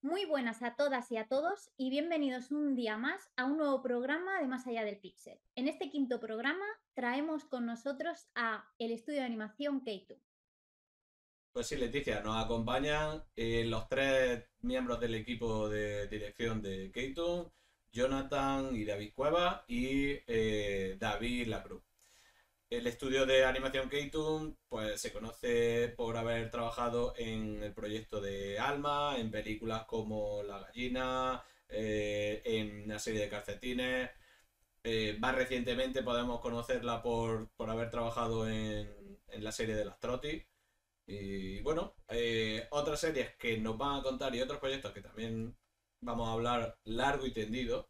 Muy buenas a todas y a todos y bienvenidos un día más a un nuevo programa de Más allá del Pixel. En este quinto programa traemos con nosotros a el estudio de animación K2. Pues sí, Leticia, nos acompañan eh, los tres miembros del equipo de dirección de Keaton, Jonathan y David Cueva y eh, David Lacruz. El estudio de animación Keaton pues, se conoce por haber trabajado en el proyecto de Alma, en películas como La Gallina, eh, en una serie de calcetines. Eh, más recientemente podemos conocerla por, por haber trabajado en, en, la serie de las Trotti. Y bueno, eh, otras series que nos van a contar y otros proyectos que también vamos a hablar largo y tendido.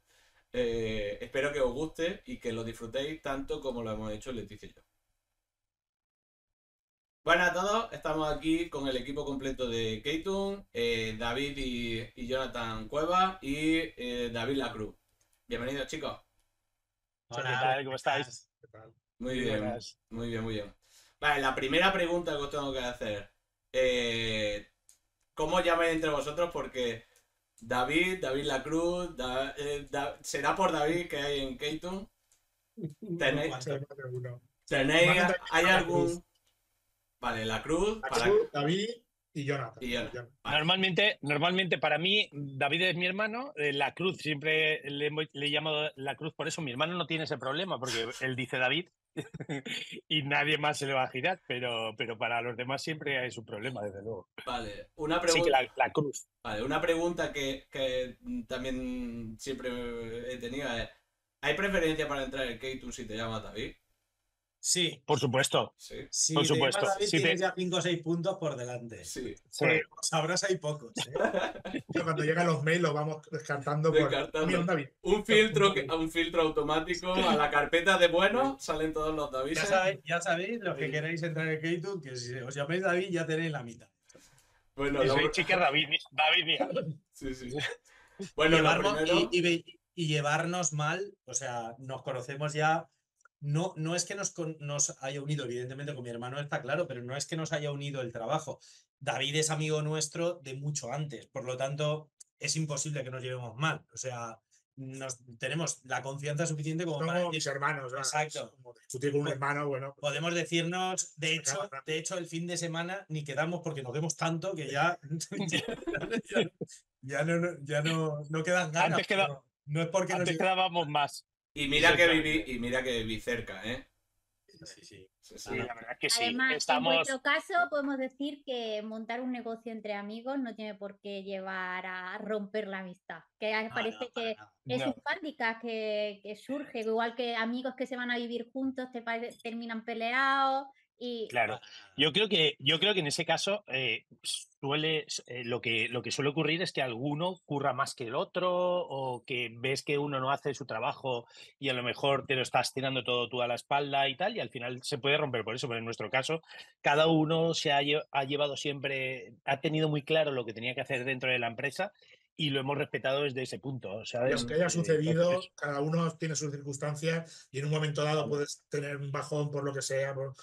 Eh, espero que os guste y que lo disfrutéis tanto como lo hemos hecho Leticia y yo. Bueno a todos, estamos aquí con el equipo completo de Keitun, eh, David y, y, Jonathan Cueva y eh, David Lacruz. Bienvenidos chicos. Hola, ¿qué tal? ¿Cómo estáis? ¿Qué tal? Muy bien, Buenas. muy bien, muy bien. Vale, la primera pregunta que os tengo que hacer. Eh, ¿Cómo llamáis entre vosotros? Porque David, David Lacruz, da, eh, da, será por David que hay en Keaton. ¿Tenéis, ¿tenéis hay algún... Vale, la cruz. La para... David y Jonathan. Y Jonathan. Vale. Normalmente, normalmente para mí, David es mi hermano, eh, la cruz siempre le, le he llamado la cruz, por eso mi hermano no tiene ese problema, porque él dice David y nadie más se le va a girar, pero, pero para los demás siempre hay su problema, desde luego. Vale, una pregunta. Sí, la, la cruz. Vale, una pregunta que, que, también siempre he tenido es: ¿hay preferencia para entrar en K2 si te llamas David? Sí, por supuesto. Sí, sí por supuesto. David, sí, tienes te... ya 5 o 6 puntos por delante. Sí. sí. Sabrás hay pocos. ¿eh? cuando llegan los mails los vamos descartando. descartando. Por... Un, filtro, un filtro automático a la carpeta de bueno salen todos los David. Ya sabéis, ya sabéis los que queréis entrar en K2, que si os llamáis David ya tenéis la mitad. Bueno, y soy chica David, David Sí, sí. Bueno, y, llevarnos, primero... y, y, y llevarnos mal, o sea, nos conocemos ya no, no es que nos, nos, haya unido, evidentemente con mi hermano está claro, pero no es que nos haya unido el trabajo. David es amigo nuestro de mucho antes, por lo tanto es imposible que nos llevemos mal. O sea, nos, tenemos la confianza suficiente como Somos para mis hermanos. Exacto. Discutir con un hermano, bueno. pues, Podemos decirnos, de hecho, de hecho, el fin de semana ni quedamos porque nos vemos tanto que ya, ya, ya, no, ya no, no quedan ganas. Antes, queda, no es porque antes nos... quedábamos más. Y mira que viví, y mira que viví cerca, ¿eh? Sí, sí. la verdad que sí. Además, Estamos... en vuestro caso podemos decir que montar un negocio entre amigos no tiene por qué llevar a romper la amistad. Que Ah, parece no, que no. es No. un hándicap que, que surge, igual que amigos que se van a vivir juntos te terminan peleados y Claro. Yo creo que, yo creo que en ese caso eh, suele, eh, lo, que, lo que suele ocurrir es que alguno curra más que el otro o que ves que uno no hace su trabajo y a lo mejor te lo estás tirando todo tú a la espalda y tal y al final se puede romper por eso, pero en nuestro caso cada uno se ha, lle- ha llevado siempre, ha tenido muy claro lo que tenía que hacer dentro de la empresa y lo hemos respetado desde ese punto, Y ¿sabes? aunque haya Eh, sucedido, cada uno tiene sus circunstancias y en un momento dado puedes tener un bajón por lo que sea, por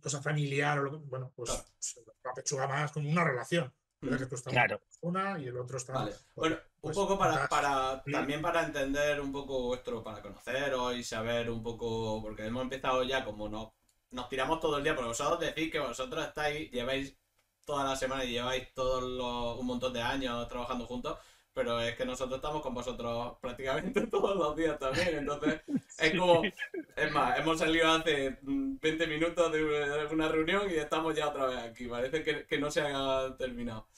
cosa familiar o lo que, bueno, pues Claro. se apechuga más con una relación. Puede que tú estás Claro. una y el otro está. Vale. bueno, Bueno, un pues, poco para, para sí. también para entender un poco vuestro, para conoceros y saber un poco, porque hemos empezado ya como nos, nos tiramos todo el día, porque vosotros decís que vosotros estáis, lleváis toda la semana y lleváis todos los, un montón de años trabajando juntos, pero es que nosotros estamos con vosotros prácticamente todos los días también, entonces es como, es más, hemos salido hace mm, 20 minutos de una, reunión y estamos ya otra vez aquí, parece que, que no se ha terminado.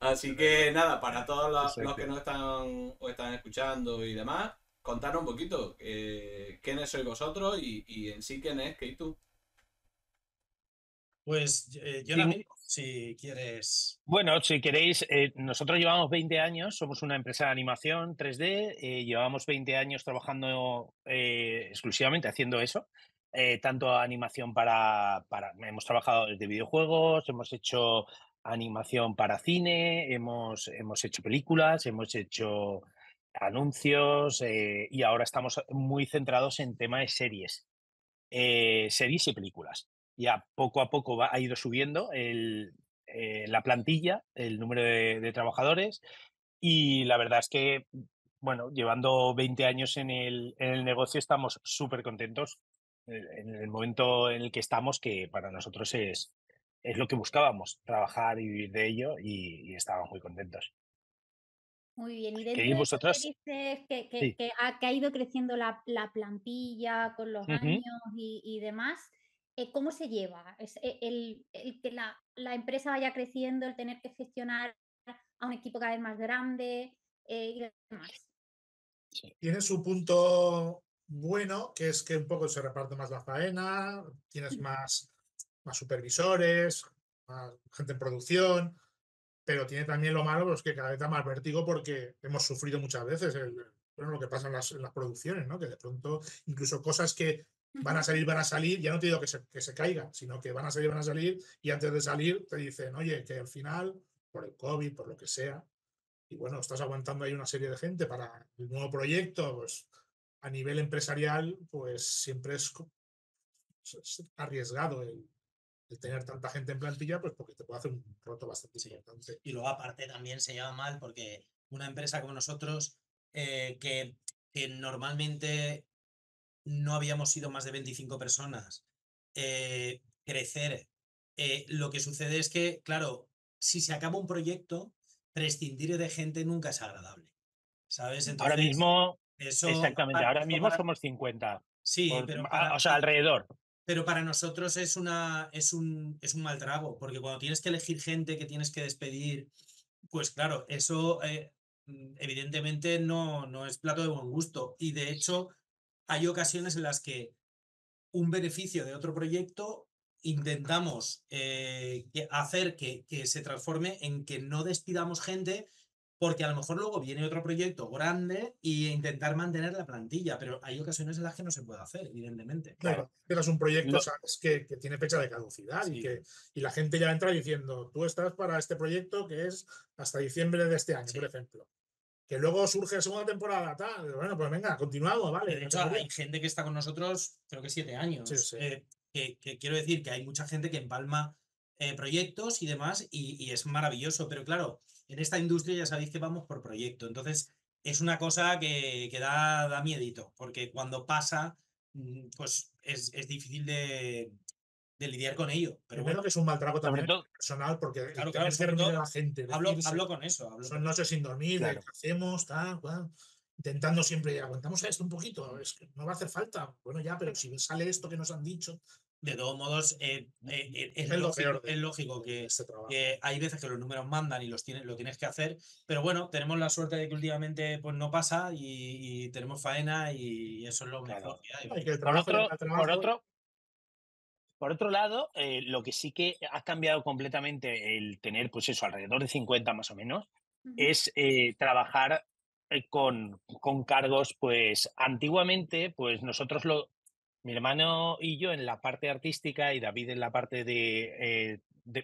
Así que nada, para todos los, los que nos están o están escuchando y demás, contanos un poquito eh, quiénes sois vosotros y, y en sí quién es Keitu. Pues eh, yo Sí. Si quieres. Bueno, si queréis, eh, nosotros llevamos 20 años, somos una empresa de animación 3D, eh, llevamos 20 años trabajando eh, exclusivamente haciendo eso, tanto animación para, hemos trabajado desde videojuegos, hemos hecho animación para cine, hemos, hemos hecho películas, hemos hecho anuncios y ahora estamos muy centrados en tema de series, series y películas. Ya poco a poco va, ha ido subiendo el, eh, la plantilla, el número de, trabajadores y la verdad es que, bueno, llevando 20 años en el, en el negocio estamos súper contentos en el momento en el que estamos, que para nosotros es, es lo que buscábamos, trabajar y vivir de ello y, estábamos muy contentos. Muy bien, y dentro de vosotros? que dices que, ha, ido creciendo la, plantilla con los años y, demás, eh, ¿cómo se lleva? ¿Es eh, el, que la, empresa vaya creciendo, el tener que gestionar a un equipo cada vez más grande eh, y demás? Tiene su punto bueno, que es que un poco se reparte más la faena, tienes más, más supervisores, más gente en producción, pero tiene también lo malo pues, que cada vez da más vértigo porque hemos sufrido muchas veces el, bueno, lo que pasa en las, en las, producciones, ¿no? que de pronto incluso cosas que van a salir, van a salir, ya no te digo que se, que se caigan, sino que van a salir, van a salir y antes de salir te dicen, oye, que al final, por el COVID, por lo que sea, y bueno, estás aguantando ahí una serie de gente para el nuevo proyecto, pues a nivel empresarial, pues siempre es, arriesgado el, tener tanta gente en plantilla, pues porque te puede hacer un roto bastante importante. Y luego aparte también se llama mal porque una empresa como nosotros, eh, que, normalmente no habíamos sido más de 25 personas, eh, crecer, eh, lo que sucede es que, claro, si se acaba un proyecto, prescindir de gente nunca es agradable. ¿Sabes? Ahora mismo Exactamente, ahora mismo somos 50. Sí, pero o sea, alrededor. Pero para nosotros es, una, es, un, es un mal trago, porque cuando tienes que elegir gente que tienes que despedir, pues claro, eso eh, mm, evidentemente no, no es plato de buen gusto. Y de hecho, hay ocasiones en las que un beneficio de otro proyecto intentamos eh, hacer que, que se transforme en que no despidamos gente porque a lo mejor luego viene otro proyecto grande e intentar mantener la plantilla, pero hay ocasiones en las que no se puede hacer, evidentemente. Claro, pero es un proyecto Que, tiene fecha de caducidad y que y la gente ya entra diciendo, tú estás para este proyecto que es hasta diciembre de este año, por ejemplo. Que luego surge segunda temporada, tal. Bueno, pues venga, continuamos, vale. De hecho, hay gente que está con nosotros, creo que siete años. Eh, que, quiero decir que hay mucha gente que empalma eh, proyectos y demás, y, y es maravilloso, pero claro, en esta industria ya sabéis que vamos por proyecto. Entonces, es una cosa que, que da, da miedito, porque cuando pasa, mm, pues es, es difícil de, de, lidiar con ello. Pero bueno, que es un mal trago también personal, porque claro, claro, que la gente. Hablo, hablo, con eso. son noches sin dormir, claro. ¿qué hacemos? Tal, intentando siempre, aguantamos esto un poquito, es que no va a hacer falta. Bueno, ya, pero si sale esto que nos han dicho, de todos modos, eh, eh, eh, es, lógico, que, este que, hay veces que los números mandan y los tienes, lo tienes que hacer, pero bueno, tenemos la suerte de que últimamente pues, no pasa y, tenemos faena y eso es lo mejor que hay. por, otro, por, otro, por otro lado, lo que sí que ha cambiado completamente el tener, pues eso, alrededor de 50 más o menos, es trabajar con, con, cargos, pues antiguamente, pues nosotros lo, mi hermano y yo en la parte artística y David en la parte de, eh,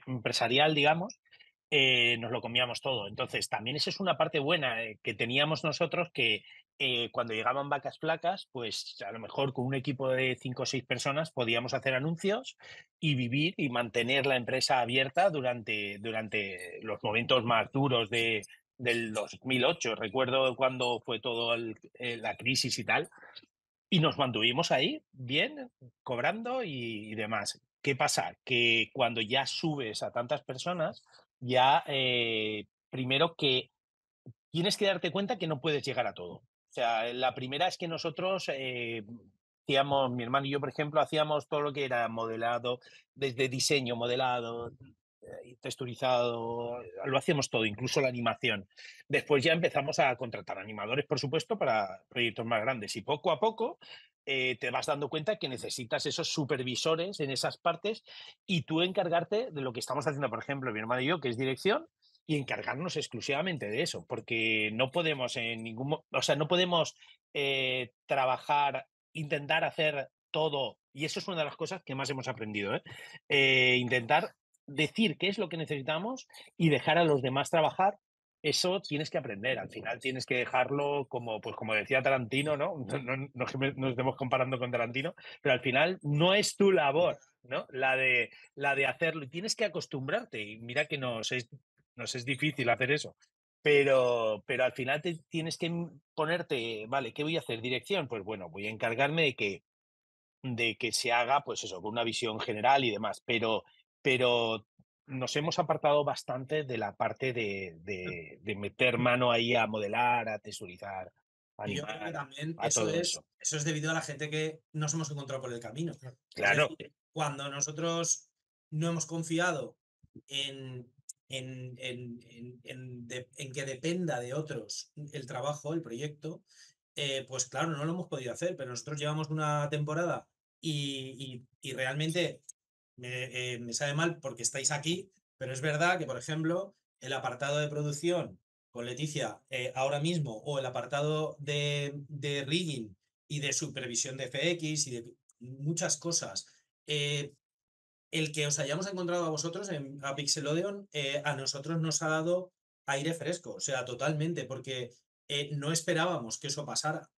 empresarial, digamos, eh, nos lo comíamos todo. Entonces, también esa es una parte buena eh, que teníamos nosotros que cuando llegaban vacas flacas, pues a lo mejor con un equipo de cinco o seis personas podíamos hacer anuncios y vivir y mantener la empresa abierta durante, durante los momentos más duros de, del 2008. Recuerdo cuando fue todo la crisis y tal. Y nos mantuvimos ahí, bien, cobrando y, demás. ¿Qué pasa? Que cuando ya subes a tantas personas, ya eh, primero que tienes que darte cuenta que no puedes llegar a todo. O sea, la primera es que nosotros eh, hacíamos, mi hermano y yo, por ejemplo, hacíamos todo lo que era modelado, desde diseño, modelado, eh, texturizado, lo hacíamos todo, incluso la animación. Después ya empezamos a contratar animadores, por supuesto, para proyectos más grandes y poco a poco eh, te vas dando cuenta que necesitas esos supervisores en esas partes y tú encargarte de lo que estamos haciendo, por ejemplo, mi hermano y yo, que es dirección, y encargarnos exclusivamente de eso, porque no podemos en ningún, o sea, no podemos eh, trabajar, intentar hacer todo, y eso es una de las cosas que más hemos aprendido, intentar decir qué es lo que necesitamos y dejar a los demás trabajar, eso tienes que aprender. Al final tienes que dejarlo como, pues como decía Tarantino, ¿no? No, no, nos estemos comparando con Tarantino, pero al final no es tu labor ¿no? La de, la de hacerlo. Y tienes que acostumbrarte. Y mira que nos es, nos es difícil hacer eso. Pero, pero al final te tienes que ponerte, vale, ¿qué voy a hacer? Dirección, pues bueno, voy a encargarme de que, de que se haga, pues eso, con una visión general y demás. Pero, pero nos hemos apartado bastante de la parte de, de, meter mano ahí a modelar, a texturizar. A yo creo que también eso, es, eso. es debido a la gente que nos hemos encontrado por el camino. Claro. cuando nosotros no hemos confiado en, en, en, que dependa de otros el trabajo, el proyecto, eh, pues claro, no lo hemos podido hacer, pero nosotros llevamos una temporada y, y realmente eh, me, sabe mal porque estáis aquí, pero es verdad que, por ejemplo, el apartado de producción con Leticia eh, ahora mismo o el apartado de, de, rigging y de supervisión de FX y de muchas cosas, eh, el que os hayamos encontrado a vosotros en a Pixelodeon, a nosotros nos ha dado aire fresco, o sea, totalmente, porque no esperábamos que eso pasara.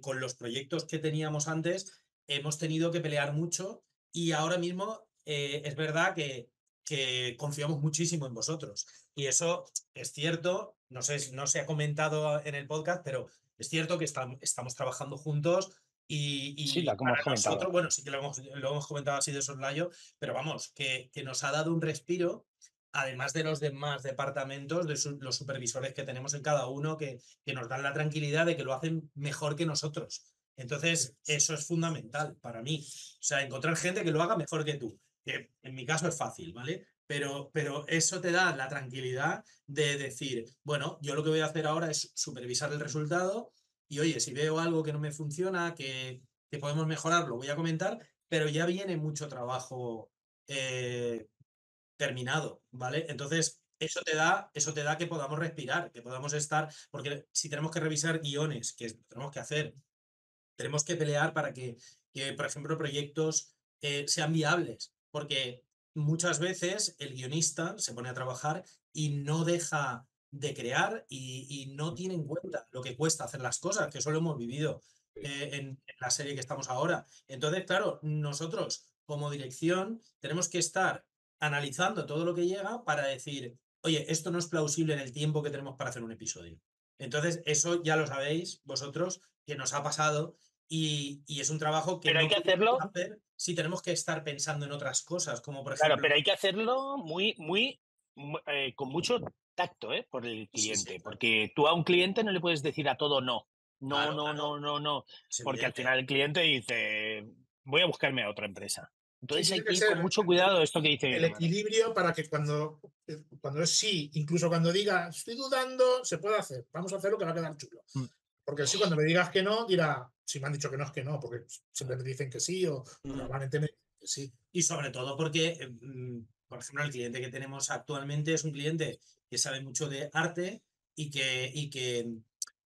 con los proyectos que teníamos antes, hemos tenido que pelear mucho y ahora mismo eh, es verdad que, que, confiamos muchísimo en vosotros. Y eso es cierto, no sé, no se ha comentado en el podcast, pero es cierto que estamos trabajando juntos y, y sí, la nosotros, bueno, sí que lo hemos, lo hemos, comentado así de soslayo, pero vamos, que, que, nos ha dado un respiro, además de los demás departamentos, de los supervisores que tenemos en cada uno, que, que nos dan la tranquilidad de que lo hacen mejor que nosotros. Entonces, eso es fundamental para mí. O sea, encontrar gente que lo haga mejor que tú que en mi caso es fácil, ¿vale? Pero, pero eso te da la tranquilidad de decir, bueno, yo lo que voy a hacer ahora es supervisar el resultado y oye, si veo algo que no me funciona, que, que podemos mejorar, lo voy a comentar, pero ya viene mucho trabajo eh, terminado, ¿vale? Entonces, eso te da, eso te da que podamos respirar, que podamos estar, porque si tenemos que revisar guiones, que tenemos que hacer, tenemos que pelear para que, que por ejemplo, proyectos eh, sean viables porque muchas veces el guionista se pone a trabajar y no deja de crear y, no tiene en cuenta lo que cuesta hacer las cosas, que eso lo hemos vivido eh, en, la serie que estamos ahora. Entonces, claro, nosotros como dirección tenemos que estar analizando todo lo que llega para decir, oye, esto no es plausible en el tiempo que tenemos para hacer un episodio. Entonces, eso ya lo sabéis vosotros, que nos ha pasado y, es un trabajo que... Pero hay que hacerlo si tenemos que estar pensando en otras cosas, como por ejemplo... Claro, pero hay que hacerlo muy, muy, eh, con mucho tacto ¿eh? por el cliente, porque tú a un cliente no le puedes decir a todo no. No, no, no, no, no, porque al final el cliente dice, voy a buscarme a otra empresa. Entonces hay que ir con mucho cuidado esto que dice. El equilibrio para que cuando, eh, cuando es sí, incluso cuando diga estoy dudando, se puede hacer. Vamos a hacer lo que va a quedar chulo. Mm. Porque si cuando me digas que no, dirá, si me han dicho que no es que no, porque siempre me dicen que sí o normalmente me dicen que sí. Y sobre todo porque, eh, mm, por ejemplo, el cliente que tenemos actualmente es un cliente que sabe mucho de arte y que, y que,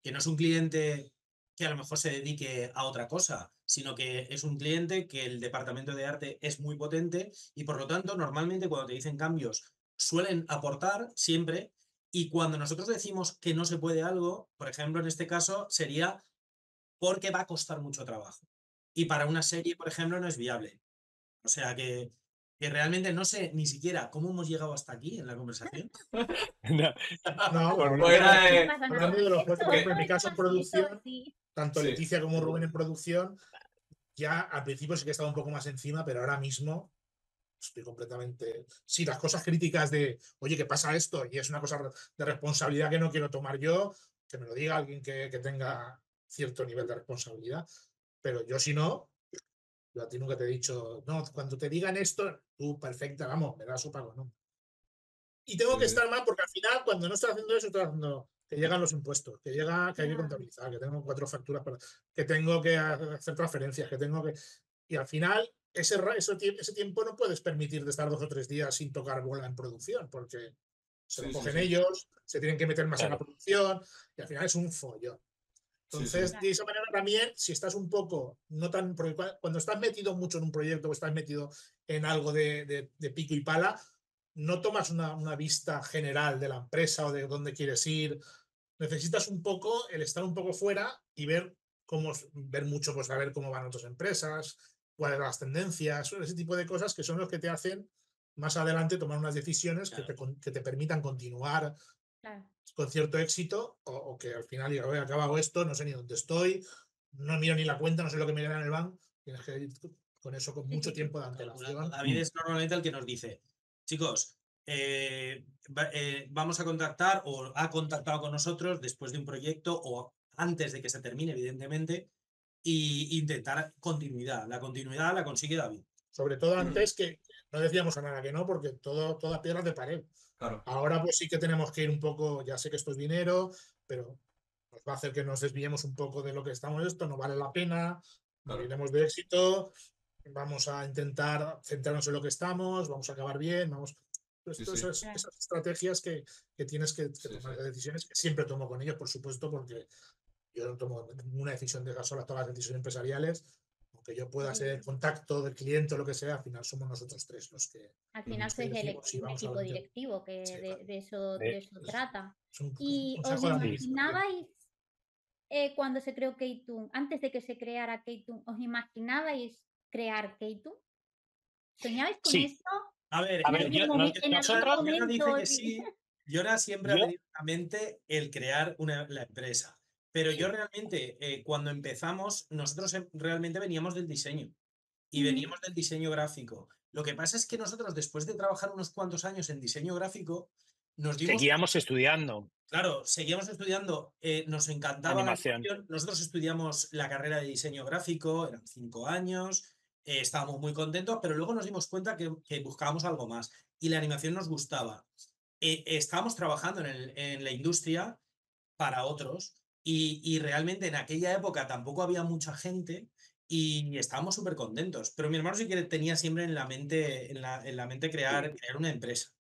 que no es un cliente que a lo mejor se dedique a otra cosa, sino que es un cliente que el departamento de arte es muy potente y por lo tanto normalmente cuando te dicen cambios suelen aportar siempre y cuando nosotros decimos que no se puede algo, por ejemplo, en este caso, sería porque va a costar mucho trabajo. Y para una serie, por ejemplo, no es viable. O sea que, que realmente no sé ni siquiera cómo hemos llegado hasta aquí en la conversación. no, no bueno, en mi caso en producción, tanto Leticia como Rubén en producción, ya al principio sí que estaba un poco más encima, pero ahora mismo estoy completamente. Sí, las cosas críticas de, oye, ¿qué pasa esto? Y es una cosa de responsabilidad que no quiero tomar yo, que me lo diga alguien que, tenga cierto nivel de responsabilidad. Pero yo, si no, yo a ti nunca te he dicho, no, cuando te digan esto, tú, perfecta, vamos, me das su pago, ¿no? Y tengo que estar mal porque al final, cuando no estoy haciendo eso, estoy haciendo que llegan los impuestos, que llega, que hay que contabilizar, que tengo cuatro facturas, para, que tengo que hacer transferencias, que tengo que. Y al final ese, ese, tiempo no puedes permitir de estar dos o tres días sin tocar bola en producción, porque se lo cogen ellos, se tienen que meter más en la producción y al final es un follón. Entonces, de esa manera también, si estás un poco, no tan, cuando estás metido mucho en un proyecto o estás metido en algo de, de, pico y pala, no tomas una, una, vista general de la empresa o de dónde quieres ir. Necesitas un poco el estar un poco fuera y ver cómo ver mucho, pues a ver cómo van otras empresas, cuáles son las tendencias, ese tipo de cosas que son los que te hacen más adelante tomar unas decisiones que, te, que, te, permitan continuar con cierto éxito o, que al final diga, he acabado esto, no sé ni dónde estoy, no miro ni la cuenta, no sé lo que me queda en el banco. Tienes que ir con eso con mucho tiempo de antelación. David es normalmente el que nos dice, chicos, eh, eh, vamos a contactar o ha contactado con nosotros después de un proyecto o antes de que se termine, evidentemente, e intentar continuidad. La continuidad la consigue David. Sobre todo antes que no decíamos a nada que no, porque todo, todas piedras de pared. Ahora pues sí que tenemos que ir un poco, ya sé que esto es dinero, pero nos va a hacer que nos desviemos un poco de lo que estamos esto, no vale la pena, moriremos de éxito, vamos a intentar centrarnos en lo que estamos, vamos a acabar bien, vamos... Pues, esas, estrategias que, que tienes que, tomar decisiones, que siempre tomo con ellos, por supuesto, porque yo no tomo ninguna decisión de sola todas las decisiones empresariales, aunque yo pueda ser el contacto del cliente o lo que sea, al final somos nosotros tres los que... Al final sois el equipo directivo que de, eso, de eso trata. y os imaginabais eh, cuando se creó Keitung, antes de que se creara Keitung, ¿os imaginabais crear Keitung? ¿Soñabais con esto? A ver, a ver yo, no, nosotros, yo no dice que sí. Yora siempre ha venido a la mente el crear una, la empresa. Pero yo realmente, eh, cuando empezamos, nosotros em, realmente veníamos del diseño y veníamos del diseño gráfico. Lo que pasa es que nosotros, después de trabajar unos cuantos años en diseño gráfico, nos dimos... Seguíamos estudiando. Claro, seguíamos estudiando, eh, nos encantaba Animación. Nosotros estudiamos la carrera de diseño gráfico, eran cinco años, eh, estábamos muy contentos, pero luego nos dimos cuenta que, buscábamos algo más y la animación nos gustaba. Eh, estábamos trabajando en, la industria para otros y, realmente en aquella época tampoco había mucha gente y estábamos súper contentos. Pero mi hermano sí que tenía siempre en la mente, en la, mente crear, crear una empresa.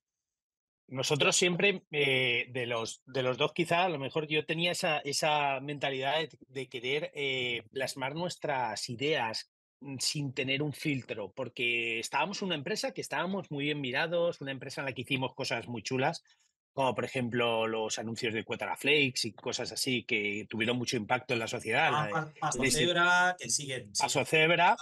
Nosotros siempre, eh, de, los, de los dos quizá, a lo mejor yo tenía esa, esa mentalidad de, querer plasmar nuestras ideas, Mm, sin tener un filtro, porque estábamos en una empresa que estábamos muy bien mirados, una empresa en la que hicimos cosas muy chulas, como por ejemplo los anuncios de Cuétara Flakes y cosas así que tuvieron mucho impacto en la sociedad. Ah, Paso Cebra, que siguen. Paso Cebra.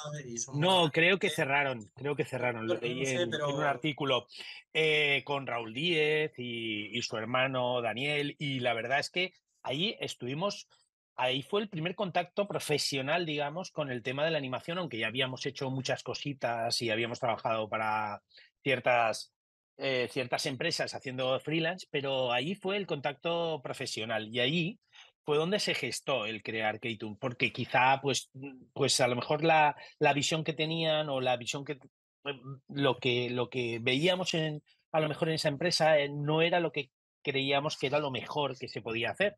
No, creo que cerraron, creo que cerraron. Lo leí en, un artículo eh, con Raúl Díez y, y su hermano Daniel, y la verdad es que ahí estuvimos ahí fue el primer contacto profesional, digamos, con el tema de la animación, aunque ya habíamos hecho muchas cositas y habíamos trabajado para ciertas, eh, ciertas empresas haciendo freelance, pero ahí fue el contacto profesional y ahí fue donde se gestó el crear K-Toon, porque quizá, pues, mm, pues a lo mejor la, la visión que tenían o la visión que mm, lo que lo que veíamos en a lo mejor en esa empresa eh, no era lo que creíamos que era lo mejor que se podía hacer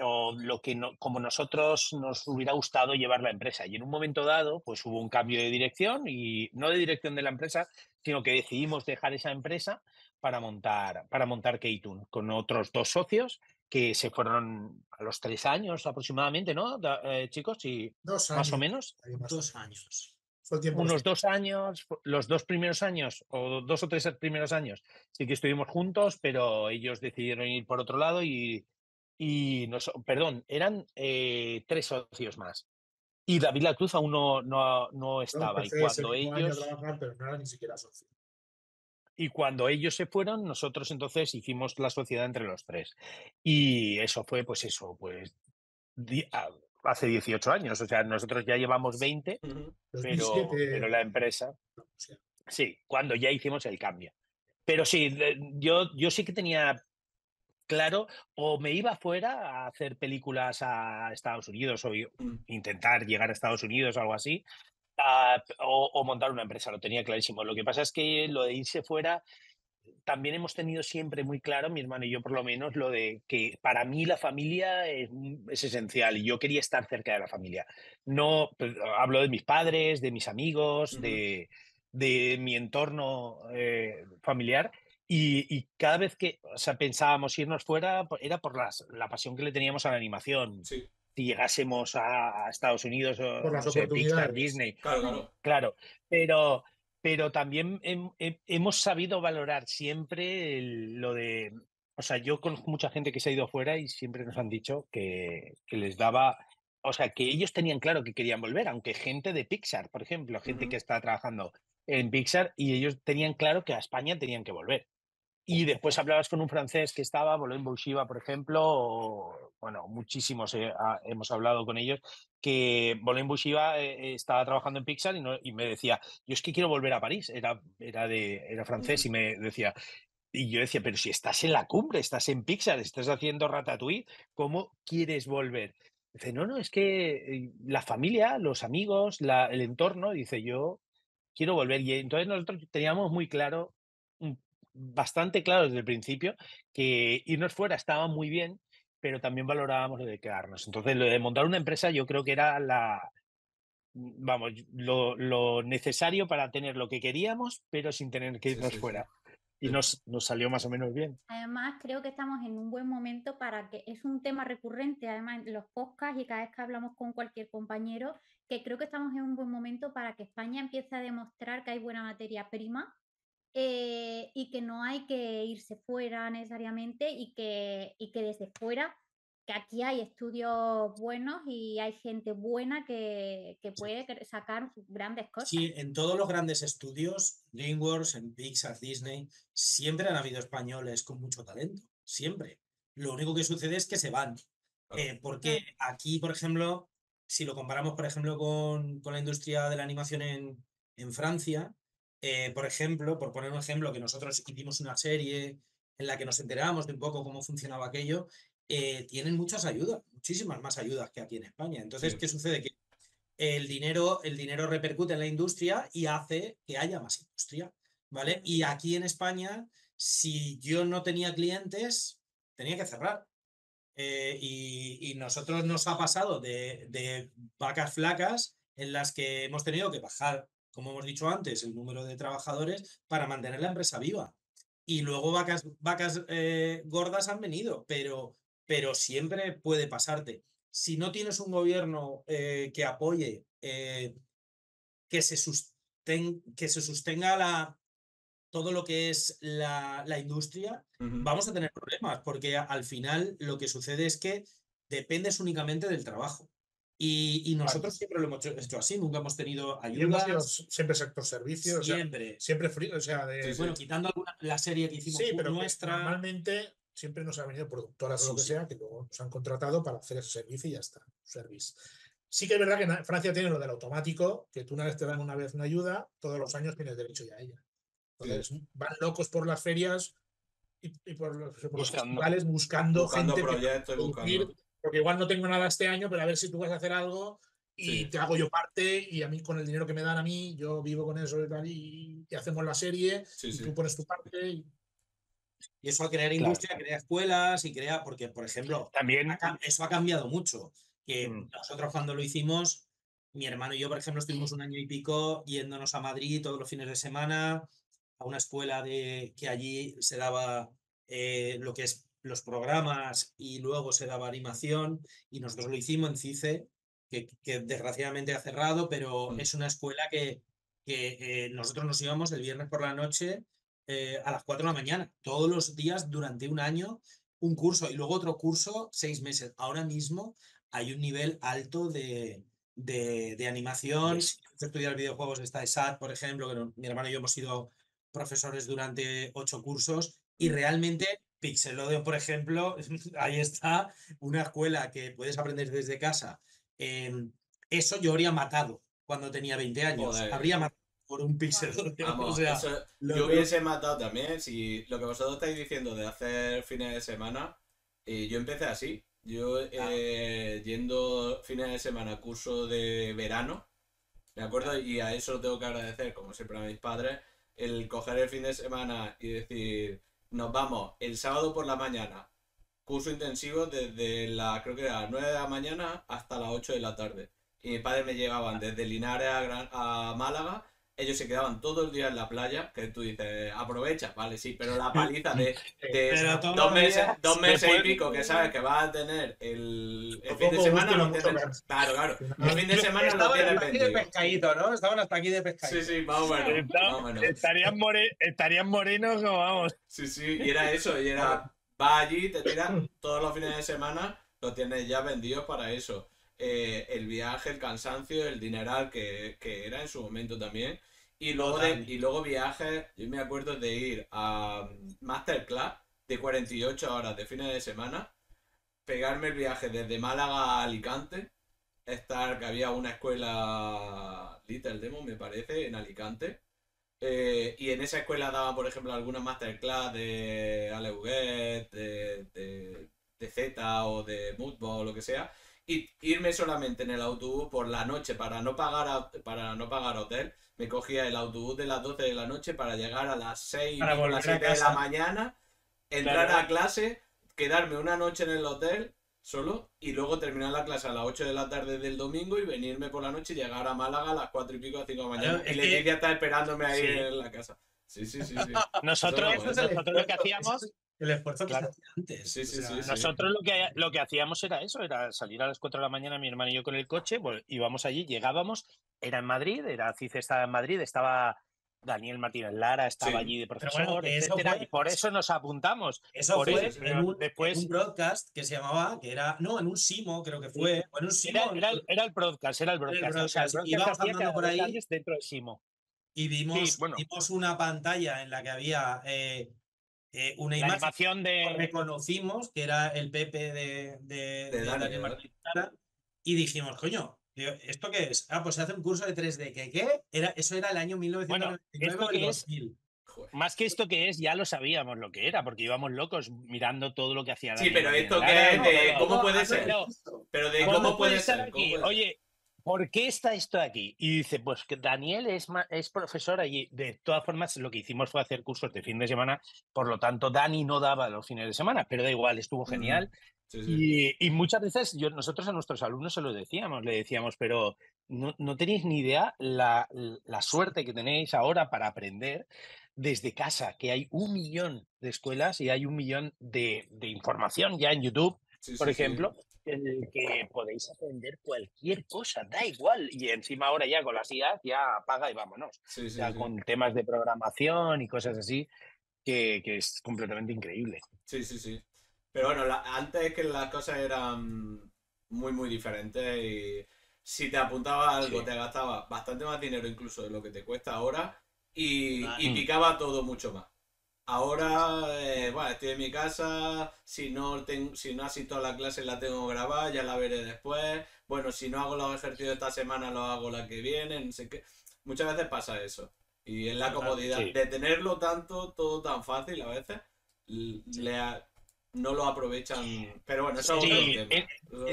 o lo que no, como nosotros nos hubiera gustado llevar la empresa. Y en un momento dado, pues hubo un cambio de dirección y no de dirección de la empresa, sino que decidimos dejar esa empresa para montar, para montar Keitun con otros dos socios que se fueron a los tres años aproximadamente, ¿no, eh, chicos? Y dos más o menos. Dos años. Unos dos años, los dos primeros años o dos o tres primeros años sí que estuvimos juntos, pero ellos decidieron ir por otro lado y y nos, perdón, eran eh, tres socios más. Y David La Cruz aún no, no, no estaba. y cuando ellos. pero no era ni siquiera socio. Y cuando ellos se fueron, nosotros entonces hicimos la sociedad entre los tres. Y eso fue, pues eso, pues hace 18 años. O sea, nosotros ya llevamos 20, pero, pero la empresa. Sí, cuando ya hicimos el cambio. Pero sí, yo, yo sí que tenía claro, o me iba fuera a hacer películas a Estados Unidos o mm. intentar llegar a Estados Unidos o algo así, ah, o, montar una empresa, lo tenía clarísimo. Lo que pasa es que lo de irse fuera, también hemos tenido siempre muy claro, mi hermano y yo por lo menos, lo de que para mí la familia es, esencial y yo quería estar cerca de la familia. No, pues, hablo de mis padres, de mis amigos, de, mi entorno eh, familiar y, cada vez que o sea, pensábamos irnos fuera, era por las, la pasión que le teníamos a la animación. Si llegásemos a, Estados Unidos o Pixar, Disney. Claro, claro. pero, pero también hemos sabido valorar siempre lo de. O sea, yo conozco mucha gente que se ha ido fuera y siempre nos han dicho que, que les daba o sea, que ellos tenían claro que querían volver, aunque gente de Pixar, por ejemplo, gente que está trabajando en Pixar y ellos tenían claro que a España tenían que volver. Y después hablabas con un francés que estaba, Bolain Bouchiva, por ejemplo, o, bueno, muchísimos eh, hemos hablado con ellos, que Bolain Bouchiva eh, estaba trabajando en Pixar y, y, me decía, yo es que quiero volver a París, era, era, de, era francés y me decía, y yo decía, pero si estás en la cumbre, estás en Pixar, estás haciendo Ratatouille, ¿cómo quieres volver? Dice, no, no, es que eh, la familia, los amigos, la, el entorno, dice, yo quiero volver. Y entonces nosotros teníamos muy claro bastante claro desde el principio que irnos fuera estaba muy bien, pero también valorábamos lo de quedarnos. Entonces, lo de montar una empresa yo creo que era la, vamos, lo, necesario para tener lo que queríamos, pero sin tener que irnos fuera. Y nos, nos, salió más o menos bien. Además, creo que estamos en un buen momento para que es un tema recurrente, además, en los podcasts y cada vez que hablamos con cualquier compañero, que creo que estamos en un buen momento para que España empiece a demostrar que hay buena materia prima eh, y que no hay que irse fuera necesariamente y que, y que desde fuera, que aquí hay estudios buenos y hay gente buena que, que puede sacar grandes cosas. Sí, en todos los grandes estudios, DreamWorks, en Pixar, Disney, siempre han habido españoles con mucho talento, siempre. Lo único que sucede es que se van. Eh, porque aquí, por ejemplo, si lo comparamos, por ejemplo, con, con la industria de la animación en, en Francia, eh, por ejemplo, por poner un ejemplo, que nosotros hicimos una serie en la que nos enteramos de un poco cómo funcionaba aquello, eh, tienen muchas ayudas, muchísimas más ayudas que aquí en España. Entonces, ¿qué sucede? Que el dinero, el dinero repercute en la industria y hace que haya más industria, ¿vale? Y aquí en España, si yo no tenía clientes, tenía que cerrar. Eh, y, y, nosotros nos ha pasado de, de vacas flacas en las que hemos tenido que bajar como hemos dicho antes, el número de trabajadores para mantener la empresa viva. Y luego vacas, vacas eh, gordas han venido, pero, pero siempre puede pasarte. Si no tienes un gobierno eh, que apoye, eh, que, se que se sostenga la, todo lo que es la, la industria, vamos a tener problemas, porque al final lo que sucede es que dependes únicamente del trabajo. Y, nosotros siempre lo hemos hecho así, nunca hemos tenido ayuda. siempre sector servicios. Siempre. siempre frío, o sea, de, bueno, quitando la serie que hicimos sí, pero nuestra. Normalmente siempre nos ha venido productoras o lo que sea, que luego nos han contratado para hacer ese servicio y ya está. Service. Sí que es verdad que en Francia tiene lo del automático, que tú una vez te dan una vez una ayuda, todos los años tienes derecho ya a ella. Entonces van locos por las ferias y, por, los, festivales buscando, gente. Proyectos, buscando porque igual no tengo nada este año, pero a ver si tú vas a hacer algo y te hago yo parte y a mí con el dinero que me dan a mí, yo vivo con eso y tal y, hacemos la serie y tú pones tu parte. Y... eso al crear industria, crea escuelas y crea, porque por ejemplo, también eso ha cambiado mucho. Que mm. nosotros cuando lo hicimos, mi hermano y yo, por ejemplo, estuvimos un año y pico yéndonos a Madrid todos los fines de semana a una escuela de que allí se daba eh, lo que es los programas y luego se daba animación y nosotros lo hicimos en CICE, que, desgraciadamente ha cerrado, pero mm. es una escuela que, que eh, nosotros nos íbamos el viernes por la noche eh, a las 4 de la mañana, todos los días durante un año, un curso y luego otro curso, seis meses. Ahora mismo hay un nivel alto de, de, animación. Si estudiar videojuegos está ESAT, por ejemplo, que mi hermano y yo hemos sido profesores durante ocho cursos y mm. realmente Pixelodion, por ejemplo, ahí está una escuela que puedes aprender desde casa. Em, eso yo habría matado cuando tenía 20 años. Habría matado por un Pixelodion. yo hubiese matado también. Si lo que vosotros estáis diciendo de hacer fines de semana, eh, yo empecé así. Yo ah. eh, yendo fines de semana curso de verano, ¿de acuerdo? Y a eso tengo que agradecer, como siempre, a mis padres, el coger el fin de semana y decir nos vamos el sábado por la mañana. Curso intensivo desde la, creo que era las 9 de la mañana hasta las 8 de la tarde. Y mis padres me llevaban desde Linares a, a Málaga ellos se quedaban todo el día en la playa, que tú dices, aprovecha, vale, sí, pero la paliza de, dos meses, dos meses y pico que sabes que vas a tener el, el fin de semana no tienes. Claro, claro. El fin de semana no tienes hasta aquí de pescadito, ¿no? Estaban hasta aquí de pescadito. Sí, sí, más o menos. Estarían, more, estarían morenos o vamos. Sí, sí, y era eso, y era, vas allí, te tiras todos los fines de semana, lo tienes ya vendido para eso. Eh, el viaje, el cansancio, el dineral que, era en su momento también. Y luego, de, y luego viajes, yo me acuerdo de ir a Masterclass de 48 horas de fines de semana, pegarme el viaje desde Málaga a Alicante, estar, que había una escuela Little Demo, me parece, en Alicante. Eh, y en esa escuela daban, por ejemplo, algunas masterclass de Aleuguet, de, de, de, Z o de Moodball o lo que sea. Irme solamente en el autobús por la noche para no pagar, para no pagar hotel. Me cogía el autobús de las 12 de la noche para llegar a las 6 o las 7 de la mañana, entrar a clase, quedarme una noche en el hotel solo y luego terminar la clase a las 8 de la tarde del domingo y venirme por la noche y llegar a Málaga a las 4 y pico a 5 de la mañana. y Leticia está esperándome ahí en la casa. Sí, sí, sí. sí. nosotros, nosotros lo que hacíamos... El esfuerzo que claro. antes. Sí, sí, sí, nosotros lo que, lo que hacíamos era eso, era salir a las 4 de la mañana mi hermano y yo con el coche, pues íbamos allí, llegábamos, era en Madrid, era CICE estaba en Madrid, estaba Daniel Martínez Lara estaba allí de profesor, y por eso nos apuntamos. Eso fue en, un, después... un broadcast que se llamaba, que era, no, en un Simo creo que fue, en un Simo. Era, era, el broadcast, era el broadcast. y Íbamos andando por ahí dentro del Simo. Y vimos, vimos una pantalla en la que había eh, eh, una la imagen de... reconocimos que era el Pepe de, de, de Daniel Martínez Lara y dijimos, coño, ¿esto qué es? Ah, pues se hace un curso de 3D. ¿Qué? qué? Era, eso era el año 1999 bueno, 2000. Más que esto que es, ya lo sabíamos lo que era, porque íbamos locos mirando todo lo que hacía. Sí, pero esto que es, de, ¿cómo puede ser? Pero de cómo, puede ser. Aquí? Oye, ¿por qué está esto aquí? Y dice, pues que Daniel es, es profesor allí. De todas formas, lo que hicimos fue hacer cursos de fin de semana, por lo tanto, Dani no daba los fines de semana, pero da igual, estuvo genial. Y, muchas veces yo, nosotros a nuestros alumnos se lo decíamos, le decíamos, pero no, tenéis ni idea la, suerte que tenéis ahora para aprender desde casa, que hay un millón de escuelas y hay un millón de, información ya en YouTube, por ejemplo, en el que podéis aprender cualquier cosa, da igual. Y encima ahora ya con las IA ya apaga y vámonos. ya con temas de programación y cosas así, que, que es completamente increíble. Sí, sí, sí. Pero bueno, antes que las cosas eran muy, muy diferentes y si te apuntaba algo te gastaba bastante más dinero incluso de lo que te cuesta ahora y, picaba todo mucho más. Ahora, eh, bueno, estoy en mi casa, si no, tengo, si no asisto a la clase la tengo grabada, ya la veré después. Bueno, si no hago los ejercicios esta semana, los hago la que viene, no sé qué. Muchas veces pasa eso. Y es la comodidad de tenerlo tanto, todo tan fácil a veces, le, no lo aprovechan. Pero bueno, eso, es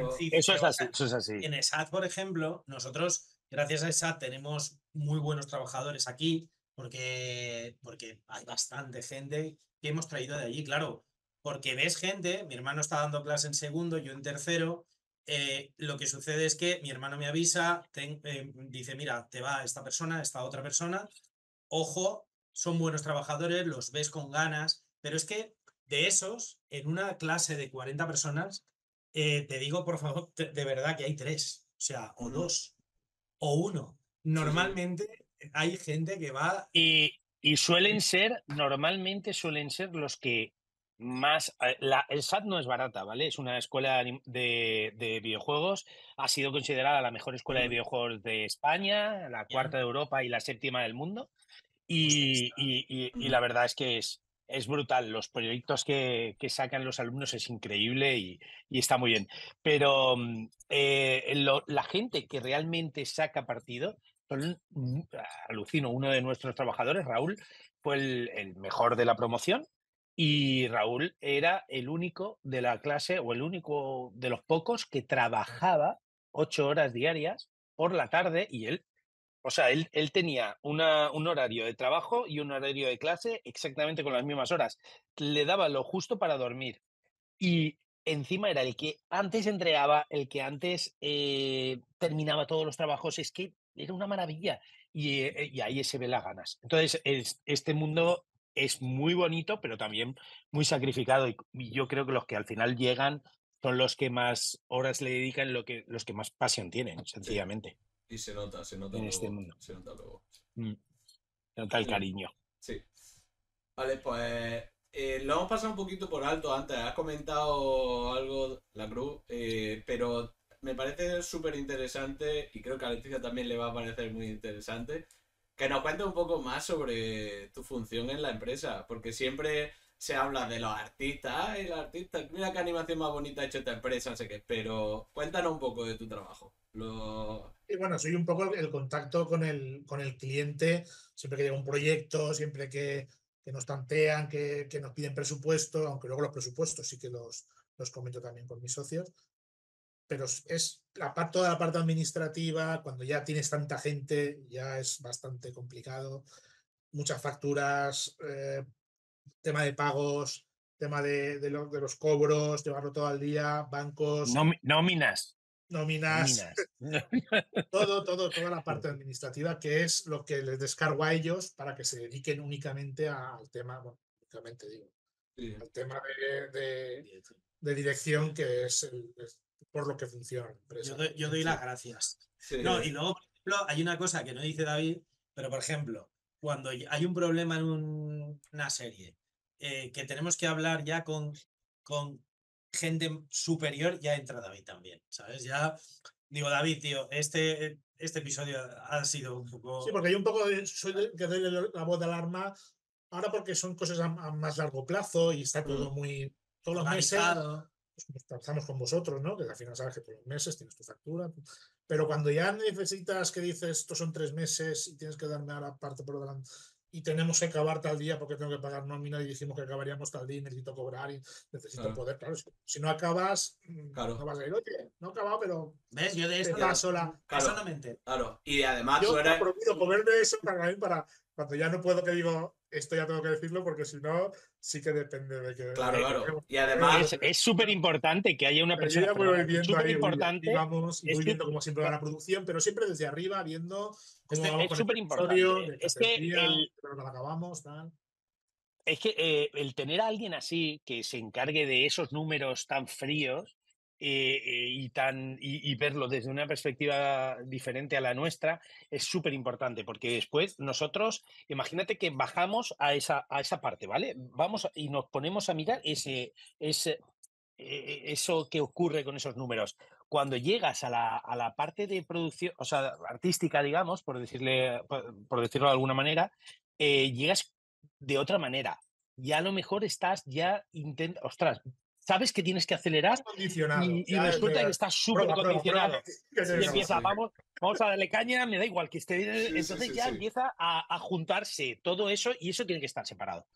así, eso es así. En ESAT, por ejemplo, nosotros, gracias a ESAT, tenemos muy buenos trabajadores aquí, porque, porque hay bastante gente que hemos traído de allí, claro. Porque ves gente, mi hermano está dando clase en segundo, yo en tercero. Eh, lo que sucede es que mi hermano me avisa, eh, dice, mira, te va esta persona, esta otra persona. Ojo, son buenos trabajadores, los ves con ganas, pero es que de esos, en una clase de 40 personas, eh, te digo, por favor, de verdad que hay tres, o sea, o dos, o uno. Normalmente hay gente que va... Y, suelen ser, normalmente suelen ser los que más... Eh, la, el SAT no es barata, ¿vale? Es una escuela de, videojuegos, ha sido considerada la mejor escuela de videojuegos de España, la cuarta de Europa y la séptima del mundo. y, la verdad es que es, es brutal. Los proyectos que, sacan los alumnos es increíble y, está muy bien. Pero mm, eh, la gente que realmente saca partido, son, mm, alucino, uno de nuestros trabajadores, Raúl, fue el, mejor de la promoción y Raúl era el único de la clase o el único de los pocos que trabajaba ocho horas diarias por la tarde y él o sea, él, tenía un horario de trabajo y un horario de clase exactamente con las mismas horas. Le daba lo justo para dormir. Y encima era el que antes entregaba, el que antes eh, terminaba todos los trabajos. Es que era una maravilla. Y, eh, ahí se ve las ganas. Entonces, este mundo es muy bonito, pero también muy sacrificado. Y, yo creo que los que al final llegan son los que más horas le dedican, lo que, los que más pasión tienen, sencillamente. Y se nota, se nota. En este mundo. Se nota luego. Mm. Se nota el cariño. Sí. Vale, pues eh, lo hemos pasado un poquito por alto antes. Has comentado algo, la cruz, eh, pero me parece súper interesante y creo que a Leticia también le va a parecer muy interesante que nos cuentes un poco más sobre tu función en la empresa, porque siempre se habla de los artistas, ay, los artistas, mira qué animación más bonita ha hecho esta empresa, no sé qué, pero cuéntanos un poco de tu trabajo. Y bueno, soy un poco el contacto con el, con el cliente, siempre que llega un proyecto, siempre que, que nos tantean, que, que, nos piden presupuesto, aunque luego los presupuestos sí que los, los comento también con mis socios. Pero es la parte, toda la parte administrativa, cuando ya tienes tanta gente, ya es bastante complicado. Muchas facturas, eh, tema de pagos, tema de, de, de, los cobros, llevarlo todo al día, bancos. nóminas. Nóminas. todo, todo, toda la parte administrativa, que es lo que les descargo a ellos para que se dediquen únicamente al tema, bueno, únicamente digo, sí. al tema de, de, dirección, que es, el, es, por lo que funciona la empresa. Yo doy, yo doy las gracias. Sí. No, y luego, por ejemplo, hay una cosa que no dice David, pero por ejemplo, cuando hay un problema en un, una serie eh, que tenemos que hablar ya con, con gente superior, ya entra David también, ¿sabes? Ya digo, David, tío, este, este episodio ha sido un poco... Sí, porque yo un poco soy el que doy la voz de alarma ahora porque son cosas a, a más largo plazo y está todo muy... Todos los meses pues estamos con vosotros, ¿no? Que al final sabes que todos los meses tienes tu factura. Pero cuando ya necesitas que dices, estos son tres meses y tienes que darme ahora parte por delante y tenemos que acabar tal día porque tengo que pagar nómina y dijimos que acabaríamos tal día y necesito cobrar y necesito claro. poder. Claro, si no acabas, mm, claro. no vas a ir, oye, no he acabado, pero. ¿Ves? Yo de esto. Claro, sola. Claro, solamente. Claro. Y además yo tú eres. Yo he comerme eso para, para cuando ya no puedo que digo, esto ya tengo que decirlo porque si no, sí que depende de que... Claro, claro. Y además... Es súper importante que haya una persona... Súper importante. Vamos, voy viendo como siempre va la producción, pero siempre desde arriba, viendo cómo es, vamos es súper importante. Es que el... lo acabamos, tal. Es que eh, el tener a alguien así que se encargue de esos números tan fríos eh, eh, y, verlo desde una perspectiva diferente a la nuestra es súper importante, porque después nosotros, imagínate que bajamos a esa, a esa parte, ¿vale? Vamos y nos ponemos a mirar ese, ese, eh, eso que ocurre con esos números. Cuando llegas a la, a la parte de producción, o sea, artística, digamos, por, decirle, por, decirlo de alguna manera, llegas de otra manera. Ya a lo mejor estás ya, intent ostras, sabes que tienes que acelerar y, y resulta que estás súper condicionado. Y empieza, vamos, vamos a darle caña, me da igual que esté. Sí, entonces sí, ya sí. empieza a, a, juntarse todo eso y eso tiene que estar separado.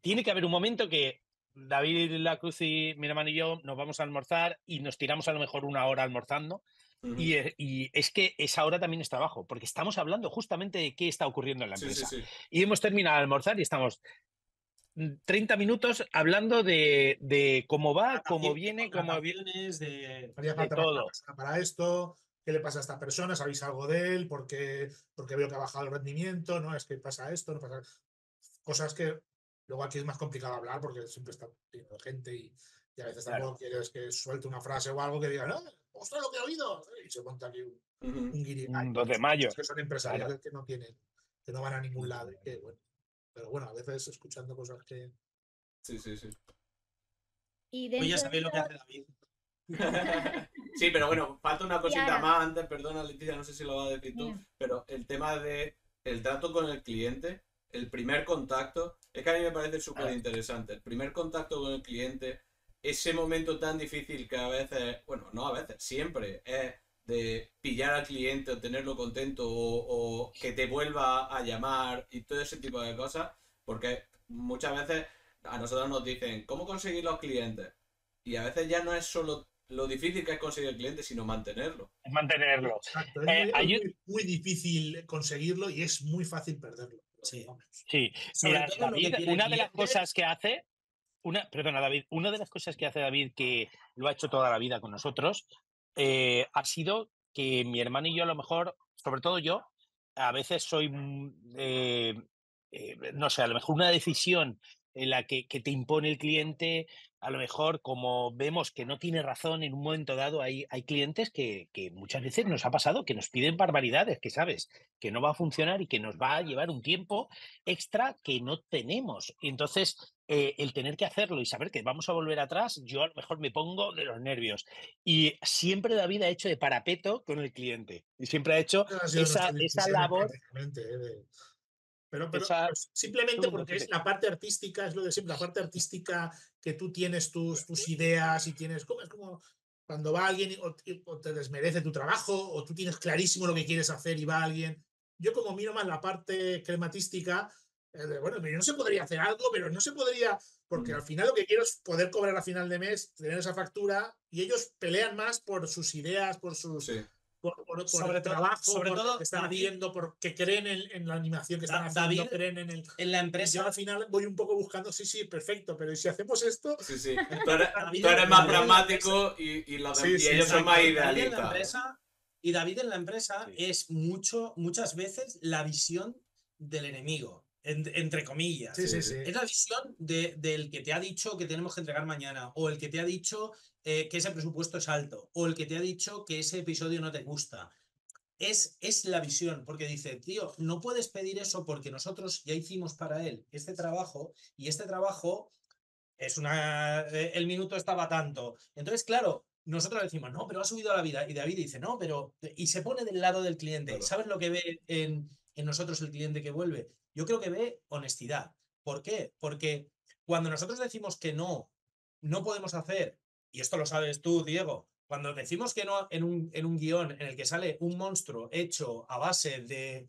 Tiene que haber un momento que David La Cruz y mi hermano y yo nos vamos a almorzar y nos tiramos a lo mejor una hora almorzando. Uh -huh. y, y, es que esa hora también es trabajo, porque estamos hablando justamente de qué está ocurriendo en la empresa. Y hemos terminado de almorzar y estamos, 30 minutos hablando de, de cómo va, cómo viene, cómo viene, de, de, de todo. Para esto, ¿qué le pasa a esta persona? ¿Sabéis algo de él? Porque, porque veo que ha bajado el rendimiento, ¿no? Es que pasa esto, no pasa... Cosas que luego aquí es más complicado hablar porque siempre está lleno de gente y, y a veces claro. tampoco quieres que suelte una frase o algo que diga, no, ostras lo que he oído, y se monta aquí un, un guiri. Un 2 de mayo. Que son empresarios claro. que no tienen, que no van a ningún lado y que, bueno, pero bueno, a veces escuchando cosas que. Sí, sí, sí. Y pues ya sabéis lo que hace David. sí, pero bueno, falta una cosita más antes, perdona Leticia, no sé si lo vas a decir tú, Bien. pero el tema de el trato con el cliente, el primer contacto, es que a mí me parece súper interesante. El primer contacto con el cliente, ese momento tan difícil que a veces, bueno, no a veces, siempre es de pillar al cliente o tenerlo contento o, o, que te vuelva a llamar y todo ese tipo de cosas, porque muchas veces a nosotros nos dicen, ¿cómo conseguir los clientes? Y a veces ya no es solo lo difícil que es conseguir el cliente, sino mantenerlo. Es mantenerlo. Exacto. Es, eh, muy, hay... muy, muy, difícil conseguirlo y es muy fácil perderlo. Sí, sí. Mira, David, una de las cosas que hace, una, perdona David, una de las cosas que hace David que lo ha hecho toda la vida con nosotros eh, ha sido que mi hermano y yo a lo mejor, sobre todo yo, a veces soy, eh, eh, no sé, a lo mejor una decisión en la que, te impone el cliente, a lo mejor como vemos que no tiene razón en un momento dado, hay, hay clientes que, que, muchas veces nos ha pasado, que nos piden barbaridades, que sabes, que no va a funcionar y que nos va a llevar un tiempo extra que no tenemos. Entonces, eh, el tener que hacerlo y saber que vamos a volver atrás, yo a lo mejor me pongo de los nervios. Y siempre David ha hecho de parapeto con el cliente. Y siempre ha hecho esa, esa labor. ¿eh? Pero, pero, simplemente porque es la parte artística, es lo de siempre, la parte artística que tú tienes tus, tus ideas y tienes, como, es como cuando va alguien o, te desmerece tu trabajo o tú tienes clarísimo lo que quieres hacer y va alguien. Yo como miro más la parte crematística, bueno, pero no se podría hacer algo, pero no se podría, porque al final lo que quiero es poder cobrar a final de mes, tener esa factura, y ellos pelean más por sus ideas, por sus... Por, sobre el trabajo, sobre todo que están haciendo, porque creen en, la animación que están haciendo, creen en el en la empresa. yo al final voy un poco buscando, sí, sí, perfecto, pero si hacemos esto? Sí, sí. Tú eres, más pragmático y, y, ellos son más idealistas. Y David en la empresa es mucho, muchas veces la visión del enemigo entre comillas. Es la visión del que te ha dicho que tenemos que entregar mañana, o el que te ha dicho eh, que ese presupuesto es alto, o el que te ha dicho que ese episodio no te gusta. Es, es la visión, porque dice, tío, no puedes pedir eso porque nosotros ya hicimos para él este trabajo y este trabajo es una. Eh, el minuto estaba tanto. Entonces, claro, nosotros decimos, no, pero ha subido la vida. Y David dice, no, pero. Y se pone del lado del cliente. ¿Sabes lo que ve en, en nosotros el cliente que vuelve? Yo creo que ve honestidad. ¿Por qué? Porque cuando nosotros decimos que no, no podemos hacer, y esto lo sabes tú, Diego, cuando decimos que no en un, en un guion en el que sale un monstruo hecho a base de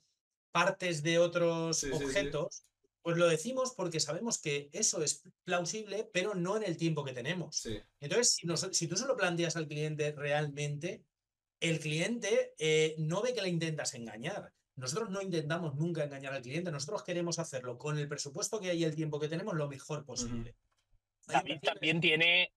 partes de otros objetos, pues lo decimos porque sabemos que eso es plausible, pero no en el tiempo que tenemos. Entonces, si, si, tú se lo planteas al cliente realmente, el cliente eh, no ve que le intentas engañar. Nosotros no intentamos nunca engañar al cliente, nosotros queremos hacerlo con el presupuesto que hay y el tiempo que tenemos lo mejor posible. David también tiene,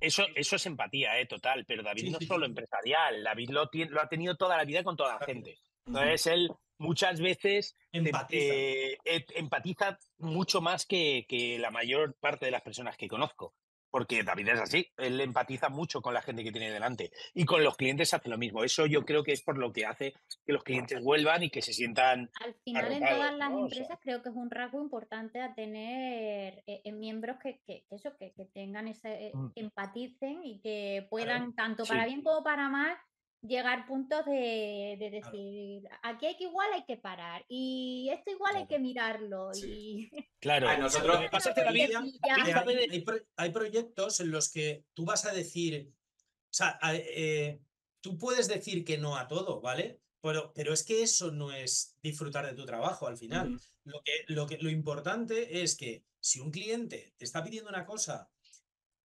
eso, eso es empatía, ¿eh? total, pero David no es solo empresarial, David lo, lo, ha tenido toda la vida con toda la gente. Entonces él muchas veces eh, eh, empatiza, mucho más que, que, la mayor parte de las personas que conozco porque David es así, él empatiza mucho con la gente que tiene delante y con los clientes hace lo mismo. Eso yo creo que es por lo que hace que los clientes vuelvan y que se sientan. Al final, en todas las empresas, creo que es un rasgo importante a tener eh, miembros que, eso, que, tengan ese, mm. empaticen y que puedan, tanto para bien como para mal, llegar puntos de, decir, aquí hay que igual hay que parar y esto igual hay que mirarlo. Y... Claro, nosotros pasa hay, proyectos en los que tú vas a decir, o sea, eh, tú puedes decir que no a todo, ¿vale? Pero, pero es que eso no es disfrutar de tu trabajo al final. lo, que, lo, que, lo importante es que si un cliente te está pidiendo una cosa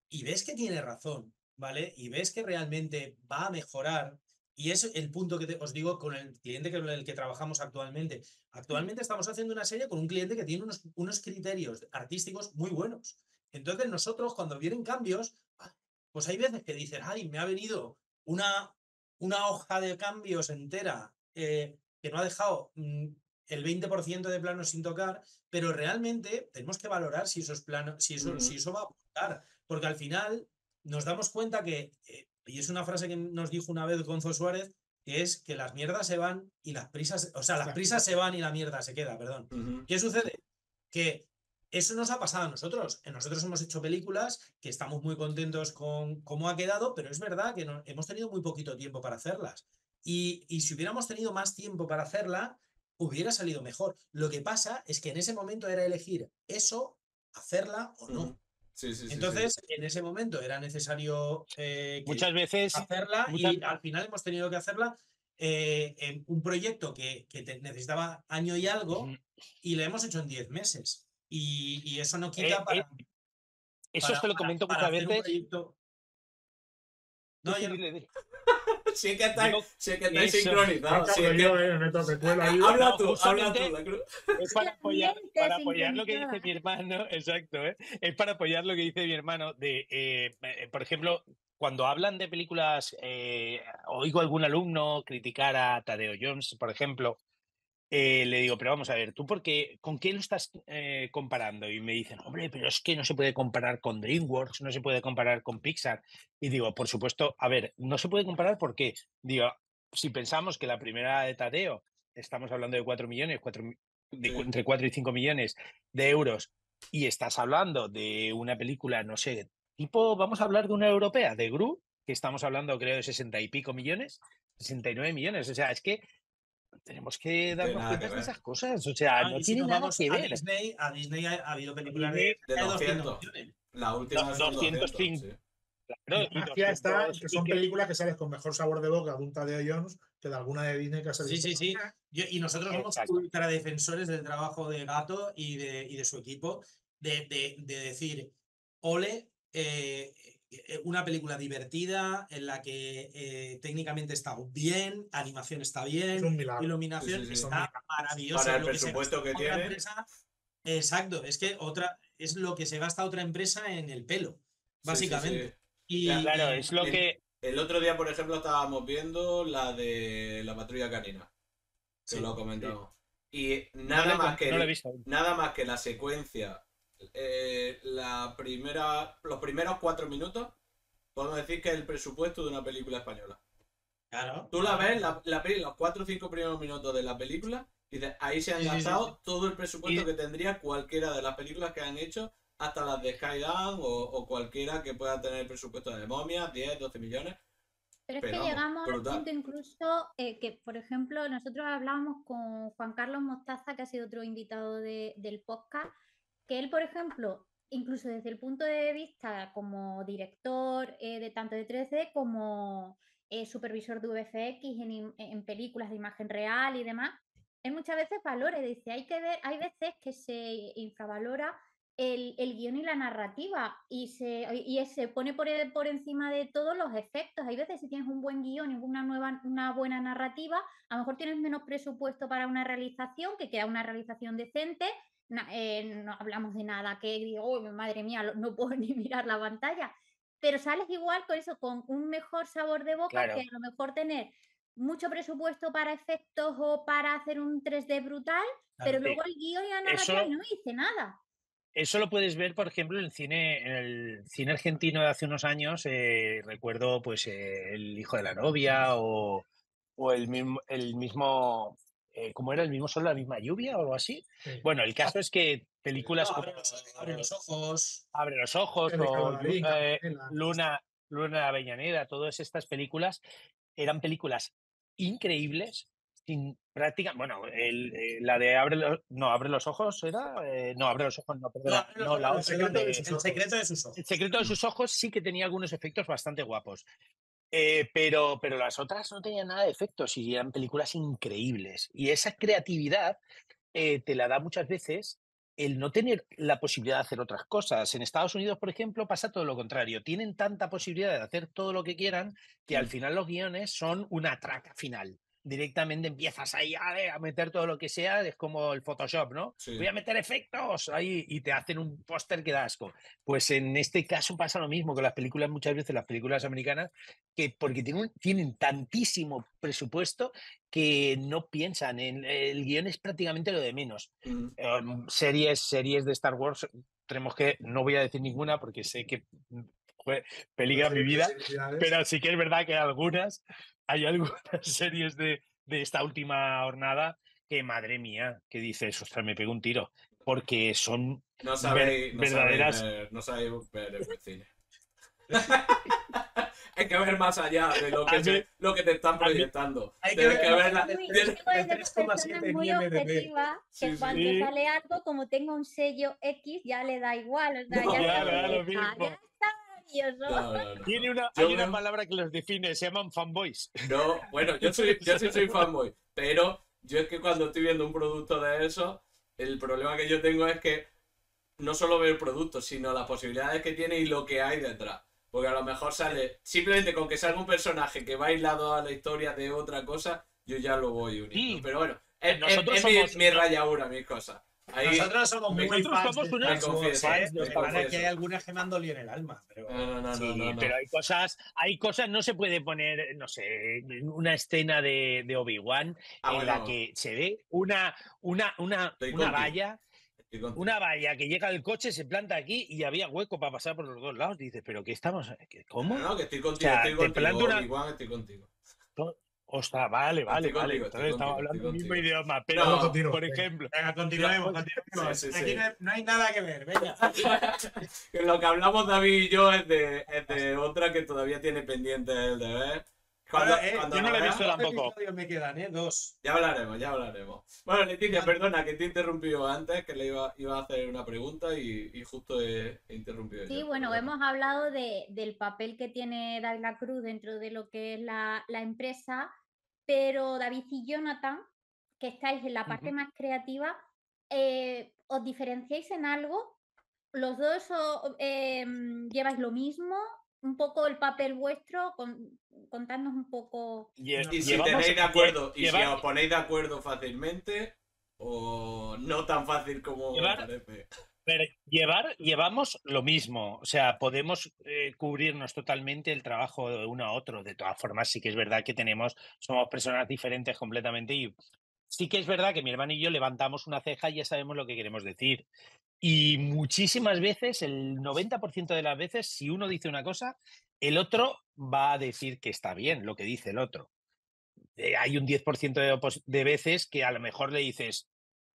y ves que tiene razón, ¿vale? Y ves que realmente va a mejorar y es el punto que os digo con el cliente con el que trabajamos actualmente. Actualmente estamos haciendo una serie con un cliente que tiene unos, unos criterios artísticos muy buenos. Entonces nosotros cuando vienen cambios, pues hay veces que dicen, ay, me ha venido una, una hoja de cambios entera eh, que no ha dejado mm, el 20% de planos sin tocar, pero realmente tenemos que valorar si esos planos, si eso, si eso va a aportar, porque al final nos damos cuenta que eh, y es una frase que nos dijo una vez Gonzo Suárez, que es que las mierdas se van y las prisas, o sea, las prisas se van y la mierda se queda, perdón. ¿Qué sucede? Que eso nos ha pasado a nosotros. Nosotros hemos hecho películas que estamos muy contentos con cómo ha quedado, pero es verdad que hemos tenido muy poquito tiempo para hacerlas. Y, si hubiéramos tenido más tiempo para hacerla, hubiera salido mejor. Lo que pasa es que en ese momento era elegir eso, hacerla o no. Entonces, en ese momento era necesario eh, Muchas veces hacerla y al final hemos tenido que hacerla eh, en un proyecto que, necesitaba año y algo y lo hemos hecho en 10 meses. Y, eso no quita eh, para, Eso es que lo comento muchas veces. No, yo... sí que estáis, sí que estáis sincronizados. Yo, eh, me habla tú, habla tú. Es para apoyar, para apoyar lo que dice mi hermano, exacto, ¿eh? es para apoyar lo que dice mi hermano de, eh, eh, por ejemplo, cuando hablan de películas, eh, oigo algún alumno criticar a Tadeo Jones, por ejemplo, eh, le digo, pero vamos a ver, ¿tú por qué, con qué lo estás eh, comparando? Y me dicen, hombre, pero es que no se puede comparar con DreamWorks, no se puede comparar con Pixar. Y digo, por supuesto, a ver, no se puede comparar porque, digo, si pensamos que la primera de Tadeo, estamos hablando de 4 millones, 4, entre 4 y 5 millones de euros, y estás hablando de una película, no sé, tipo, vamos a hablar de una europea, de Gru, que estamos hablando creo de 60 y pico millones, 69 millones, o sea, es que tenemos que darnos cuenta de esas cosas, o sea, no, tiene nada que ver. A Disney, a Disney ha, habido películas de, de 200 millones. La última 205. Claro, y está, que son películas que sales con mejor sabor de boca de un Tadeo Jones que de alguna de Disney que ha salido. Sí, sí, sí. y nosotros somos ultra defensores del trabajo de Gato y de, y de su equipo, de, de, de decir, ole, eh, una película divertida en la que eh, técnicamente está bien, animación está bien, iluminación está maravillosa. Para el presupuesto que tiene. exacto, es que otra es lo que se gasta otra empresa en el pelo, básicamente. y, claro, es lo que. El otro día, por ejemplo, estábamos viendo la de la patrulla canina. Se lo comentamos. Y nada más que nada más que la secuencia eh, la primera, los primeros cuatro minutos, podemos decir que es el presupuesto de una película española. Claro. Tú la ves, la, la, los cuatro o cinco primeros minutos de la película, y dices, ahí se han gastado todo el presupuesto que tendría cualquiera de las películas que han hecho, hasta las de Skydown o, o cualquiera que pueda tener el presupuesto de momia, 10, 12 millones. Pero es que llegamos al punto incluso eh, que, por ejemplo, nosotros hablábamos con Juan Carlos Mostaza, que ha sido otro invitado del podcast, que él, por ejemplo, incluso desde el punto de vista como director eh, de tanto de 3D como eh, supervisor de VFX en, películas de imagen real y demás, él muchas veces valora y dice, hay que ver, hay veces que se infravalora el, guion y la narrativa y se, y se pone por, por, encima de todos los efectos. Hay veces si tienes un buen guion y una, nueva, una buena narrativa, a lo mejor tienes menos presupuesto para una realización, que queda una realización decente, eh, no hablamos de nada que digo, oh, madre mía, no puedo ni mirar la pantalla, pero sales igual con eso, con un mejor sabor de boca que a lo mejor tener mucho presupuesto para efectos o para hacer un 3D brutal, pero luego el guion y la narrativa no hice nada. Eso lo puedes ver, por ejemplo, en el cine, en el cine argentino de hace unos años. Eh, recuerdo, pues, eh, El hijo de la novia o, o el mismo, el mismo eh, ¿cómo era el mismo sol, la misma lluvia o algo así? Bueno, el caso es que películas abre, los, ojos. Abre los ojos, o eh, Luna, Luna Avellaneda, todas estas películas eran películas increíbles, sin práctica. Bueno, el, eh, la de abre los, no, abre los ojos era. no, abre los ojos, no, perdón. No, la el, secreto de, el secreto de sus ojos. El secreto de sus ojos sí que tenía algunos efectos bastante guapos. Eh, pero, pero las otras no tenían nada de efectos y eran películas increíbles. Y esa creatividad eh, te la da muchas veces el no tener la posibilidad de hacer otras cosas. En Estados Unidos, por ejemplo, pasa todo lo contrario. Tienen tanta posibilidad de hacer todo lo que quieran que al final los guiones son una traca final directamente empiezas ahí a, meter todo lo que sea, es como el Photoshop, ¿no? Voy a meter efectos ahí y te hacen un póster que da asco. Pues en este caso pasa lo mismo con las películas, muchas veces las películas americanas, que porque tienen, tienen tantísimo presupuesto que no piensan en el guion es prácticamente lo de menos. Em, series, series de Star Wars, tenemos que, no voy a decir ninguna porque sé que mm, peligra mi vida, pero sí que es verdad que algunas hay algunas series de, de, esta última jornada que, madre mía, que dices, ostras, me pego un tiro, porque son no sabéis, verdaderas... No sabéis ver, el cine. hay que ver más allá de lo que, lo que te están proyectando. Hay que, ver, que ver la... muy objetiva, que cuando sale algo, como tenga un sello X, ya le da igual. O sea, ya, ya, ya, tiene una, hay una palabra que los define, se llaman fanboys. No, bueno, yo, soy, yo sí soy fanboy, pero yo es que cuando estoy viendo un producto de eso, el problema que yo tengo es que no solo veo el producto, sino las posibilidades que tiene y lo que hay detrás. Porque a lo mejor sale, simplemente con que salga un personaje que va aislado a la historia de otra cosa, yo ya lo voy uniendo. Pero bueno, es, es, es mi, mi rayadura, mis cosas. Nosotros somos muy fans. Somos que hay algunas que me han dolido en el alma. Pero... No, no, no, pero hay cosas, hay cosas, no se puede poner, no sé, una escena de, de Obi-Wan ah, en la que se ve una, una, una, una valla. Una valla que llega el coche, se planta aquí y había hueco para pasar por los dos lados. Dices, ¿pero qué estamos? ¿Cómo? No, que estoy contigo, estoy contigo. Una... estoy contigo Ostras, vale, vale, vale. Entonces estamos hablando el mismo idioma. Pero, por ejemplo. Venga, continuemos, continuemos. Aquí no hay, nada que ver, venga. lo que hablamos David y yo es de, es de otra que todavía tiene pendiente el deber eh, yo no lo he visto tampoco. Me quedan, ¿eh? Dos. Ya hablaremos, ya hablaremos. Bueno, Leticia, perdona que te he interrumpido antes, que le iba, iba a hacer una pregunta y, justo he, interrumpido. Sí, bueno, hemos hablado de, del papel que tiene David La Cruz dentro de lo que es la, empresa, pero David y Jonathan, que estáis en la parte más creativa, eh, ¿os diferenciáis en algo? ¿Los dos em, lleváis lo mismo? un poco el papel vuestro, con, contadnos un poco. Y, si tenéis de acuerdo, y si os ponéis de acuerdo fácilmente, o no tan fácil como parece. Pero llevar, llevamos lo mismo, o sea, podemos eh, cubrirnos totalmente el trabajo de uno a otro. De todas formas, sí que es verdad que tenemos, somos personas diferentes completamente y sí que es verdad que mi hermano y yo levantamos una ceja y ya sabemos lo que queremos decir. Y muchísimas veces, el 90% de las veces, si uno dice una cosa, el otro va a decir que está bien lo que dice el otro. Eh, hay un 10% de, veces que a lo mejor le dices,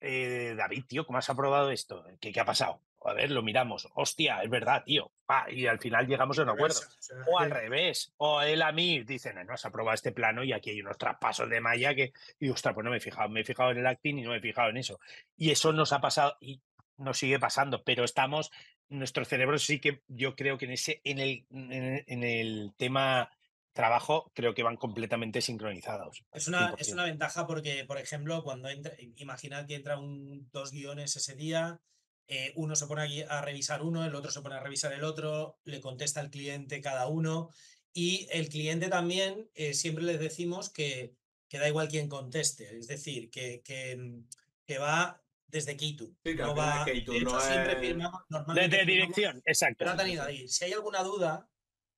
eh, David, tío, ¿cómo has aprobado esto? ¿Qué, ¿Qué, ha pasado? A ver, lo miramos. Hostia, es verdad, tío. y al final llegamos a un acuerdo. O al revés. O él a mí dice, no, no has aprobado este plano y aquí hay unos traspasos de malla que. Y ostras, pues no me he fijado. Me he fijado en el acting y no me he fijado en eso. Y eso nos ha pasado. Y nos sigue pasando, pero estamos, nuestro cerebro sí que yo creo que en ese, en el, en el tema trabajo, creo que van completamente sincronizados. Es una, es una ventaja porque, por ejemplo, cuando entra, imaginad que entra un, dos guiones ese día, eh, uno se pone a, revisar uno, el otro se pone a revisar el otro, le contesta al cliente cada uno y el cliente también eh, siempre les decimos que, que, da igual quien conteste, es decir, que, que, que va desde Quito. no va, de hecho, siempre firmamos normalmente. Desde dirección, exacto. Si hay alguna duda,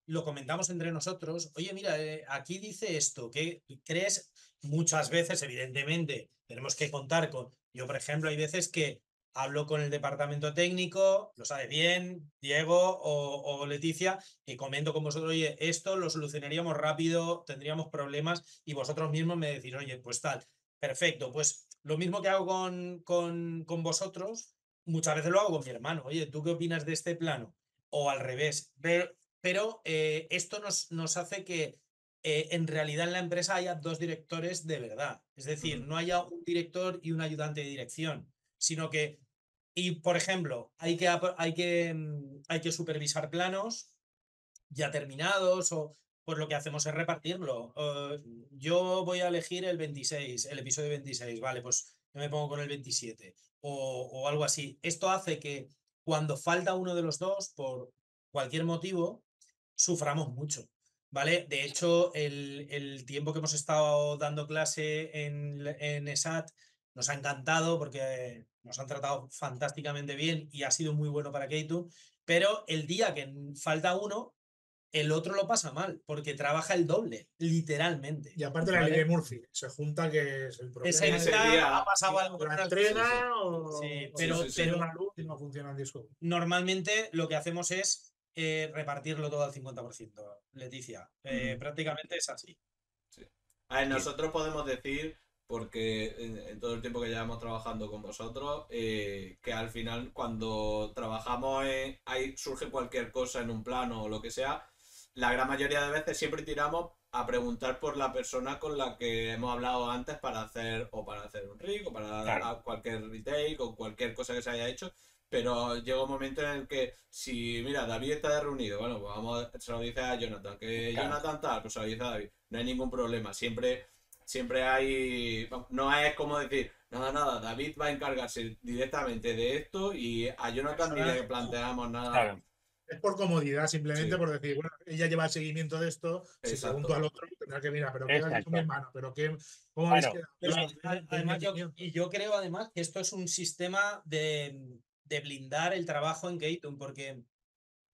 lo comentamos entre nosotros. Oye, mira, eh, aquí dice esto, ¿qué crees? Muchas veces, evidentemente, tenemos que contar con. Yo, por ejemplo, hay veces que hablo con el departamento técnico, lo sabe bien, Diego o, o, Leticia, y comento con vosotros, oye, esto lo solucionaríamos rápido, tendríamos problemas, y vosotros mismos me decís, oye, pues tal, perfecto, pues lo mismo que hago con, con, vosotros, muchas veces lo hago con mi hermano. Oye, ¿tú qué opinas de este plano? O al revés. Pero, eh, esto nos, nos, hace que eh, en realidad en la empresa haya dos directores de verdad. Es decir, no haya un director y un ayudante de dirección, sino que, y por ejemplo, hay que, hay que, mm, hay que supervisar planos ya terminados o pues lo que hacemos es repartirlo. Eh, yo voy a elegir el 26, el episodio 26, vale, pues yo me pongo con el 27 o, algo así. Esto hace que cuando falta uno de los dos, por cualquier motivo, suframos mucho. ¿Vale? De hecho, el, tiempo que hemos estado dando clase en, en ESAT nos ha encantado porque nos han tratado fantásticamente bien y ha sido muy bueno para Keitu, pero el día que falta uno, el otro lo pasa mal, porque trabaja el doble, literalmente. Y aparte la ley de Murphy, se junta que es el problema. Ese, día ha pasado algo con la entrega o, pero, pero una luz y no funciona el disco. Normalmente lo que hacemos es eh, repartirlo todo al 50%, Leticia. Eh, prácticamente es así. A ver, nosotros podemos decir, porque en, todo el tiempo que llevamos trabajando con vosotros, eh, que al final cuando trabajamos, ahí surge cualquier cosa en un plano o lo que sea, la gran mayoría de veces siempre tiramos a preguntar por la persona con la que hemos hablado antes para hacer o para hacer un rig o para dar cualquier retake o cualquier cosa que se haya hecho. Pero llega un momento en el que, si, mira, David está reunido, bueno, pues vamos, se lo dice a Jonathan, que Jonathan tal, pues se lo dice a David, no hay ningún problema, siempre, siempre hay, no es como decir, nada, nada, David va a encargarse directamente de esto y a Jonathan ni le planteamos nada. Es por comodidad, simplemente por decir, bueno, ella lleva el seguimiento de esto, si pregunto al otro, tendrá que mirar, pero ¿qué ha mi hermano? ¿Pero qué, ¿Cómo bueno, además, yo, y yo creo además que esto es un sistema de, de blindar el trabajo en Keaton, porque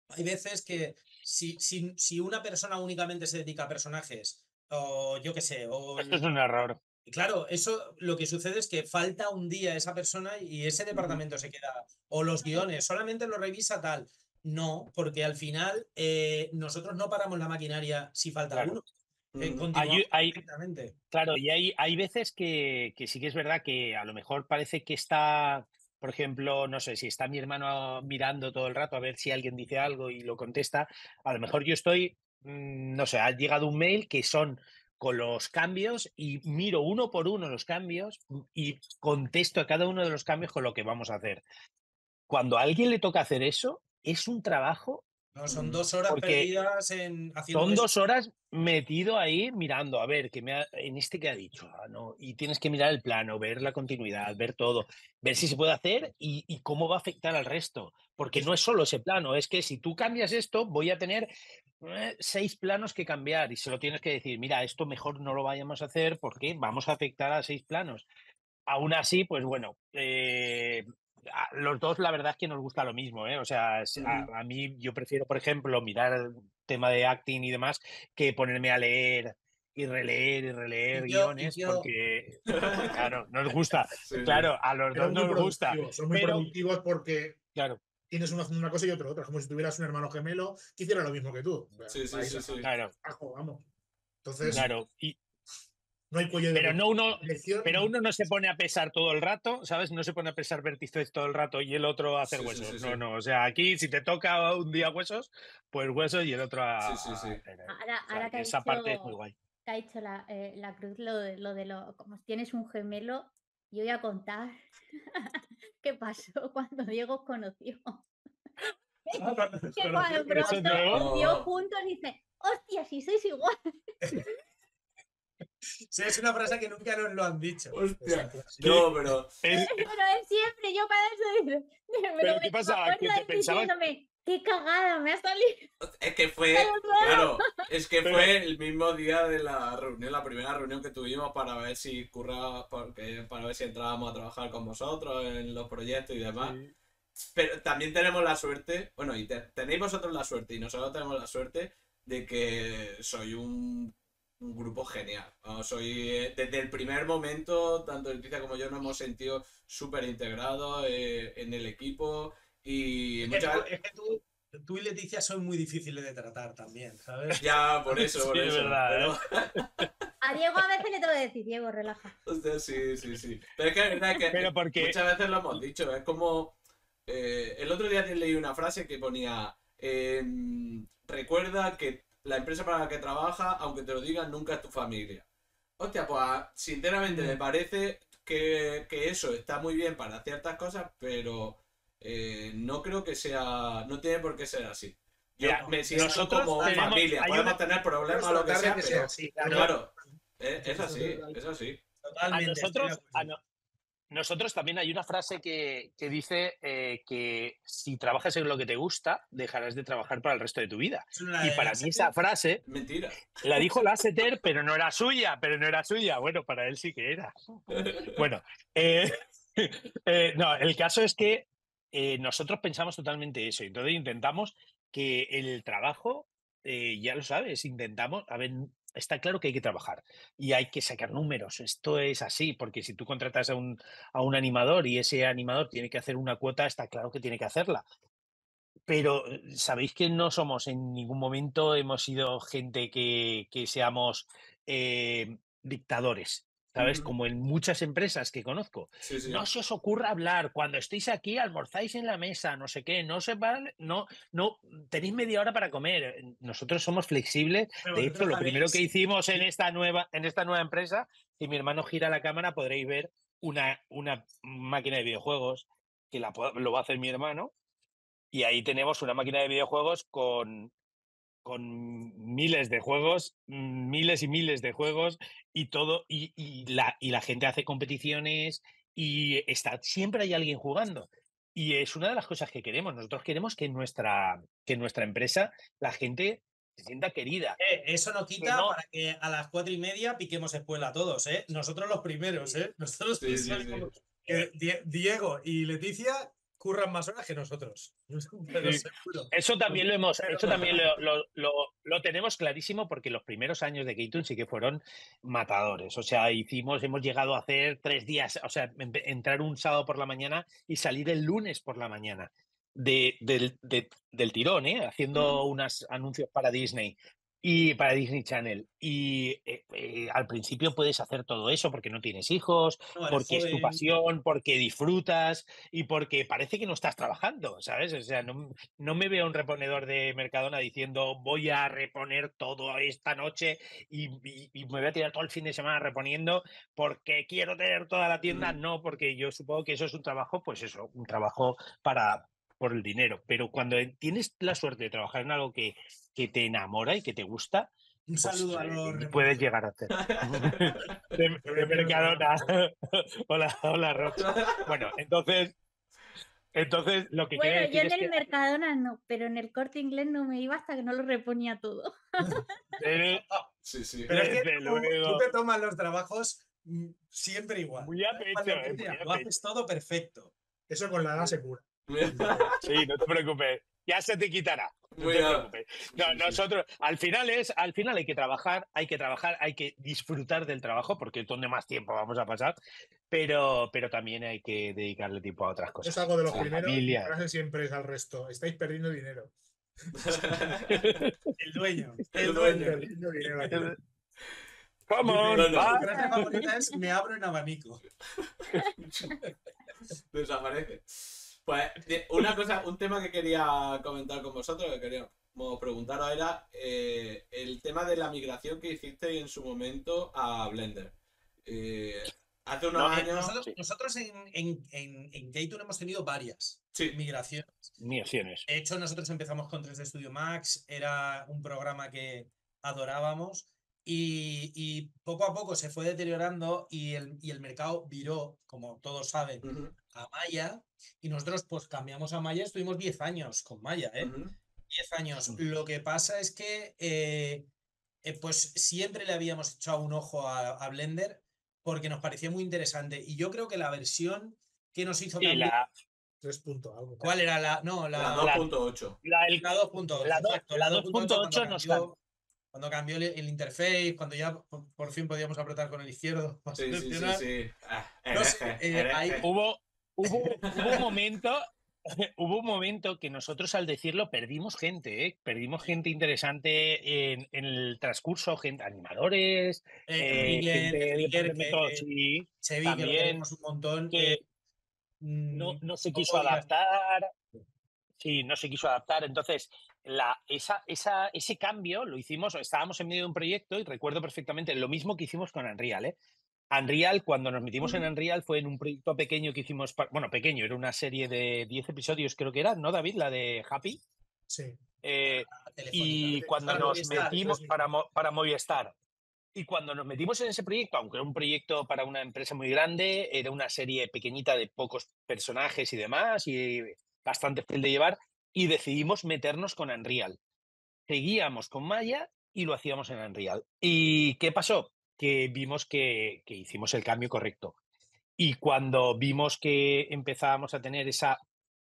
hay veces que si, si, si, una persona únicamente se dedica a personajes, o yo qué sé, o... Esto es un error. Claro, eso lo que sucede es que falta un día esa persona y ese departamento se queda, o los guiones, solamente lo revisa tal. No, porque al final eh, nosotros no paramos la maquinaria si falta uno. Mm. Hay, claro, y hay, hay veces que, que sí que es verdad que a lo mejor parece que está, por ejemplo, no sé, si está mi hermano mirando todo el rato a ver si alguien dice algo y lo contesta, a lo mejor yo estoy, mm, no sé, ha llegado un mail que son con los cambios y miro uno por uno los cambios y contesto a cada uno de los cambios con lo que vamos a hacer. Cuando a alguien le toca hacer eso, es un trabajo no, son dos horas perdidas en haciendo. Son dos horas metido ahí mirando, a ver, que me en este que ha dicho, ah, ¿no? Y tienes que mirar el plano, ver la continuidad, ver todo, ver si se puede hacer y, cómo va a afectar al resto. Porque no es solo ese plano, es que si tú cambias esto, voy a tener eh, seis planos que cambiar y se lo tienes que decir, mira, esto mejor no lo vayamos a hacer porque vamos a afectar a seis planos. Aún así, pues bueno, eh, los dos la verdad es que nos gusta lo mismo, ¿eh? O sea, a, mí yo prefiero, por ejemplo, mirar el tema de acting y demás que ponerme a leer y releer y releer guiones porque claro, nos gusta. Claro, a los dos nos gusta. Son muy productivos porque claro. tienes una, una, cosa y otra otra, como si tuvieras un hermano gemelo que hiciera lo mismo que tú. Sí, sí, sí, Claro. vamos. Entonces, claro, y, no hay cuello de pero no uno pero uno no se pone a pesar todo el rato sabes no se pone a pesar vértices todo el rato y el otro a hacer huesos. no no o sea aquí si te toca un día huesos pues huesos y el otro a, sí, sí, sí. ahora, que esa parte es muy guay. que ha hecho la, eh, la cruz lo de, lo de lo como tienes un gemelo yo voy a contar qué pasó cuando Diego conoció. Ah, que cuando pronto juntos dice hostia si sois igual Sí, es una frase que nunca nos lo han dicho. Hostia. No, pero. Es... Pero es siempre, yo para eso digo. ¿Pero qué pasa? ¿Qué te pensabas? ¡Qué cagada! Me ha salido. Es que fue. Claro, es que fue el mismo día de la reunión, la primera reunión que tuvimos para ver si curra, porque, para ver si entrábamos a trabajar con vosotros en los proyectos y demás. Pero también tenemos la suerte, bueno, y tenéis vosotros la suerte y nosotros tenemos la suerte de que soy un un grupo genial. soy, eh, desde el primer momento, tanto Leticia como yo nos hemos sentido súper integrados eh, en el equipo. Y es, que tú, tú, y Leticia son muy difíciles de tratar también, ¿sabes? Ya, por eso, por eso. Verdad, ¿eh? A Diego a veces le tengo que decir, Diego, relaja. sí, sí, sí. Pero es que es verdad que muchas veces lo hemos dicho. Es como. el otro día leí una frase que ponía. Em, recuerda que la empresa para la que trabaja, aunque te lo digan, nunca es tu familia. Hostia, pues sinceramente me mm. parece que, eso está muy bien para ciertas cosas, pero eh, no creo que sea, no tiene por qué ser así. Yo me siento como familia, podemos tener problemas o lo que sea, pero claro, es, así, es así. A nosotros, nosotros también hay una frase que, dice eh, que si trabajas en lo que te gusta, dejarás de trabajar para el resto de tu vida. Y para mí esa frase Mentira. la dijo Lasseter, pero no era suya, pero no era suya. Bueno, para él sí que era. Bueno, eh, eh, no, el caso es que nosotros pensamos totalmente eso. Entonces intentamos que el trabajo, ya lo sabes, intentamos, a ver, está claro que hay que trabajar y hay que sacar números. Esto es así, porque si tú contratas a un, a un animador y ese animador tiene que hacer una cuota, está claro que tiene que hacerla. Pero eh, sabéis que no somos en ningún momento, hemos sido gente que, que seamos eh, dictadores. ¿Sabes? Como en muchas empresas que conozco. No se os ocurra hablar, cuando estéis aquí almorzáis en la mesa, no sé qué, no se vale, no, no, tenéis media hora para comer. Nosotros somos flexibles. de hecho, lo primero que hicimos en esta nueva, en esta nueva empresa, si mi hermano gira la cámara, podréis ver una, una máquina de videojuegos que la, lo va a hacer mi hermano. Y ahí tenemos una máquina de videojuegos con con miles de juegos, mm, miles y miles de juegos y todo, y, la, y la gente hace competiciones y está, siempre hay alguien jugando. Y es una de las cosas que queremos. Nosotros queremos que nuestra, que nuestra empresa, la gente se sienta querida. Eh, eso no quita para que a las cuatro y media piquemos espuela a todos, ¿eh? Nosotros los primeros, ¿eh? Nosotros Diego y Leticia curran más horas que nosotros. Eso también lo hemos, eso también lo, tenemos clarísimo porque los primeros años de Keitun sí que fueron matadores. O sea, hicimos, hemos llegado a hacer tres días, o sea, entrar un sábado por la mañana y salir el lunes por la mañana. De, del, tirón, ¿eh? haciendo unos anuncios para Disney. Y para Disney Channel. Y eh, eh, al principio puedes hacer todo eso porque no tienes hijos, porque es tu pasión, porque disfrutas y porque parece que no estás trabajando, ¿sabes? O sea, no, no me veo un reponedor de Mercadona diciendo voy a reponer todo esta noche y, me voy a tirar todo el fin de semana reponiendo porque quiero tener toda la tienda. No, porque yo supongo que eso es un trabajo, pues eso, un trabajo para, por el dinero. Pero cuando tienes la suerte de trabajar en algo que, que te enamora y que te gusta, un pues, saludo a los. Eh, puedes llegar a hacer. de, Mercadona. hola, hola, Rocha. Bueno, entonces. Entonces, lo que bueno, yo en el Mercadona no, pero en el corte inglés no me iba hasta que no lo reponía todo. sí, sí. Pero es que tú, te tomas los trabajos mm, siempre igual. Muy a pecho, eh, Lo haces todo perfecto. Eso con la edad se cura. Sí, no te preocupes. Ya se te quitará. No, te preocupes. no, nosotros, al final es, al final hay que trabajar, hay que trabajar, hay que disfrutar del trabajo, porque es donde más tiempo vamos a pasar, pero, pero también hay que dedicarle tiempo a otras cosas. Es algo de los primeros. La frase siempre es al resto. Estáis perdiendo dinero. el dueño. El dueño. ¿Cómo? La frase favorita es me abro en abanico. Desaparece. Pues una cosa, un tema que quería comentar con vosotros, que queríamos preguntaros era eh, el tema de la migración que hiciste en su momento a Blender. Eh, hace unos eh, años. Nosotros, en, en, en, hemos tenido varias migraciones. Migraciones. De hecho, nosotros empezamos con 3D Studio Max, era un programa que adorábamos. Y, poco a poco se fue deteriorando y el, y el mercado viró, como todos saben, a Maya. Y nosotros pues cambiamos a Maya, estuvimos 10 años con Maya, ¿eh? 10 años. Lo que pasa es que eh, eh, pues siempre le habíamos echado un ojo a, Blender porque nos parecía muy interesante. Y yo creo que la versión que nos hizo cambiar... La... 3. ¿Cuál era la? No, la, 2.8. La, 2.8. La 2.8 nos, cuando cambió el, interface, cuando ya por, fin podíamos apretar con el izquierdo. Sí, sí, sí, sí, ah, eh, hubo, hubo, un momento hubo un momento que nosotros al decirlo perdimos gente, ¿eh? perdimos gente interesante en, el transcurso, gente, animadores, eh, eh gente se vi que un montón. Que no, no se quiso adaptar. Sí, no se quiso adaptar. Entonces, la, esa, esa, ese cambio lo hicimos, estábamos en medio de un proyecto y recuerdo perfectamente lo mismo que hicimos con Unreal. ¿eh? Unreal, cuando nos metimos en Unreal, fue en un proyecto pequeño que hicimos, bueno, pequeño, era una serie de 10 episodios, creo que era, ¿no, David? La de Happy. Sí. Eh, y cuando nos metimos para, para Movistar, y cuando nos metimos en ese proyecto, aunque era un proyecto para una empresa muy grande, era una serie pequeñita de pocos personajes y demás, y bastante fácil de llevar, y decidimos meternos con Unreal. Seguíamos con Maya y lo hacíamos en Unreal. ¿Y qué pasó? Que vimos que, hicimos el cambio correcto. Y cuando vimos que empezábamos a tener esa,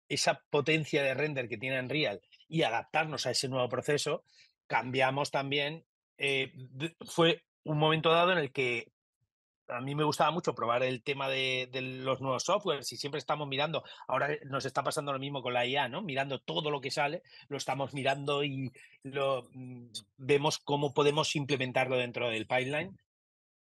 esa potencia de render que tiene Unreal y adaptarnos a ese nuevo proceso, cambiamos también. Eh, fue un momento dado en el que a mí me gustaba mucho probar el tema de, los nuevos softwares y siempre estamos mirando, ahora nos está pasando lo mismo con la IA, ¿no? Mirando todo lo que sale, lo estamos mirando y lo, mm, vemos cómo podemos implementarlo dentro del pipeline.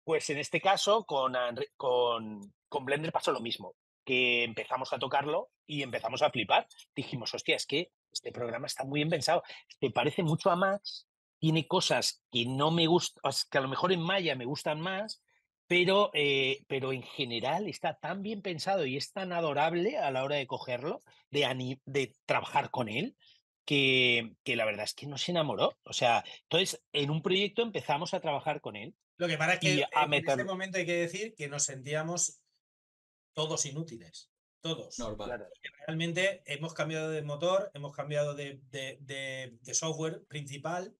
Pues en este caso, con, con, con Blender pasó lo mismo, que empezamos a tocarlo y empezamos a flipar. Dijimos, hostia, es que este programa está muy bien pensado, te parece mucho a Max, tiene cosas que no me gustan, que a lo mejor en Maya me gustan más, pero, eh, pero en general está tan bien pensado y es tan adorable a la hora de cogerlo, de, de trabajar con él, que, que, la verdad es que nos enamoró. O sea, entonces en un proyecto empezamos a trabajar con él. Lo que para es que en este momento hay que decir que nos sentíamos todos inútiles. Todos. Normal. Realmente hemos cambiado de motor, hemos cambiado de, de, de software principal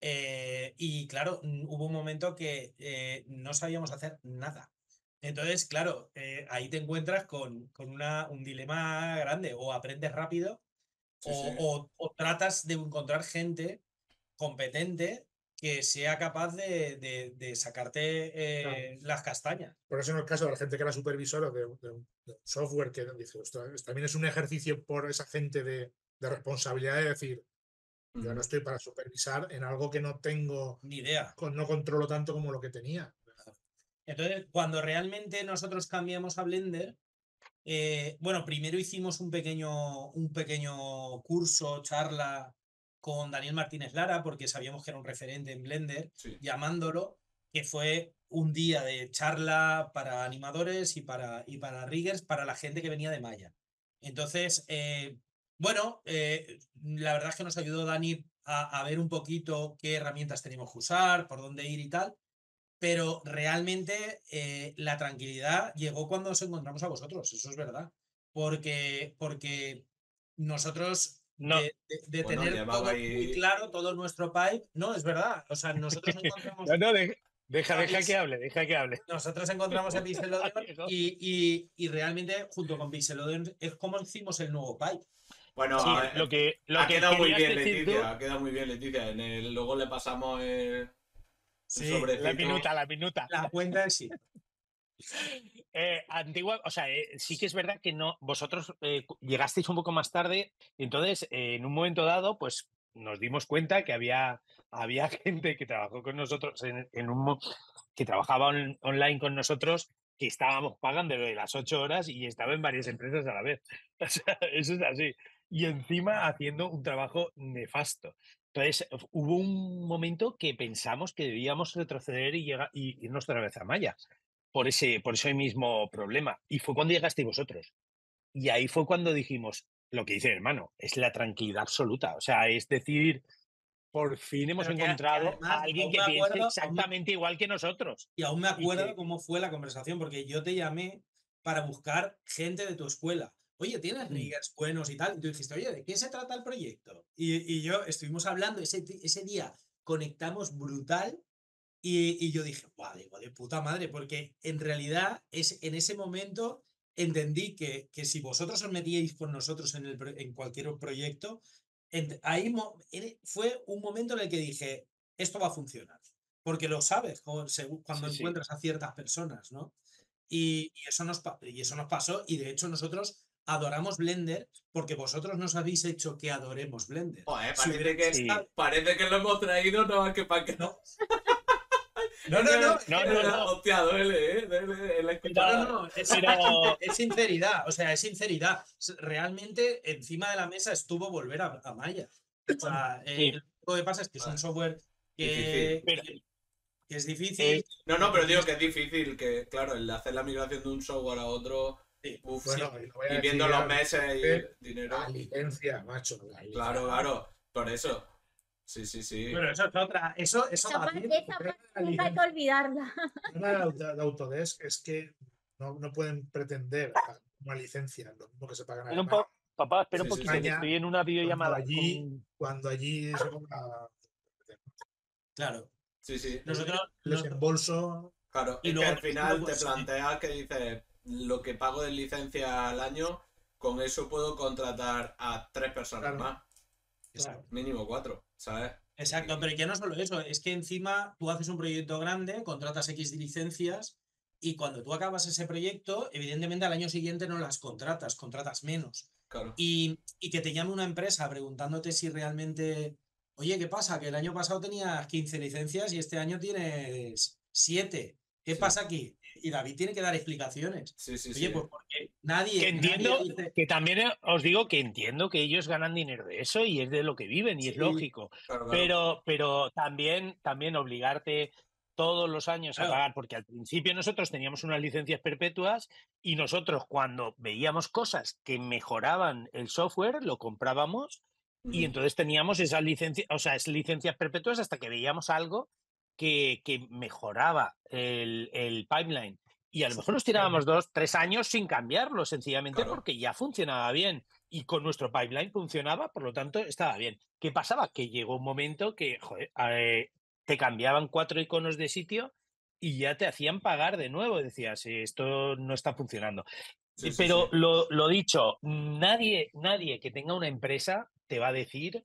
eh, y claro, hubo un momento que eh, no sabíamos hacer nada. Entonces, claro, eh, ahí te encuentras con, con una, un dilema grande. O aprendes rápido o, O, tratas de encontrar gente competente que sea capaz de, de, sacarte las castañas. Por eso en el caso de la gente que era supervisor de, un software que dice, también es un ejercicio por esa gente de, responsabilidad de decir, Yo no estoy para supervisar en algo que no tengo ni idea. No controlo tanto como lo que tenía. Entonces, cuando realmente nosotros cambiamos a Blender, eh, bueno, primero hicimos un pequeño, un pequeño curso, charla con Daniel Martínez Lara, porque sabíamos que era un referente en Blender, llamándolo, que fue un día de charla para animadores y para, y para riggers, para la gente que venía de Maya. Entonces, eh, bueno, eh, la verdad es que nos ayudó Dani a, ver un poquito qué herramientas tenemos que usar, por dónde ir y tal, pero realmente eh, la tranquilidad llegó cuando nos encontramos a vosotros, eso es verdad, porque, porque nosotros de, tener todo muy claro, todo nuestro pipe, no, es verdad, o sea, nosotros encontramos... Deja, deja que hable, deja que hable. Nosotros encontramos a Pixelodion y, y, realmente junto con Pixelodion es como hicimos el nuevo pipe. Bueno, lo que, lo ha quedado muy bien Leticia, ha quedado muy bien Leticia. En el, luego le pasamos el, sí, la minuta, la minuta. La cuenta sí. Eh, antigua, o sea, eh, sí que es verdad que no, vosotros eh, llegasteis un poco más tarde, entonces en un momento dado, pues nos dimos cuenta que había, había gente que trabajó con nosotros en, un que trabajaba online con nosotros que estábamos pagando de las ocho horas y estaba en varias empresas a la vez. Eso es así. Y encima haciendo un trabajo nefasto. Entonces, hubo un momento que pensamos que debíamos retroceder y, llegar, y irnos otra vez a Maya por ese, por ese mismo problema. Y fue cuando llegasteis vosotros. Y ahí fue cuando dijimos, lo que dice hermano, es la tranquilidad absoluta. O sea, es decir, por fin hemos encontrado a alguien que piense exactamente igual que nosotros. Y aún me acuerdo cómo fue la conversación, porque yo te llamé para buscar gente de tu escuela. Oye, ¿tienes mm. riggers buenos y tal? Y tú dijiste, oye, ¿de qué se trata el proyecto? Y, yo estuvimos hablando ese, ese día, conectamos brutal y, y yo dije, guau, digo, de puta madre, porque en realidad es en ese momento entendí que, que si vosotros os metíais con nosotros en, el, en cualquier proyecto, ahí fue un momento en el que dije, esto va a funcionar, porque lo sabes cuando, encuentras a ciertas personas, ¿no? Y, eso nos, y eso nos pasó, y de hecho nosotros adoramos Blender porque vosotros nos habéis hecho que adoremos Blender. parece, que, parece que lo hemos traído, no, que para que no. No, no, no. No, no, no. ¿eh? No, no, es, sinceridad. O sea, es sinceridad. Realmente, encima de la mesa estuvo volver a, Maya. O sea, eh, lo que pasa es que es un software que, es difícil. Eh, no, no, pero digo que es difícil, que claro, el hacer la migración de un software a otro. bueno, y, viendo los meses y el dinero. La licencia, macho. claro, claro. Por eso. Sí, sí, sí. Pero eso es otra. Eso, eso esa, parte, nunca hay que olvidarla. de Autodesk es que no, no pueden pretender una licencia, lo mismo que se pagan en Papá, espera un poquito, estoy en una videollamada. Cuando allí, cuando allí se Claro. Sí, sí. Nosotros les embolso. Claro, y, luego, al final te planteas que dices lo que pago de licencia al año, con eso puedo contratar a tres personas más. Mínimo cuatro, ¿sabes? Exacto, pero ya no solo eso, es que encima tú haces un proyecto grande, contratas X licencias y cuando tú acabas ese proyecto, evidentemente al año siguiente no las contratas, contratas menos. Claro. Y, y que te llame una empresa preguntándote si realmente, oye, ¿qué pasa? Que el año pasado tenías 15 licencias y este año tienes 7. ¿Qué pasa aquí? Y David tiene que dar explicaciones. Sí, sí, Oye, pues porque nadie. Que entiendo, que también os digo que entiendo que ellos ganan dinero de eso y es de lo que viven y es lógico. Pero, pero también, también obligarte todos los años a pagar, porque al principio nosotros teníamos unas licencias perpetuas y nosotros cuando veíamos cosas que mejoraban el software, lo comprábamos y entonces teníamos esas licencias, o sea, esas licencias perpetuas hasta que veíamos algo que, mejoraba el, pipeline. Y a lo mejor nos tirábamos dos, tres años sin cambiarlo, sencillamente porque ya funcionaba bien. Y con nuestro pipeline funcionaba, por lo tanto, estaba bien. ¿Qué pasaba? Que llegó un momento que eh, te cambiaban cuatro iconos de sitio y ya te hacían pagar de nuevo. Decías, esto no está funcionando. Pero Lo, lo, dicho, nadie, nadie que tenga una empresa te va a decir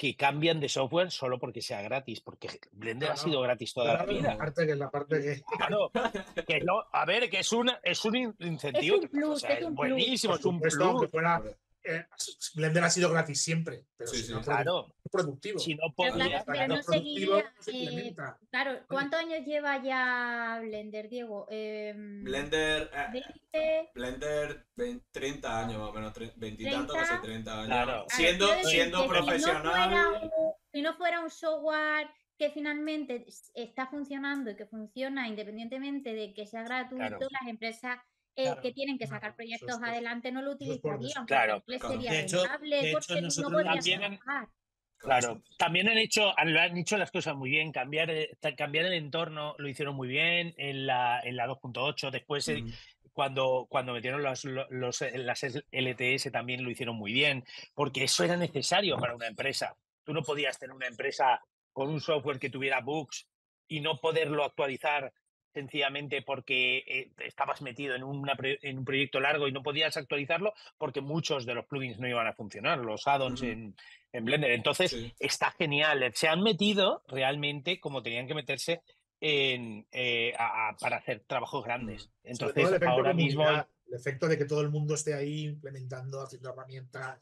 que cambian de software solo porque sea gratis, porque Blender ha sido gratis toda la vida. Parte que la parte que... Claro, a ver, que es un, es un incentivo, es, un plus, es, buenísimo, es un plus. Fuera, eh, Blender ha sido gratis siempre, pero si no, claro. productivo. Si no claro, ¿cuántos años lleva ya Blender, Diego? Em, Blender, eh, Blender 30 años más o menos, 20 y tanto, casi 30 años. Siendo, siendo profesional. Si no, fuera un software que finalmente está funcionando y que funciona independientemente de que sea gratuito, las empresas eh, que tienen que sacar proyectos adelante no lo utilizarían. Claro, sería de hecho, de hecho no también han, Claro, también han hecho, han hecho las cosas muy bien, cambiar, eh, cambiar el entorno lo hicieron muy bien en la, en la 2.8, después cuando, cuando metieron los, los, eh, las LTS también lo hicieron muy bien, porque eso era necesario para una empresa. Tú no podías tener una empresa con un software que tuviera bugs y no poderlo actualizar sencillamente porque eh, estabas metido en, en, un proyecto largo y no podías actualizarlo porque muchos de los plugins no iban a funcionar, los add-ons en, Blender. Entonces, está genial. Se han metido realmente como tenían que meterse en, eh, para hacer trabajos grandes. Entonces, ahora mismo... El efecto de que todo el mundo esté ahí implementando, haciendo herramientas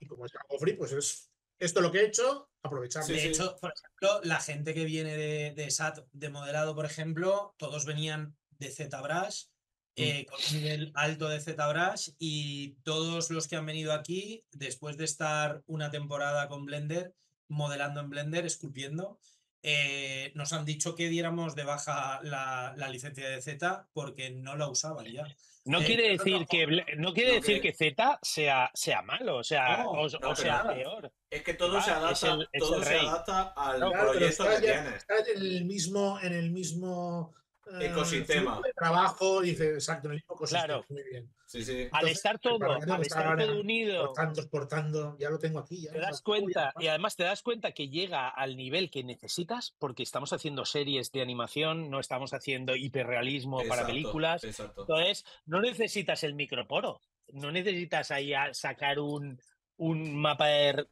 y como es algo free, pues es esto lo que he hecho, aprovechar. de hecho, por ejemplo, la gente que viene de, SAT de modelado, por ejemplo, todos venían de ZBrush, mm. eh, con un nivel alto de ZBrush, y todos los que han venido aquí, después de estar una temporada con Blender, modelando en Blender, esculpiendo, eh, nos han dicho que diéramos de baja la, licencia de Z porque no la usaban ya. No eh, quiere decir que no quiere decir que Z sea, sea malo, o sea, o, sea peor. Es que todo se adapta, todo se adapta al proyecto que tienes. Está en el mismo, en el mismo eh, ecosistema. De trabajo, dice, exacto, en el mismo ecosistema. Claro. Muy bien. Sí, sí. al estar todo, al estar todo unido. Exportando, exportando, ya lo tengo aquí. te das cuenta, y además te das cuenta que llega al nivel que necesitas, porque estamos haciendo series de animación, no estamos haciendo hiperrealismo para películas. Entonces, no necesitas el microporo, no necesitas ahí sacar un, un mapa de,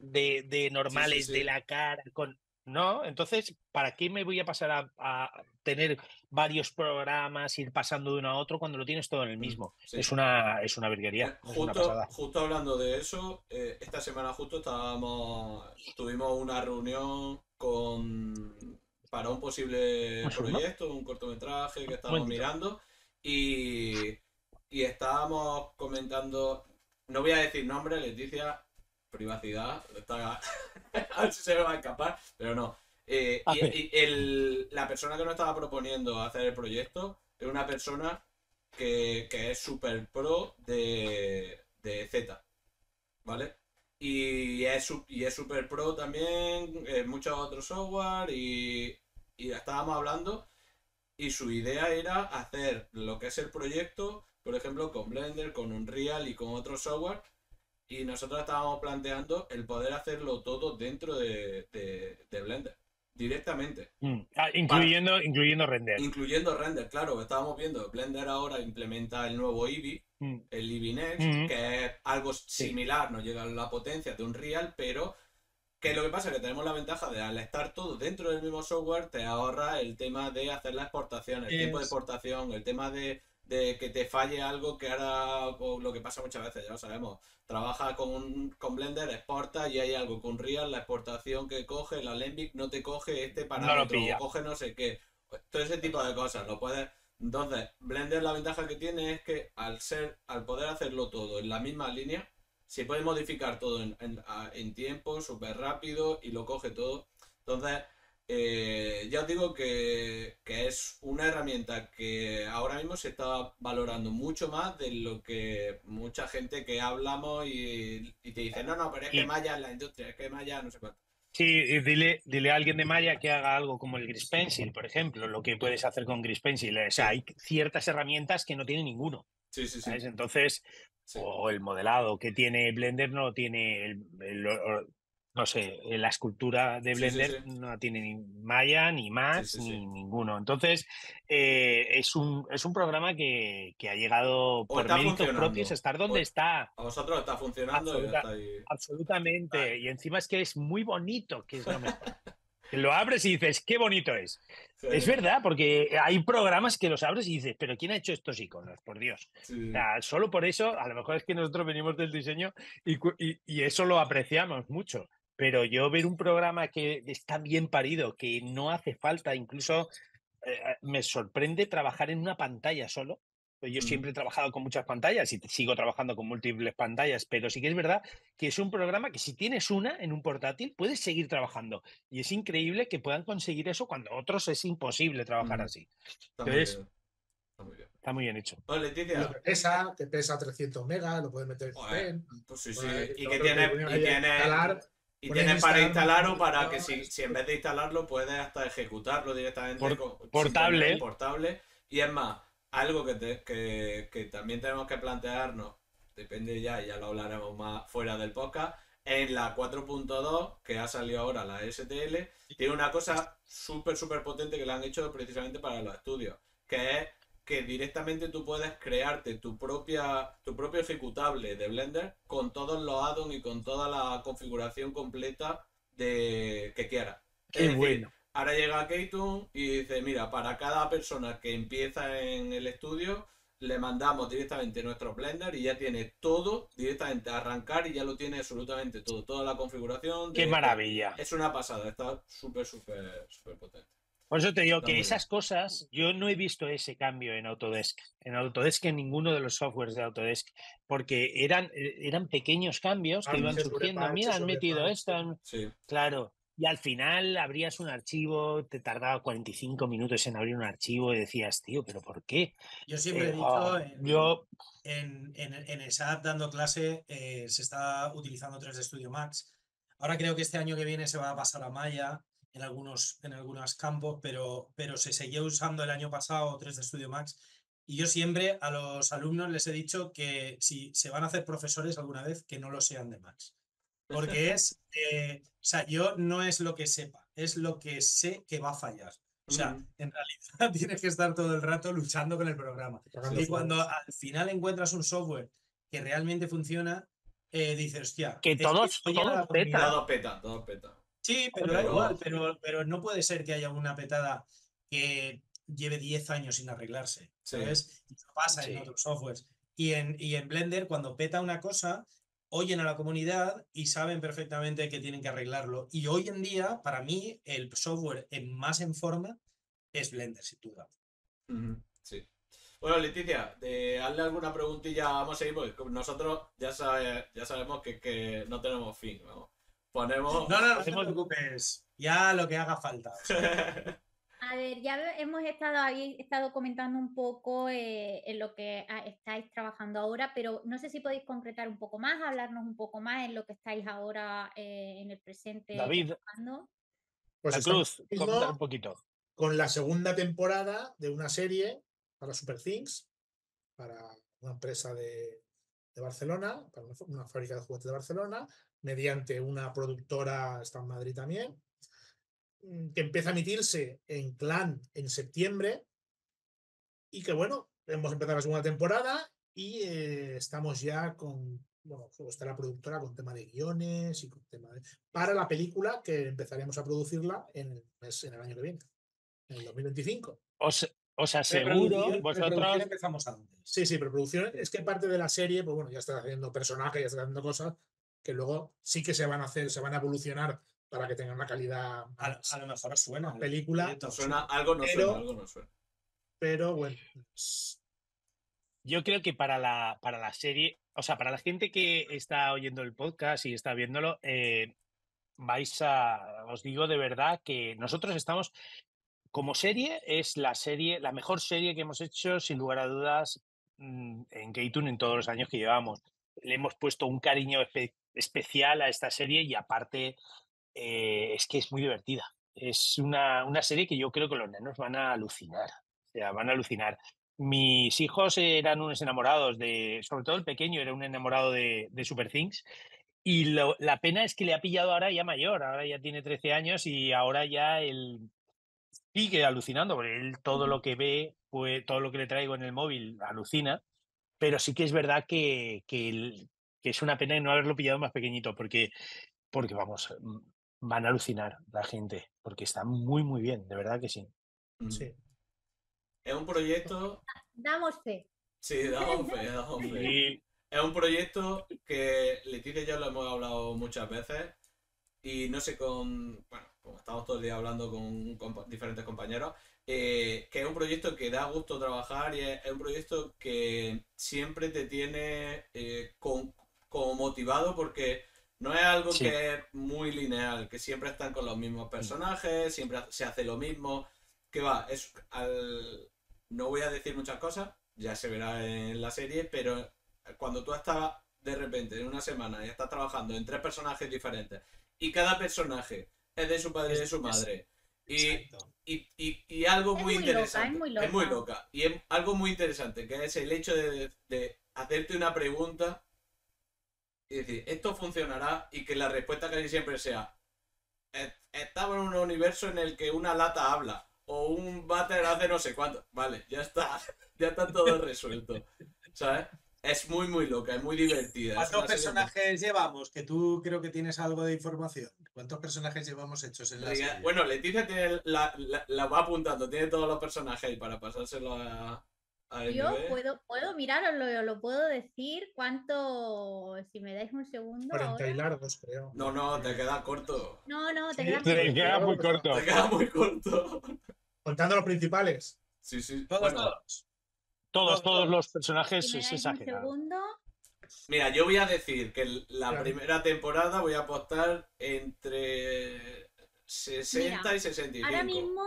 de normales de la cara con ¿no? Entonces, ¿para qué me voy a pasar a, tener varios programas, ir pasando de uno a otro cuando lo tienes todo en el mm, mismo? Es una es una virguería. justo, hablando de eso, eh, esta semana justo estábamos, tuvimos una reunión con para un posible proyecto, un cortometraje que estábamos mirando y, y estábamos comentando, no voy a decir nombre, Leticia, privacidad, está, a ver si se me va a escapar, pero no. Eh, y, el, la persona que nos estaba proponiendo hacer el proyecto es una persona que, que es super pro de, de Z, ¿vale? Y es, y es super pro también en muchos otros software y, y estábamos hablando y su idea era hacer lo que es el proyecto, por ejemplo, con Blender, con Unreal y con otros software y nosotros estábamos planteando el poder hacerlo todo dentro de, Blender, directamente. Mm, ah, incluyendo, incluyendo render. Incluyendo render, claro. Estábamos viendo, Blender ahora implementa el nuevo Eevee, mm. el Eevee Next, mm. que es algo similar, no llega a la potencia de un Real, pero que lo que pasa es que tenemos la ventaja de al estar todo dentro del mismo software, te ahorra el tema de hacer la exportación, el tiempo de exportación, el tema de de que te falle algo que ahora lo que pasa muchas veces, ya lo sabemos. Trabaja con, con Blender, exporta y hay algo con Real, la exportación que coge, la Lembic no te coge este parámetro, no coge no sé qué. Todo ese tipo de cosas, lo puedes. Entonces, Blender la ventaja que tiene es que al ser, al poder hacerlo todo en la misma línea, se puede modificar todo en, en, en tiempo, súper rápido y lo coge todo. Entonces, eh, ya os digo que, es una herramienta que ahora mismo se está valorando mucho más de lo que mucha gente que hablamos y, te dice, no, no, pero es que Maya en la industria, es que Maya no sé cuánto. Sí, dile, dile a alguien de Maya que haga algo como el Gris Pencil, por ejemplo, lo que puedes hacer con Gris Pencil. O sea, hay ciertas herramientas que no tiene ninguno. Sí, sí, sí. Entonces, o el modelado que tiene Blender no tiene el, no sé, eh, la escultura de Blender no tiene ni Maya, ni Max, ni ninguno. Entonces, eh, es, un, es un programa que, ha llegado por méritos propios a estar donde está. A vosotros está funcionando Absolutamente. Y encima es que es muy bonito, que es lo mejor. Lo abres y dices, qué bonito es. Es verdad, porque hay programas que los abres y dices, pero ¿quién ha hecho estos iconos? Por Dios. solo por eso, a lo mejor es que nosotros venimos del diseño y, eso lo apreciamos mucho. Pero yo ver un programa que está bien parido, que no hace falta, incluso eh, me sorprende trabajar en una pantalla solo, pues yo siempre he trabajado con muchas pantallas y sigo trabajando con múltiples pantallas, pero sí que es verdad que es un programa que si tienes una en un portátil, puedes seguir trabajando. Y es increíble que puedan conseguir eso cuando otros es imposible trabajar así. Entonces, está muy bien. hecho. Leticia. pesa, te pesa 300 megas, lo puedes meter en Pues sí, sí. y que tiene, y tiene, y tienes para instalarlo para que si, si, en vez de instalarlo puedes hasta ejecutarlo directamente portable. portable. Y es más, algo que, que, también tenemos que plantearnos, depende ya, ya lo hablaremos más fuera del podcast, en la 4.2 que ha salido ahora la STL, tiene una cosa súper, súper potente que le han hecho precisamente para los estudios, que es que directamente tú puedes crearte tu propia tu propio ejecutable de Blender con todos los add-ons y con toda la configuración completa de que quieras. Qué bueno. Ahora llega Keaton y dice, mira, para cada persona que empieza en el estudio, le mandamos directamente nuestro Blender y ya tiene todo directamente a arrancar y ya lo tiene absolutamente todo, toda la configuración. ¡Qué maravilla! Es una pasada, está súper, súper, súper potente. Por eso te digo que esas cosas, yo no he visto ese cambio en Autodesk, en Autodesk en ninguno de los softwares de Autodesk, porque eran, eran pequeños cambios que iban surgiendo. Mira, han metido esto. Sí. Claro, y al final abrías un archivo, te tardaba 45 minutos en abrir un archivo y decías, tío, ¿pero por qué? Yo siempre he eh, dicho, oh, en, yo... en, en, dando clase eh, se está utilizando 3D Studio Max. Ahora creo que este año que viene se va a pasar a Maya en algunos, en algunos campos, pero, pero se seguía usando el año pasado 3D Studio Max. Y yo siempre a los alumnos les he dicho que si se van a hacer profesores alguna vez, que no lo sean de Max. Porque es, eh, o sea, yo no es lo que sepa, es lo que sé que va a fallar. O sea, en realidad tienes que estar todo el rato luchando con el programa. Y cuando al final encuentras un software que realmente funciona, eh, dices, hostia. Que todos, todo, peta. todo peta. Todo peta. Sí, pero, da igual, pero, pero no puede ser que haya una petada que lleve 10 años sin arreglarse. ¿Sabes? Y pasa en otros softwares. Y en, y en Blender, cuando peta una cosa, oyen a la comunidad y saben perfectamente que tienen que arreglarlo. Y hoy en día, para mí, el software en más en forma es Blender, sin duda. Sí. Bueno, Leticia, de, hazle alguna preguntilla, vamos a seguir, porque nosotros ya, ya sabemos que, no tenemos fin. Ponemos... No, no, no te preocupes. Ya lo que haga falta. A ver, ya hemos estado ahí, estado comentando un poco eh, en lo que ah, estáis trabajando ahora, pero no sé si podéis concretar un poco más, hablarnos un poco más en lo que estáis ahora eh, en el presente. David, pues la Cruz, un poquito. Con la segunda temporada de una serie para Super Things, para una empresa de, de Barcelona, para una, fábrica de juguetes de Barcelona, mediante una productora, está en Madrid también, Mm, que empieza a emitirse en Clan en septiembre y que bueno, hemos empezado la segunda temporada y eh, estamos ya con, bueno, está la productora con tema de guiones y con tema de, para la película que empezaremos a producirla en el, en el año que viene, en el 2025. Os, os aseguro, vosotros... empezamos antes. Sí, sí, pero producción es que parte de la serie, pues bueno, ya está haciendo personajes, ya está haciendo cosas que luego sí que se van a hacer, se van a evolucionar para que tenga una calidad. a, lo mejor suena. Película. Suena, algo no suena, algo no suena. Pero bueno. Yo creo que para la, para la serie, o sea, para la gente que está oyendo el podcast y está viéndolo, eh, vais a, os digo de verdad que nosotros estamos, como serie, es la serie, la mejor serie que hemos hecho, sin lugar a dudas, mm, en Keitun en todos los años que llevamos. Le hemos puesto un cariño especial a esta serie y aparte eh, es que es muy divertida. Es una, una, serie que yo creo que los nenos van a alucinar. O sea, van a alucinar. Mis hijos eran unos enamorados de, sobre todo el pequeño era un enamorado de, de Super Things. Y la pena es que le ha pillado ahora ya mayor, ahora ya tiene 13 años y ahora ya él sigue alucinando, porque él todo lo que ve, pues, todo lo que le traigo en el móvil alucina, pero sí que es verdad que, que, que es una pena no haberlo pillado más pequeñito, porque, porque vamos, van a alucinar la gente, porque está muy, muy bien, de verdad que sí. Sí. Es un proyecto. Damos fe. Sí, damos fe, damos fe. Es un proyecto que Leticia y yo lo hemos hablado muchas veces y no sé con, bueno, como estamos todo el día hablando con, diferentes compañeros, eh, que es un proyecto que da gusto trabajar y es, un proyecto que siempre te tiene eh, con, como motivado porque no es algo que es muy lineal, que siempre están con los mismos personajes, siempre se hace lo mismo, que va, es al... no voy a decir muchas cosas, ya se verá en la serie, pero cuando tú estás de repente en una semana y estás trabajando en tres personajes diferentes y cada personaje es de su padre y de su madre y, y, algo muy, interesante es, muy loca. y es algo muy interesante que es el hecho de, hacerte una pregunta y decir esto funcionará y que la respuesta casi siempre sea estamos en un universo en el que una lata habla o un váter hace no sé cuánto vale ya está ya está todo resuelto ¿sabes? Es muy, muy loca, es muy divertida. ¿Cuántos personajes llevamos? Que tú creo que tienes algo de información. ¿Cuántos personajes llevamos hechos en la serie? Bueno, Leticia tiene la, va apuntando, tiene todos los personajes ahí para pasárselo a, Yo puedo, puedo mirarlo, lo puedo decir. ¿Cuánto? Si me dais un segundo. 40 y largos, creo. No, no, te queda corto. No, no, te, queda, muy corto. Te queda muy corto. Contando los principales. Sí, sí. Todos, todos. Todos, todos los personajes es exagerado. Mira, yo voy a decir que la primera temporada voy a apostar entre 60 y 65. Ahora mismo,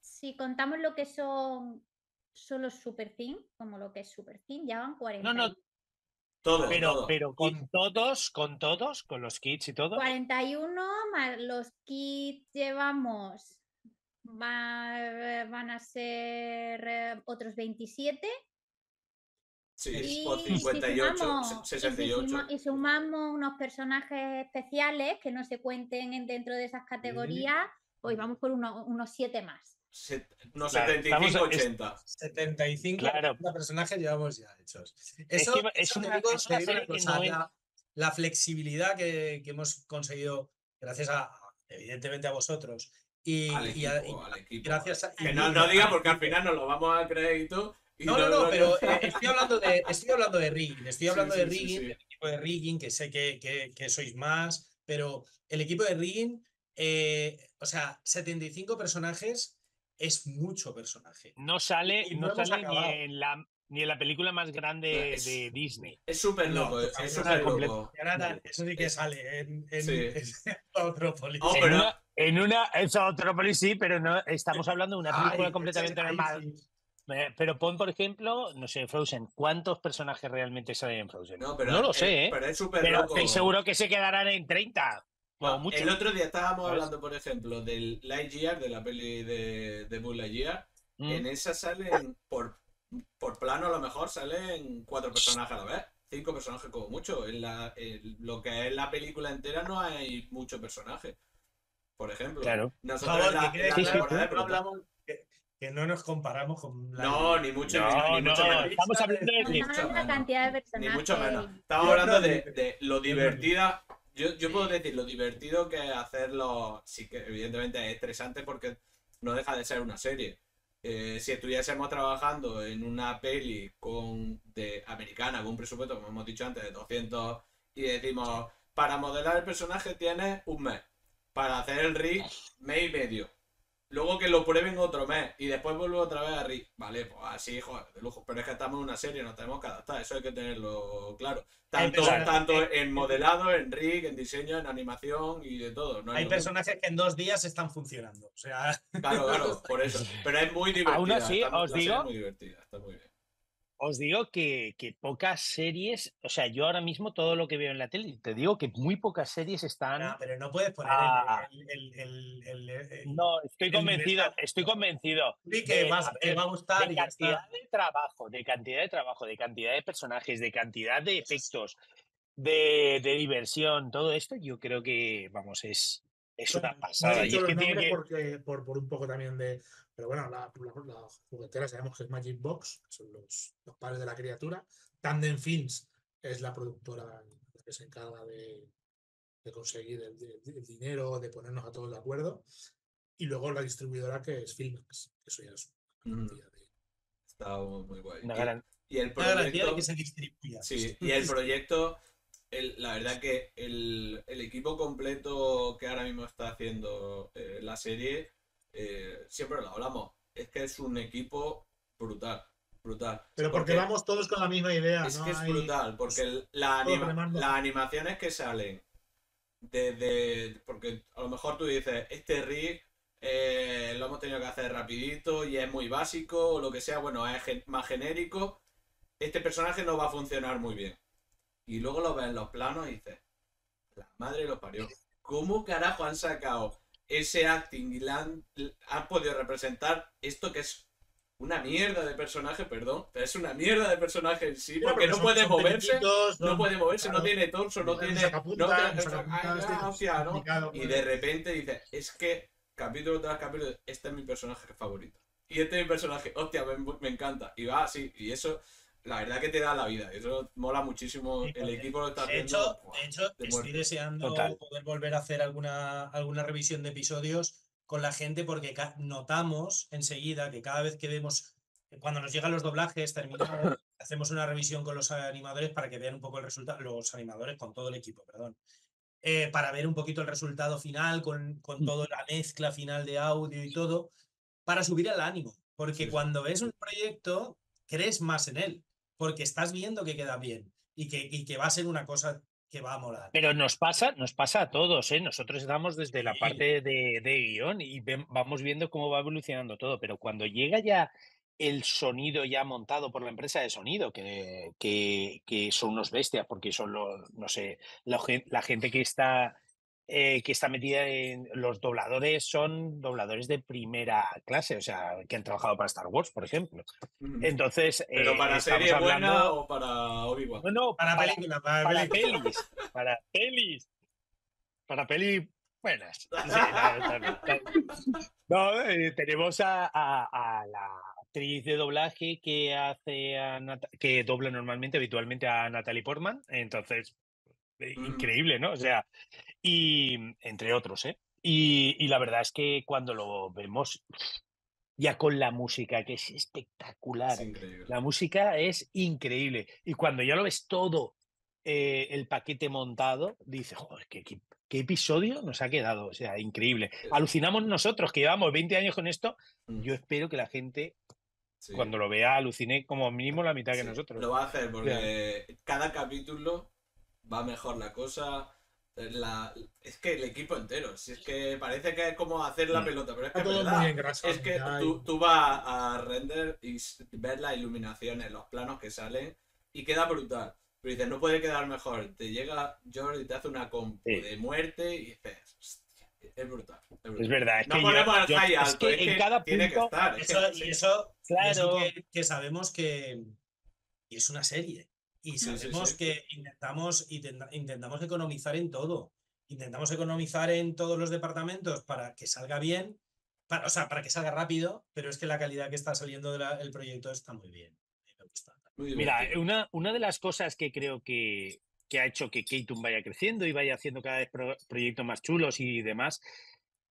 si contamos lo que son solo Super Team, como lo que es Super Team, ya van 40. No, no. Todo, pero, pero con todos, con todos, con los kits y todo. 41 más los kits llevamos Va, van a ser eh, otros 27. Sí, y, 58, si 68. Y, sumamos unos personajes especiales que no se cuenten dentro de esas categorías, pues vamos por unos 7 más. unos 75, 80. 75 claro. personajes llevamos ya hechos. Eso es, una, cosa, la, flexibilidad que, que hemos conseguido gracias a, evidentemente, a vosotros y, gracias Que no, no diga porque al final nos lo vamos a creer y todo. no, no, no, pero eh, estoy hablando de, estoy hablando de rigging, estoy hablando de rigging, del equipo de rigging, que sé que, que, sois más, pero el equipo de rigging, eh, o sea, 75 personajes es mucho personaje. No sale, no, sale ni en la ni en la película más grande de Disney. Es súper loco, es súper loco. Eso sí que sale en, en, otro oh, pero, en una, otro sí, pero no estamos hablando de una película completamente normal. Pero pon, por ejemplo, no sé, Frozen. ¿Cuántos personajes realmente salen en Frozen? No, pero, no lo sé, ¿eh? Pero es súper loco. Estoy seguro que se quedarán en 30. mucho. El otro día estábamos hablando, por ejemplo, del Lightyear, de la peli de, de Buzz Lightyear. Mm. En esa salen, por, por plano a lo mejor, salen cuatro personajes a la vez. Cinco personajes como mucho. En, la, en lo que es la película entera no hay mucho personaje por ejemplo. Claro. Nosotros la, no hablamos que, no nos comparamos con la No, ni mucho, ni, mucho menos. Estamos hablando de la cantidad de personajes. Ni mucho menos. Estamos hablando de, de lo divertida. Yo, yo puedo decir lo divertido que hacerlo. Sí que evidentemente es estresante porque no deja de ser una serie. Eh, si estuviésemos trabajando en una peli con de americana con un presupuesto, como hemos dicho antes, de 200 y decimos, para modelar el personaje tienes un mes para hacer el rig mes y medio. Luego que lo prueben otro mes y después vuelvo otra vez a rig. Vale, pues así, joder, de lujo. Pero es que estamos en una serie, nos tenemos que adaptar. Eso hay que tenerlo claro. Tanto, tanto en modelado, en rig, en diseño, en animación y de todo. hay, personajes que en dos días están funcionando. O sea. Claro, claro, por eso. Pero es muy divertida. Aún así, os digo. muy divertida, está muy bien os digo que, pocas series, o sea, yo ahora mismo todo lo que veo en la tele, te digo que muy pocas series están. No, pero no puedes poner el, No, estoy convencido, estoy convencido. Sí, que, va a gustar. De cantidad de trabajo, de cantidad de trabajo, de cantidad de personajes, de cantidad de efectos, de, diversión, todo esto, yo creo que, vamos, es, es una pasada. y es que porque, por, por un poco también de pero bueno, la, juguetera sabemos que es Magic Box, que son los, los padres de la criatura. Tandem Films es la productora que se encarga de, de conseguir el, dinero, de ponernos a todos de acuerdo. Y luego la distribuidora que es Filmax, eso ya es una de... Está muy guay. y, el proyecto... que se distribuya. Sí, y el proyecto, la verdad que el, equipo completo que ahora mismo está haciendo eh, la serie, eh, siempre lo hablamos, es que es un equipo brutal brutal. Pero porque, vamos todos con la misma idea. Es que es brutal, porque la las animaciones que salen desde. Porque a lo mejor tú dices, este rig eh, lo hemos tenido que hacer rapidito y es muy básico o lo que sea, bueno, es más genérico. Este personaje no va a funcionar muy bien. Y luego lo ves en los planos y dices, la madre lo parió. ¿Cómo carajo han sacado ese acting y han, han podido representar esto que es una mierda de personaje, perdón, pero es una mierda de personaje en sí, porque no, puede moverse, no, puede moverse, no tiene torso, no tiene... Y de repente dice, es que capítulo tras capítulo, este es mi personaje favorito. Y este es mi personaje, hostia, me, encanta. Y va así, y eso, la verdad que te da la vida. Eso mola muchísimo. el equipo lo está haciendo. De hecho, de hecho estoy deseando poder volver a hacer alguna, alguna revisión de episodios con la gente porque notamos enseguida que cada vez que vemos, cuando nos llegan los doblajes terminamos, hacemos una revisión con los animadores para que vean un poco el resultado, los animadores con todo el equipo, perdón, eh, para ver un poquito el resultado final, con, con mm. toda la mezcla final de audio y todo, para subir el ánimo. Porque cuando ves un proyecto, crees más en él, porque estás viendo que queda bien y que, y que va a ser una cosa que va a molar. Pero nos pasa, nos pasa a todos, ¿eh? Nosotros estamos desde la parte de, de guion y vamos viendo cómo va evolucionando todo, pero cuando llega ya el sonido ya montado por la empresa de sonido, que, que, que son unos bestias, porque son los, no sé, la gente que está eh, que está metida en los dobladores son dobladores de primera clase, o sea, que han trabajado para Star Wars, por ejemplo. Entonces, pero para serie buena o para Obi-Wan. No, para, para, para, pelis, para pelis, para pelis buenas. no, eh, tenemos a, a, la actriz de doblaje que hace que dobla normalmente, habitualmente a Natalie Portman, entonces increíble, ¿no? O sea, y entre otros, ¿eh? Y, la verdad es que cuando lo vemos ya con la música, que es espectacular, la música es increíble. Y cuando ya lo ves todo eh, el paquete montado, dices, joder, ¿qué, qué, episodio nos ha quedado, o sea, increíble. Alucinamos nosotros, que llevamos 20 años con esto, mm. yo espero que la gente cuando lo vea alucine como mínimo la mitad que nosotros. Lo va a hacer porque cada capítulo va mejor la cosa, la, es que el equipo entero, si es que parece que es como hacer la mm. pelota, pero es que, es que tú, tú, vas a render y ves las iluminaciones, los planos que salen y queda brutal. Pero dices, no puede quedar mejor. Te llega Jordi y te hace una compu de muerte y dices, es brutal, es verdad. Es no ponemos el high alto, es que, en cada tiene que estar. y eso, claro. que, sabemos que es una serie. Y sabemos que intentamos, intentamos economizar en todo. Intentamos economizar en todos los departamentos para que salga bien, para, o sea, para que salga rápido, pero es que la calidad que está saliendo del proyecto está muy bien. Mira, una, una de las cosas que creo que, que ha hecho que Keitum vaya creciendo y vaya haciendo cada vez proyectos más chulos y demás,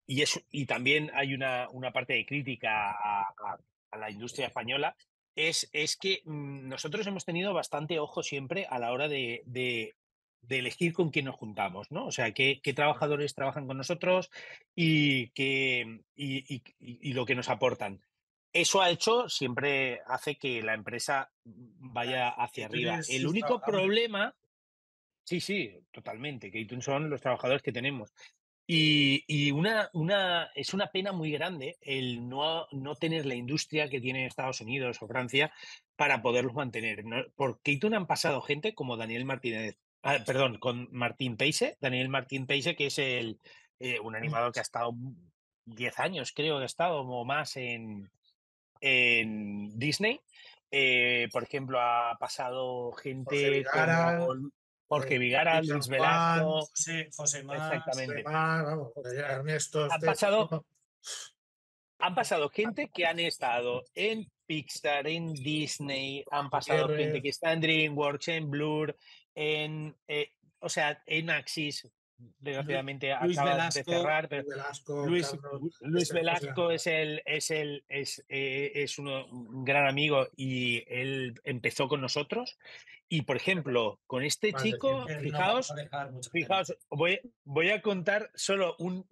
y, eso, y también hay una, una parte de crítica a, a la industria española, es, es que mm, nosotros hemos tenido bastante ojo siempre a la hora de, de, elegir con quién nos juntamos, ¿no? O sea, qué, qué trabajadores trabajan con nosotros y, qué, y, y, lo que nos aportan. Eso ha hecho, siempre hace que la empresa vaya hacia arriba. El único problema, sí, sí, totalmente, que son los trabajadores que tenemos. Y, una, una, es una pena muy grande el no, no tener la industria que tiene Estados Unidos o Francia para poderlos mantener. Por Keaton han pasado gente como Daniel Martínez, ah, perdón, con Martín Peise, Daniel Martín Peise, que es el, eh, un animador que ha estado 10 años, creo que ha estado o más en, en Disney. Eh, por ejemplo, ha pasado gente como Jorge Vigara, Luis Velasco, José, José exactamente. vamos, Ernesto, han pasado, han pasado gente que han estado en Pixar, en Disney, han pasado gente que está en DreamWorks, en Blur, en, eh, o sea, en Axis, desgraciadamente acaba de cerrar. Pero Luis, Luis Velasco es el es el es, eh, es un gran amigo y él empezó con nosotros. Y por ejemplo, con este chico, fijaos, fijaos, voy, voy a contar solo un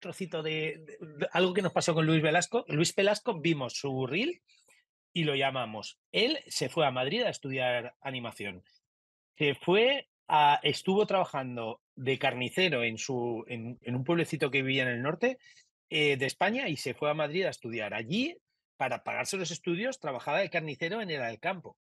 trocito de, algo que nos pasó con Luis Velasco. Luis Velasco vimos su reel y lo llamamos. Él se fue a Madrid a estudiar animación. Se fue a, estuvo trabajando de carnicero en, su, en, un pueblecito que vivía en el norte eh, de España y se fue a Madrid a estudiar. Allí, para pagarse los estudios, trabajaba de carnicero en el Alcampo.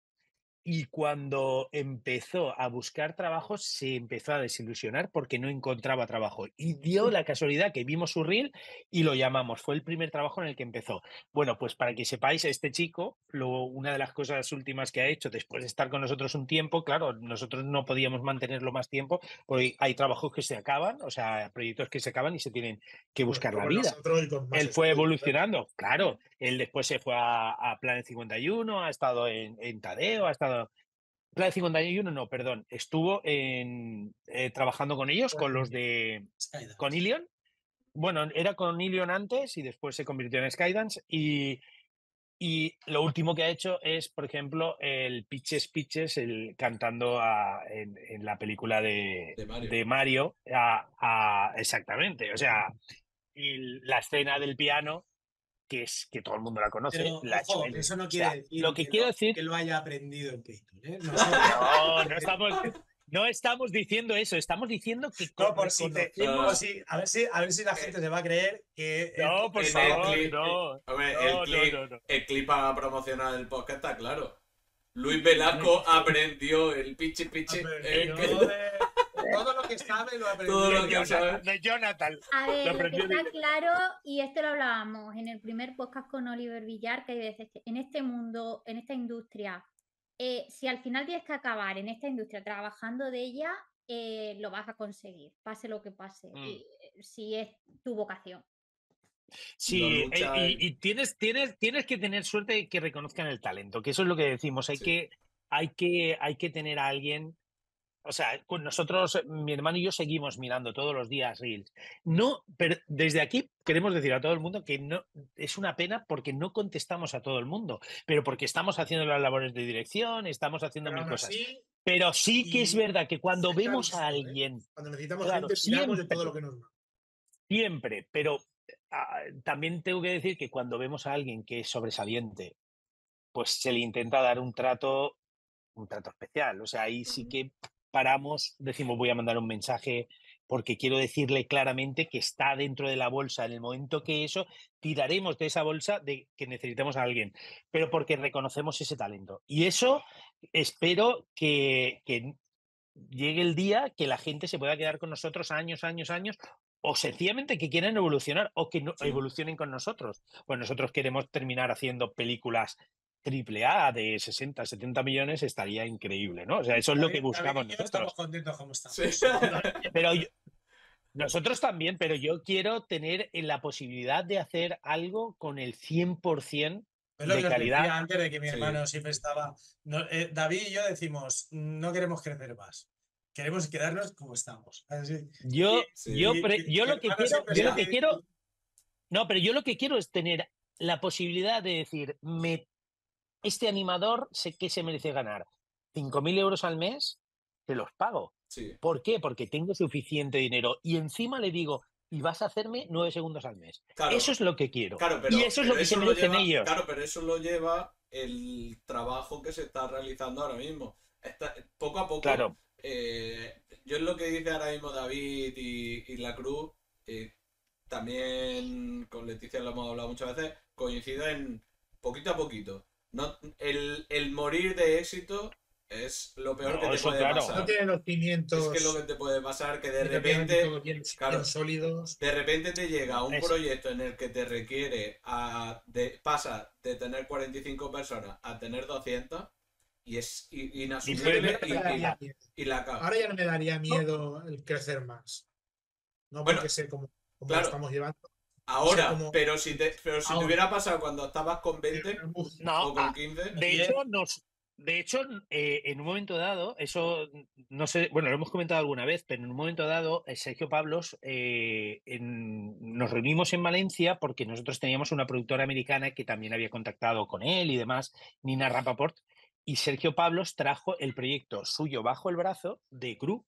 Y cuando empezó a buscar trabajo, se empezó a desilusionar porque no encontraba trabajo. Y dio la casualidad que vimos su reel y lo llamamos. Fue el primer trabajo en el que empezó. Bueno, pues para que sepáis, este chico, lo, una de las cosas últimas que ha hecho después de estar con nosotros un tiempo, claro, nosotros no podíamos mantenerlo más tiempo porque hay trabajos que se acaban, o sea, proyectos que se acaban y se tienen que buscar la vida. Él fue evolucionando, claro. Él después se fue a, a Planet 51, ha estado en, en Tadeo, ha estado Plan 51 no, perdón. Estuvo en, eh, trabajando con ellos, con los de. Con Ilion. Bueno, era con Ilion antes y después se convirtió en Skydance. Y, y lo último que ha hecho es, por ejemplo, el Pitches Pitches, el, cantando en, la película de, de Mario. exactamente. O sea, la escena del piano que es que todo el mundo la conoce. eso no quiere decir lo que, quiero decir que lo haya aprendido en. ¿eh? No, no, estamos, no estamos diciendo eso, estamos diciendo que no, por si te, a, ver si, a ver si la gente se va a creer que no, por favor, no. el, clip, el clip para promocionar el podcast está claro. Luis Velasco aprendió el pichi pichi. Todo lo que sabe lo aprendió. Todo lo que sabe. De Jonathan. A ver, lo, que está claro, y esto lo hablábamos en el primer podcast con Oliver Villar, que hay veces que en este mundo, en esta industria, eh, si al final tienes que acabar en esta industria trabajando de ella, eh, lo vas a conseguir, pase lo que pase, mm. eh, si es tu vocación. Sí, y, tienes, tienes, tienes que tener suerte de que reconozcan el talento, que eso es lo que decimos. Hay, que, hay, que, hay que tener a alguien o sea, con nosotros, mi hermano y yo seguimos mirando todos los días Reels. No, pero desde aquí queremos decir a todo el mundo que no es una pena porque no contestamos a todo el mundo, pero porque estamos haciendo las labores de dirección, estamos haciendo mil cosas. pero sí que es verdad que cuando vemos a ¿eh? alguien. Cuando necesitamos gente, siempre, de todo lo que nos Siempre, pero ah, también tengo que decir que cuando vemos a alguien que es sobresaliente, pues se le intenta dar un trato un trato especial. O sea, ahí sí que paramos, decimos voy a mandar un mensaje porque quiero decirle claramente que está dentro de la bolsa. En el momento que eso, tiraremos de esa bolsa de que necesitamos a alguien, pero porque reconocemos ese talento. Y eso espero que, llegue el día que la gente se pueda quedar con nosotros años, años, años, o sencillamente que quieran evolucionar o que no, evolucionen con nosotros. Pues nosotros queremos terminar haciendo películas triple A de 60, 70 millones estaría increíble, ¿no? O sea, eso es lo que buscamos nosotros. Estamos contentos como estamos. Pero nosotros también, pero yo quiero tener la posibilidad de hacer algo con el 100% es lo de que calidad. Decía antes de que mi hermano siempre estaba. Eh, David y yo decimos, no queremos crecer más. Queremos quedarnos como estamos. Yo, yo, yo, lo que quiero, yo lo que quiero. No, pero yo lo que quiero es tener la posibilidad de decir, me este animador sé que se merece ganar 5.000 euros al mes, te los pago. ¿Por qué? Porque tengo suficiente dinero y encima le digo, y vas a hacerme 9 segundos al mes. eso es lo que quiero. y eso es lo que se merecen ellos. Claro, pero eso lo lleva el trabajo que se está realizando ahora mismo. poco a poco. Claro. Eh, yo es lo que dice ahora mismo David y, la Cruz. Eh, también con Leticia lo hemos hablado muchas veces. Coincide en poquito a poquito. No, el, el morir de éxito es lo peor que te puede pasar. No tiene los 500. Es que lo que te puede pasar que de repente. claro, sólidos. De repente te llega un proyecto en el que te requiere. A, de, pasa de tener 45 personas a tener 200 y es inasumible y, la Ahora ya no me daría miedo el crecer más. No porque sé cómo, cómo lo estamos llevando. Ahora, pero si, te, pero si te hubiera pasado cuando estabas con 20 o con 15. De hecho, nos, de hecho, eh, en un momento dado, eso no sé, bueno, lo hemos comentado alguna vez, pero en un momento dado, eh, Sergio Pablos, eh, nos reunimos en Valencia porque nosotros teníamos una productora americana que también había contactado con él y demás, Nina Rapaport, y Sergio Pablos trajo el proyecto suyo bajo el brazo de Gru,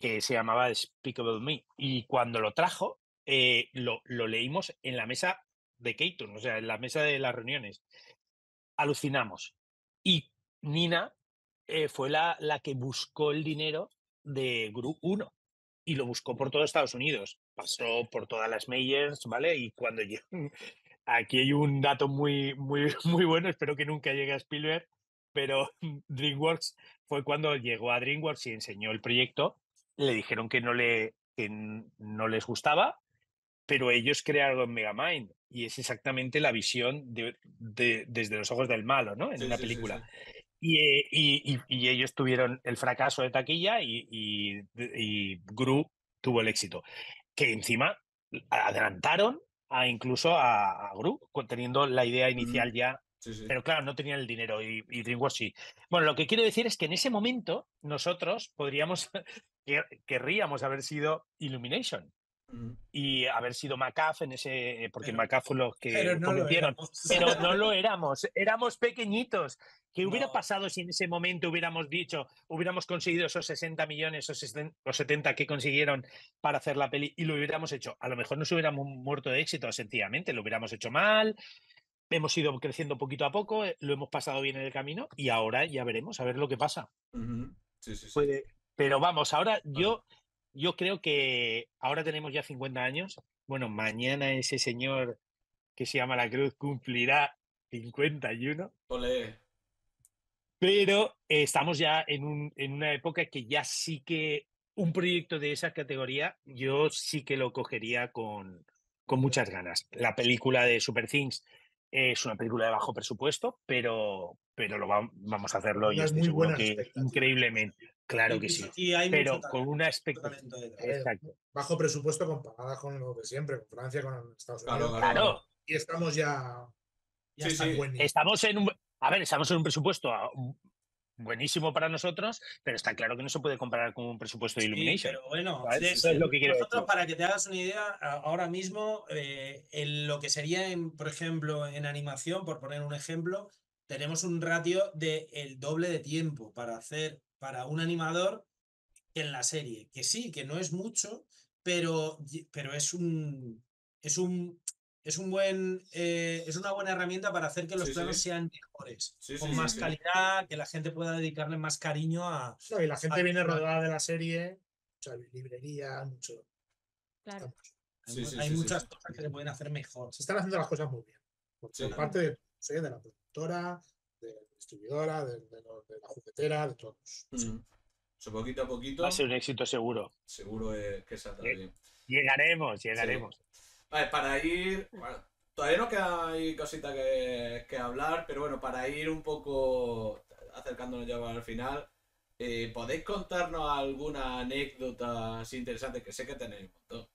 que se llamaba Despicable Me. Y cuando lo trajo, lo, lo leímos en la mesa de Keaton, o sea, en la mesa de las reuniones. Alucinamos. Y Nina eh, fue la, la que buscó el dinero de Group 1 y lo buscó por todo Estados Unidos. Pasó por todas las majors, ¿vale? Y cuando yo, aquí hay un dato muy, muy, muy bueno, espero que nunca llegue a Spielberg, pero DreamWorks fue cuando llegó a DreamWorks y enseñó el proyecto, le dijeron que no, le, que no les gustaba, pero ellos crearon Megamind y es exactamente la visión de, desde los ojos del malo, ¿no? En una película. Eh, y, ellos tuvieron el fracaso de taquilla y, Gru tuvo el éxito. Que encima adelantaron a incluso a, Gru, teniendo la idea inicial ya. Pero claro, no tenían el dinero y, DreamWorks sí. Bueno, lo que quiero decir es que en ese momento nosotros podríamos, querríamos haber sido Illumination y haber sido Macaf en ese, porque Macaf fue los que pero no Lo pero no lo éramos, éramos pequeñitos. ¿Qué hubiera pasado si en ese momento hubiéramos dicho, hubiéramos conseguido esos 60 millones o 70 que consiguieron para hacer la peli y lo hubiéramos hecho? A lo mejor nos hubiéramos muerto de éxito, sencillamente, lo hubiéramos hecho mal, hemos ido creciendo poquito a poco, eh, lo hemos pasado bien en el camino y ahora ya veremos a ver lo que pasa. sí, sí, sí. pero vamos, ahora yo yo creo que ahora tenemos ya 50 años. Bueno, mañana ese señor que se llama La Cruz cumplirá 51. Olé. Pero estamos ya en, un, en una época que ya sí que un proyecto de esa categoría, yo sí que lo cogería con, con muchas ganas. La película de Super Things es una película de bajo presupuesto, pero, pero lo vamos a hacerlo y estoy seguro que increíblemente. Claro que sí. pero con un aspecto. Bajo presupuesto comparada con lo de siempre, con Francia, con Estados Unidos. Claro. Y estamos ya. ya Estamos en un. A ver, estamos en un presupuesto ah, buenísimo para nosotros, pero está claro que no se puede comparar con un presupuesto de Illumination. pero bueno, eso es lo que quiero nosotros, para que te hagas una idea, ahora mismo, eh, en lo que sería, en, por ejemplo, en animación, por poner un ejemplo, tenemos un ratio de el doble de tiempo para hacer para un animador en la serie. Que sí, que no es mucho, pero, pero es un. Es un. Es un buen. Eh, es una buena herramienta para hacer que los planos sean mejores. con más calidad, que la gente pueda dedicarle más cariño a. y la gente viene rodeada de la serie. Mucha librería, mucho. Claro. hay, muchas cosas que se pueden hacer mejor. Se están haciendo las cosas muy bien. Por, parte de, de la productora, distribuidora, de, la juguetera, de todos. Mm. poquito a poquito. Va a ser un éxito seguro. Seguro que saldrá bien. Llegaremos, llegaremos. Vale, para ir. todavía no queda hay cosita que, hablar, pero bueno, para ir un poco acercándonos ya al final. Eh, ¿Podéis contarnos alguna anécdota así interesante? Que sé que tenéis un montón.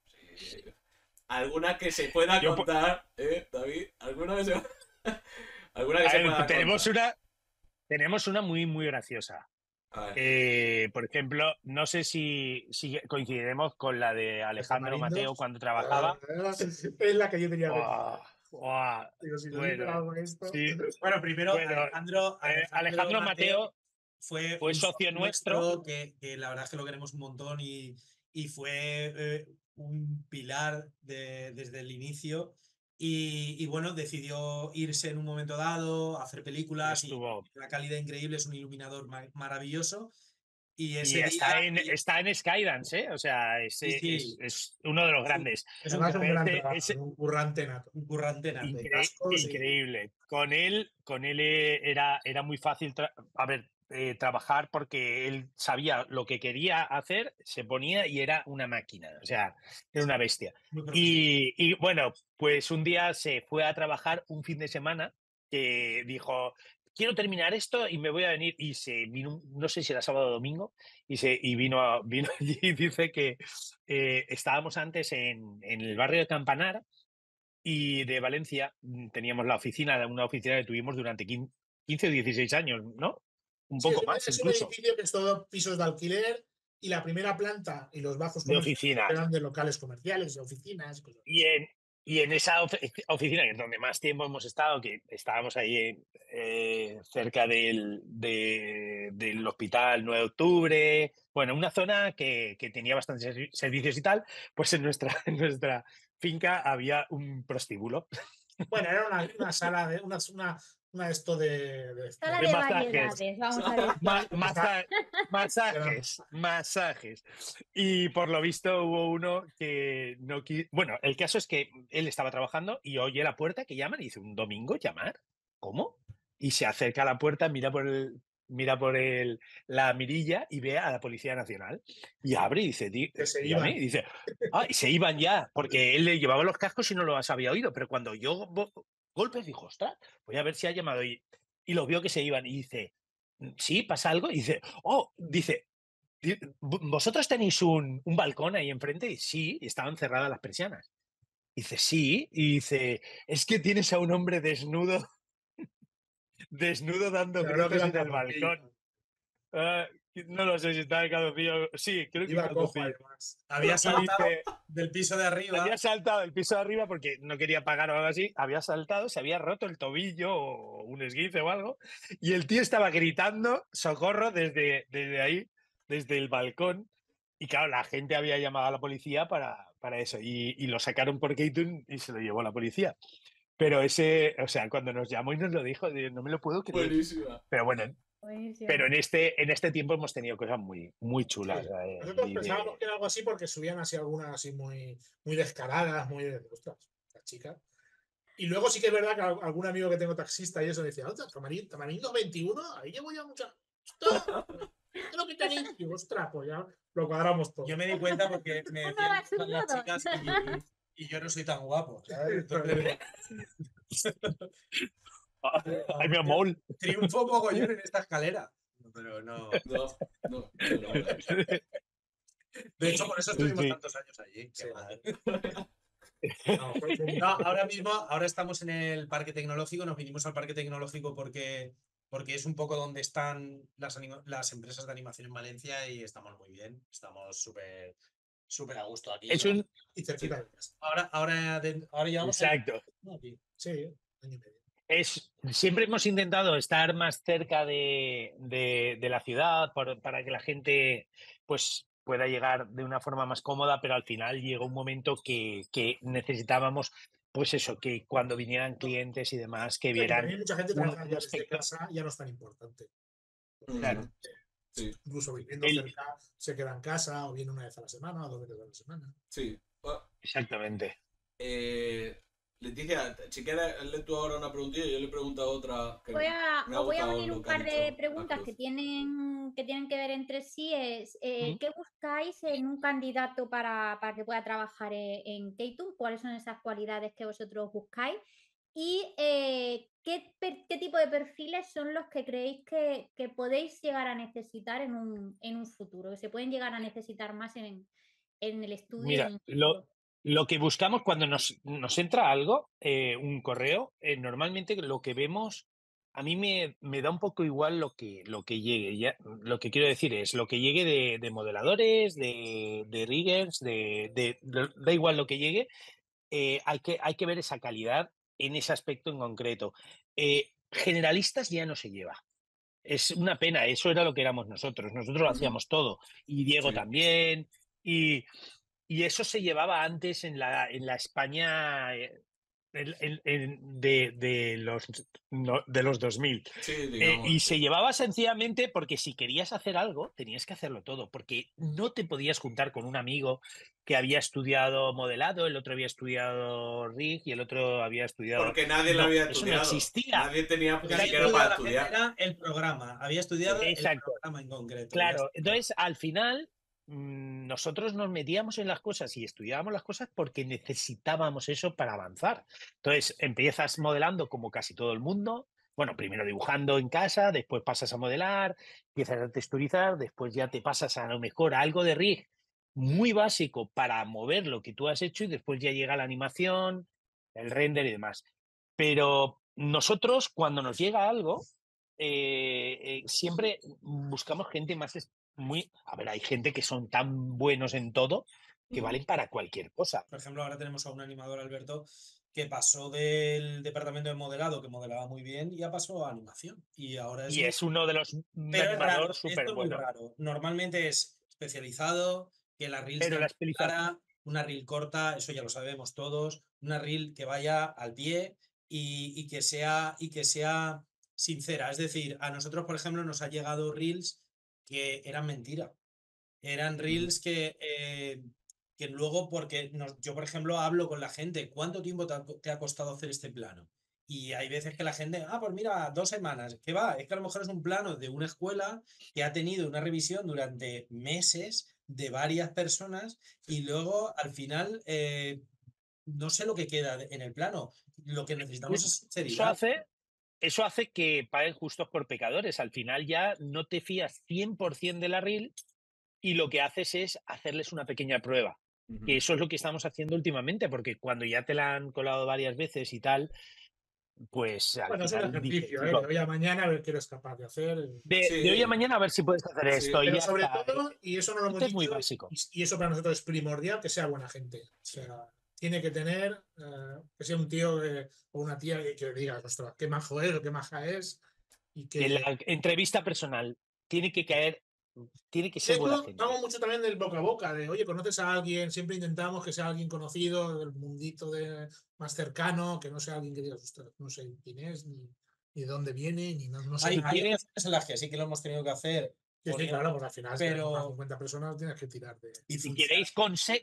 ¿Alguna que se pueda contar, eh, David? ¿Alguna que se... ¿Alguna que se pueda tenemos una tenemos una muy, muy graciosa. Eh, por ejemplo, no sé si, si, coincidiremos con la de Alejandro Mateo cuando trabajaba. Es la que yo tenía. bueno, primero Alejandro, eh, Alejandro, Mateo, fue, fue socio nuestro. Que, la verdad es que lo queremos un montón y, y fue eh, un pilar de, desde el inicio. Y, bueno, decidió irse en un momento dado, a hacer películas. Y la calidad increíble, es un iluminador maravilloso. Y, ese está, en, está en Skydance, ¿eh? O sea, es, es, uno de los grandes. Es un, un, currante nato. Un currante nato. increíble. Con él, con él eh, era, era muy fácil. A ver, eh, trabajar porque él sabía lo que quería hacer, se ponía y era una máquina, o sea, era una bestia. Y, bueno, pues un día se fue a trabajar un fin de semana que dijo, quiero terminar esto y me voy a venir. Y se vino, no sé si era sábado o domingo, y, se, y vino, vino allí y dice que eh, estábamos antes en, en, el barrio de Campanar y de Valencia mm, teníamos la oficina, una oficina que tuvimos durante 15 o 16 años, ¿no? Un poco más. Es un edificio que es todo pisos de alquiler y la primera planta y los bajos de oficinas. eran de locales comerciales, de oficinas. Y en, y en esa oficina, que es donde más tiempo hemos estado, que estábamos ahí eh, cerca del, del, hospital 9 de octubre, bueno, una zona que, que, tenía bastantes servicios y tal, pues en nuestra, en nuestra finca había un prostíbulo. Bueno, era una, una sala, de, una, una, esto de, de, masajes. vamos a masajes, masajes. Y por lo visto hubo uno que no quiso. Bueno, el caso es que él estaba trabajando y oye la puerta que llaman y dice: ¿Un domingo llamar? ¿Cómo? Y se acerca a la puerta, mira por el, mira por el, la mirilla y ve a la Policía Nacional. Y abre y dice, se iban. Y dice, ah, y se iban ya, porque él le llevaba los cascos y no los había oído. Pero cuando yo golpes, dijo, ostras, voy a ver si ha llamado. Y, y lo vio que se iban. Y dice, mm, sí, pasa algo. Y dice, oh, dice, ¿vosotros tenéis un, un balcón ahí enfrente? Y sí, estaban cerradas las persianas. dice, sí. Y dice, es que tienes a un hombre desnudo desnudo dando gritos en el balcón. Ah, no lo sé si estaba en calzoncillo. Sí, creo que Iba Había saltado del piso de arriba. Había saltado del piso de arriba porque no quería pagar o algo así. Había saltado, se había roto el tobillo o un esguince o algo. Y el tío estaba gritando socorro desde, desde ahí, desde el balcón. Y claro, la gente había llamado a la policía para, para eso. Y, y lo sacaron por Keitun y se lo llevó la policía. Pero ese, o sea, cuando nos llamó y nos lo dijo, no me lo puedo creer. Buenísima. Pero bueno, pero en este, en este tiempo hemos tenido cosas muy, muy chulas. Eh, Nosotros pensábamos que era algo así porque subían así algunas así muy, muy descaradas, muy de, ostras, la chica. Y luego sí que es verdad que algún amigo que tengo taxista y eso decía, ostras, Tamarindo 21, ahí llevo ya mucha. Creo que tenéis, ostras, pues ya lo cuadramos todo. Yo me di cuenta porque me decían las chicas y, y yo no soy tan guapo. Ay, mi amor. Triunfo mogollón en esta escalera. Pero no. No, De hecho, por eso estuvimos tantos años allí. No, ahora mismo, ahora estamos en el parque tecnológico, nos vinimos al parque tecnológico porque, porque es un poco donde están las, las empresas de animación en Valencia y estamos muy bien, estamos súper súper a gusto aquí. Es un... Y cerquita. Ahora, ahora, ahora llevamos... Exacto. Sí, año y medio. Es, siempre hemos intentado estar más cerca de, de, la ciudad para que la gente pues, pueda llegar de una forma más cómoda, pero al final llegó un momento que, que necesitábamos pues eso, que cuando vinieran clientes y demás, que vieran... mucha gente trabaja desde casa, ya no es tan importante. Claro. Incluso viviendo cerca, se queda en casa o viene una vez a la semana o dos veces a la semana. Sí. Exactamente. Eh, Leticia, si quieres, le tú ahora una preguntilla y yo le pregunto otra. voy a, voy a unir un par de preguntas que tienen, que tienen que ver entre sí. Es, eh, ¿Qué buscáis en un candidato para, para que pueda trabajar en, en Keitum? ¿Cuáles son esas cualidades que vosotros buscáis? ¿Y eh, ¿qué, tipo de perfiles son los que creéis que, podéis llegar a necesitar en un, futuro? Que se pueden llegar a necesitar más en, el estudio. Mira, lo, que buscamos cuando nos, entra algo, eh, un correo, eh, normalmente lo que vemos, a mí me, da un poco igual lo que, lo que llegue. Ya, lo que quiero decir es lo que llegue de, modeladores, de, de riggers, de, da igual lo que llegue. hay, que, hay que ver esa calidad en ese aspecto en concreto. Eh, generalistas ya no se lleva. Es una pena, eso era lo que éramos nosotros. Nosotros lo hacíamos todo. Y Diego también. Y, y, eso se llevaba antes en la, en la España eh, de, de, los, de los 2000. Eh, y se llevaba sencillamente porque si querías hacer algo, tenías que hacerlo todo, porque no te podías juntar con un amigo que había estudiado modelado, el otro había estudiado RIG y el otro había estudiado... Porque nadie lo había estudiado. no existía. Nadie tenía siquiera para estudiar. Era el programa, había estudiado el programa en concreto. Claro, entonces al final nosotros nos metíamos en las cosas y estudiábamos las cosas porque necesitábamos eso para avanzar. Entonces, empiezas modelando como casi todo el mundo. Bueno, primero dibujando en casa, después pasas a modelar, empiezas a texturizar, después ya te pasas a lo mejor a algo de rig muy básico para mover lo que tú has hecho y después ya llega la animación, el render y demás. Pero nosotros, cuando nos llega algo, eh, siempre buscamos gente más muy... A ver, hay gente que son tan buenos en todo que valen para cualquier cosa. Por ejemplo, ahora tenemos a un animador, Alberto, que pasó del departamento de modelado, que modelaba muy bien, y ya pasó a animación. Y ahora es, y es uno de los animadores súper buenos. Normalmente es especializado, que la reel Pero la clara, una reel corta, eso ya lo sabemos todos, una reel que vaya al pie y, que sea, y que sea sincera. Es decir, a nosotros, por ejemplo, nos ha llegado reels que eran mentira. Eran reels que eh, que luego, porque yo, por ejemplo, hablo con la gente, ¿cuánto tiempo te ha, costado hacer este plano? Y hay veces que la gente, ah, pues mira, dos semanas, ¿qué va? Es que a lo mejor es un plano de una escuela que ha tenido una revisión durante meses de varias personas y luego al final eh, no sé lo que queda en el plano. Lo que necesitamos es seriedad. Eso hace, eso hace que paguen justos por pecadores. Al final ya no te fías 100% de la RIL y lo que haces es hacerles una pequeña prueba. Que eso es lo que estamos haciendo últimamente, porque cuando ya te la han colado varias veces y tal, pues. Bueno, es ejercicio, ¿eh? De hoy a mañana a ver qué eres capaz de hacer. De, hoy a mañana a ver si puedes hacer esto. Pero sobre todo, y eso no lo hemos dicho, muy básico. Y, eso para nosotros es primordial, que sea buena gente. O sea, tiene que tener, eh, que sea un tío o una tía que, que diga, ostras, qué majo es o qué maja es. Y que... En la entrevista personal tiene que caer tiene que ser buena gente. mucho también del boca a boca, de oye, conoces a alguien, siempre intentamos que sea alguien conocido del mundito de, más cercano, que no sea alguien que digas, no sé quién es, ni, ni de dónde viene, ni no, no sé. Hay, hay en las que sí que lo hemos tenido que hacer. Sí, claro, pues al final, pero... 50 personas tienes que tirar de. Y si queréis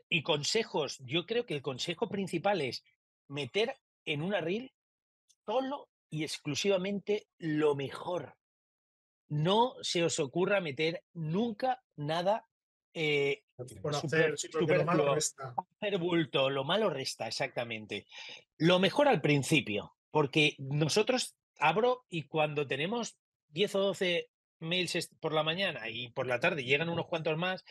y consejos, yo creo que el consejo principal es meter en una reel solo y exclusivamente lo mejor no se os ocurra meter nunca nada eh, por hacer, lo malo resta. Hacer bulto, lo malo resta, exactamente. Lo mejor al principio, porque nosotros abro y cuando tenemos 10 o 12 mails por la mañana y por la tarde llegan unos cuantos más,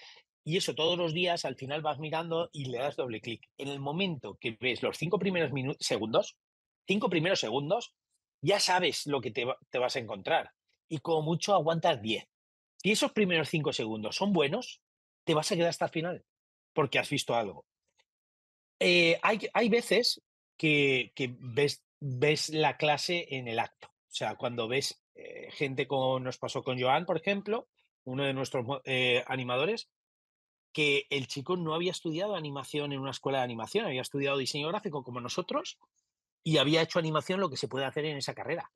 y eso todos los días, al final vas mirando y le das doble clic. En el momento que ves los cinco primeros segundos, cinco primeros segundos, ya sabes lo que te, te vas a encontrar y como mucho aguantas 10. Si esos primeros 5 segundos son buenos, te vas a quedar hasta el final, porque has visto algo. Eh, hay, hay, veces que, que, ves, ves la clase en el acto. O sea, cuando ves eh, gente como nos pasó con Joan, por ejemplo, uno de nuestros eh, animadores, que el chico no había estudiado animación en una escuela de animación, había estudiado diseño gráfico como nosotros y había hecho animación lo que se puede hacer en esa carrera.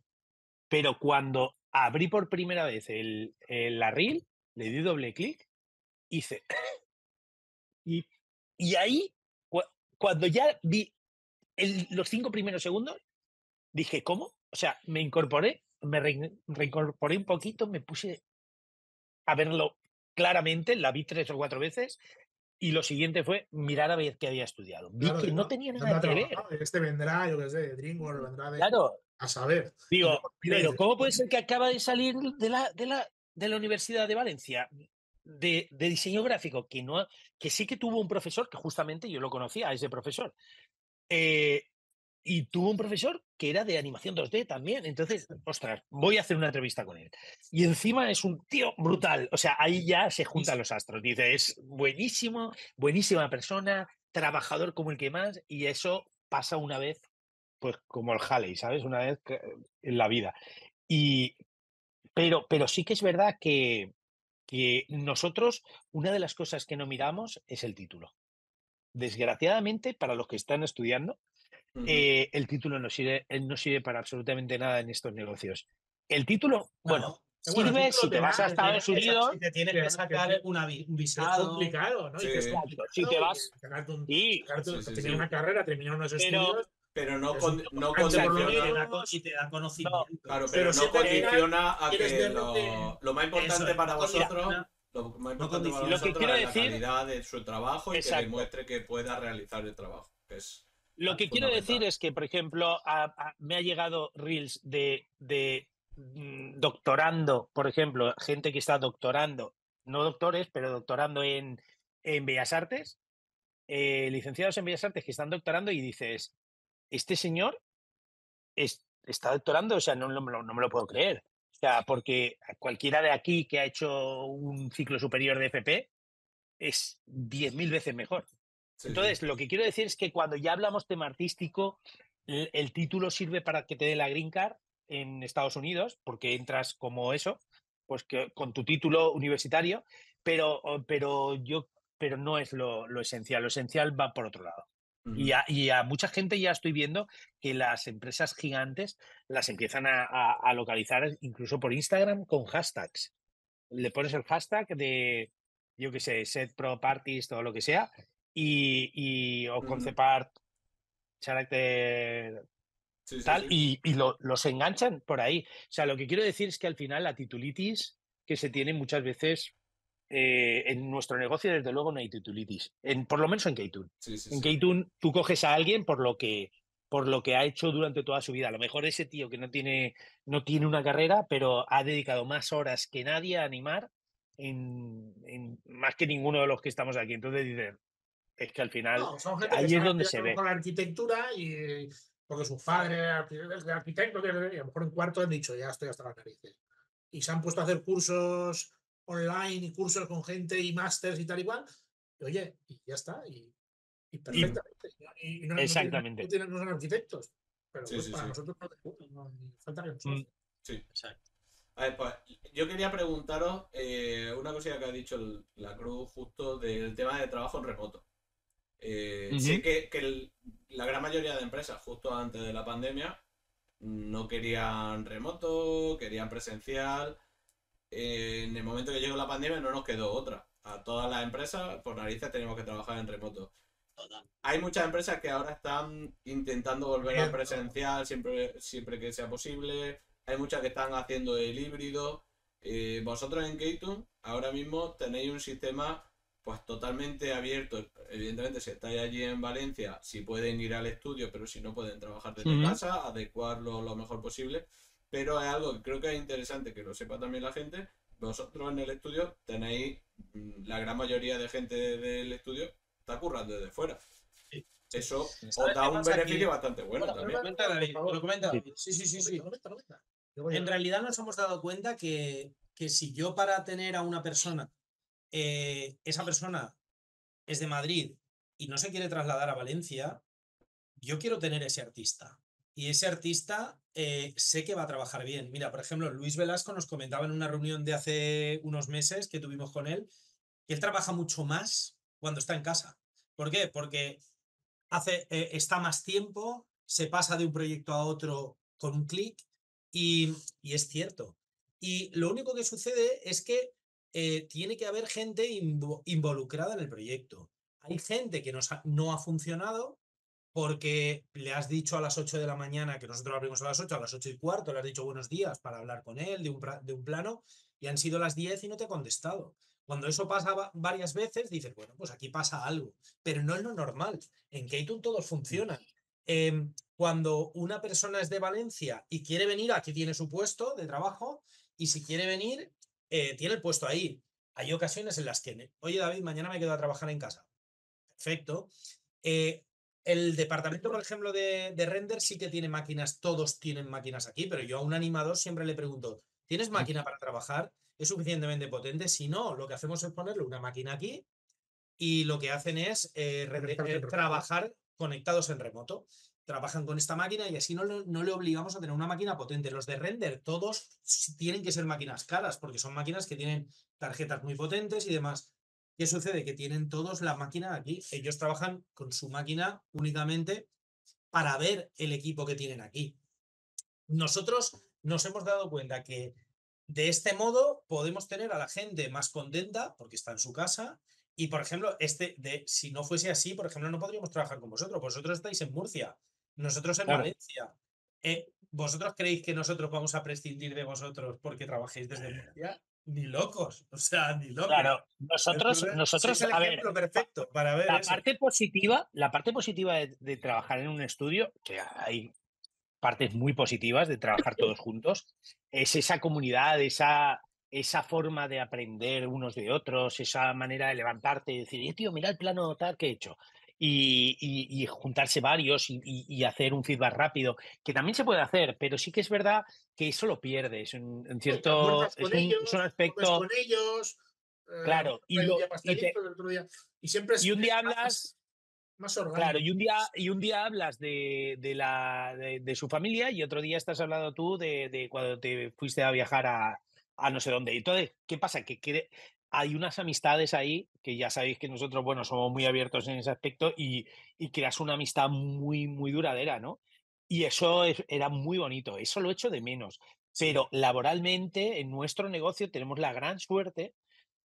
Pero cuando abrí por primera vez el, reel, le di doble clic, hice. y, y ahí, cuando ya vi los cinco primeros segundos, dije, ¿cómo? O sea, me incorporé, me reincorporé un poquito, me puse a verlo claramente, la vi tres o cuatro veces y lo siguiente fue mirar a ver qué había estudiado. Vi que no, tenía nada que ver. Este vendrá, yo qué sé, de DreamWorks, vendrá de. Claro. A saber. Digo, pero ¿cómo puede ser que acaba de salir de la, de la, de la Universidad de Valencia de, de, diseño gráfico, que, no, que sí que tuvo un profesor, que justamente yo lo conocía, a ese profesor, eh, y tuvo un profesor que era de animación 2D también. Entonces, ostras, voy a hacer una entrevista con él. Y encima es un tío brutal. O sea, ahí ya se juntan los astros. Dice, es buenísimo, buenísima persona, trabajador como el que más, y eso pasa una vez, pues como el Halley, ¿sabes? Una vez en la vida. Y, pero, pero sí que es verdad que, que nosotros, una de las cosas que no miramos es el título. Desgraciadamente, para los que están estudiando, eh, el título no sirve, eh, no sirve para absolutamente nada en estos negocios. El título, bueno, sirve si te vas a Estados Unidos. Si te tienes que sacar una, un visado. Es complicado, ¿no? Sí. Y si te vas. sí, tener una carrera, terminar unos estudios. Pero no, con, no condiciona. Y te da conocimiento. claro, pero, no condiciona a que lo, lo, más importante para vosotros. Lo más importante para vosotros es la calidad de su trabajo y que demuestre que pueda realizar el trabajo. es lo que quiero decir es que, por ejemplo, me ha llegado reels de, mm, doctorando, por ejemplo, gente que está doctorando, no doctores, pero doctorando en, Bellas Artes, eh, licenciados en Bellas Artes que están doctorando y dices, este señor está doctorando, o sea, no, no, me lo puedo creer. O O sea, porque cualquiera de aquí que ha hecho un ciclo superior de FP es 10.000 veces mejor. Entonces, lo que quiero decir es que cuando ya hablamos tema artístico, el, título sirve para que te dé la green card en Estados Unidos, porque entras como eso, pues que, con tu título universitario, pero, pero yo pero no es lo, esencial, lo esencial va por otro lado. y, a, mucha gente ya estoy viendo que las empresas gigantes las empiezan a, a, localizar incluso por Instagram con hashtags. Le pones el hashtag de, yo qué sé, set pro parties o lo que sea, y, o concepart carácter tal, y, y los enganchan por ahí. O sea, lo que quiero decir es que al final la titulitis que se tiene muchas veces eh, en nuestro negocio, desde luego, no hay titulitis. En, por lo menos en Keitun. en Keitun tú coges a alguien por lo que por lo que ha hecho durante toda su vida. A lo mejor ese tío que no tiene, no tiene una carrera, pero ha dedicado más horas que nadie a animar en, en más que ninguno de los que estamos aquí. Entonces dices, es que al final ahí es donde se ve. Con la arquitectura y porque su padre es de arquitecto y a lo mejor en cuarto han dicho ya estoy hasta las narices. Y se han puesto a hacer cursos online y cursos con gente y másters y tal y cual. Y, oye, y ya está. Y, perfectamente. Y, no, exactamente. No, tienen, no, son arquitectos. Pero pues para nosotros no, falta que nosotros. Mm, sí, exacto. A ver, pues yo quería preguntaros eh, una cosilla que ha dicho la Cruz justo del tema de trabajo en remoto. Eh, sé que, la gran mayoría de empresas, justo antes de la pandemia, no querían remoto, querían presencial. Eh, en el momento que llegó la pandemia no nos quedó otra. A todas las empresas, por narices, tenemos que trabajar en remoto. Hay muchas empresas que ahora están intentando volver a presencial siempre, siempre que sea posible. Hay muchas que están haciendo el híbrido. Eh, vosotros en Keitun ahora mismo tenéis un sistema pues totalmente abierto. Evidentemente, si estáis allí en Valencia, si pueden ir al estudio, pero si no pueden trabajar desde casa, adecuarlo lo mejor posible. Pero es algo que creo que es interesante que lo sepa también la gente. Vosotros en el estudio tenéis mm, la gran mayoría de gente del estudio está currando desde fuera. Eso os da un beneficio bastante bueno, también. Lo comenta, Sí, sí, sí, sí. En realidad nos hemos dado cuenta que, que si yo para tener a una persona eh, esa persona es de Madrid y no se quiere trasladar a Valencia, yo quiero tener ese artista. Y ese artista eh, sé que va a trabajar bien. Mira, por ejemplo, Luis Velasco nos comentaba en una reunión de hace unos meses que tuvimos con él, que él trabaja mucho más cuando está en casa. ¿Por qué? Porque hace, eh, está más tiempo, se pasa de un proyecto a otro con un clic y, y es cierto. Y lo único que sucede es que eh, tiene que haber gente involucrada en el proyecto. Hay gente que no ha funcionado porque le has dicho a las 8 de la mañana, que nosotros abrimos a las 8, a las 8 y cuarto, le has dicho buenos días para hablar con él de un, de un plano y han sido las 10 y no te ha contestado. Cuando eso pasa varias veces, dices, bueno, pues aquí pasa algo, pero no es lo normal. En Keitun todos funcionan. Em, cuando una persona es de Valencia y quiere venir, aquí tiene su puesto de trabajo, y si quiere venir, eh, tiene el puesto ahí. Hay ocasiones en las que, oye David, mañana me quedo a trabajar en casa. Perfecto. Eh, el departamento, por ejemplo, de, render sí que tiene máquinas, todos tienen máquinas aquí, pero yo a un animador siempre le pregunto, ¿tienes máquina para trabajar? ¿Es suficientemente potente? Si no, lo que hacemos es ponerle una máquina aquí y lo que hacen es eh, trabajar conectados en remoto trabajan con esta máquina y así no, no, le obligamos a tener una máquina potente. Los de render, todos tienen que ser máquinas caras, porque son máquinas que tienen tarjetas muy potentes y demás. ¿Qué sucede? Que tienen todos la máquina aquí. Ellos trabajan con su máquina únicamente para ver el equipo que tienen aquí. Nosotros nos hemos dado cuenta que de este modo podemos tener a la gente más contenta porque está en su casa. Y, por ejemplo, este de, si no fuese así, por ejemplo, no podríamos trabajar con vosotros. Vosotros estáis en Murcia. Nosotros en Valencia. Eh, ¿Vosotros creéis que nosotros vamos a prescindir de vosotros porque trabajéis desde Murcia? Ni locos, o sea, ni locos. Claro, nosotros, nosotros, el ejemplo perfecto para ver. La parte positiva, la parte positiva de, trabajar en un estudio, que hay partes muy positivas de trabajar todos juntos, es esa comunidad, esa, esa forma de aprender unos de otros, esa manera de levantarte y decir, eh, tío, mira el plano tal que he hecho y, juntarse varios y, hacer un feedback rápido, que también se puede hacer, pero sí que es verdad que eso lo pierdes en, cierto es un, aspecto. Con ellos, eh, claro, y, y, siempre y un día hablas. Más Claro, y un día, y un día hablas de, de la, de, su familia y otro día estás hablando tú de, de cuando te fuiste a viajar a, a no sé dónde. Entonces, ¿qué pasa? Que, que hay unas amistades ahí que ya sabéis que nosotros, bueno, somos muy abiertos en ese aspecto y, creas una amistad muy, muy duradera, ¿no? Y eso era muy bonito, eso lo echo de menos. Pero laboralmente, en nuestro negocio, tenemos la gran suerte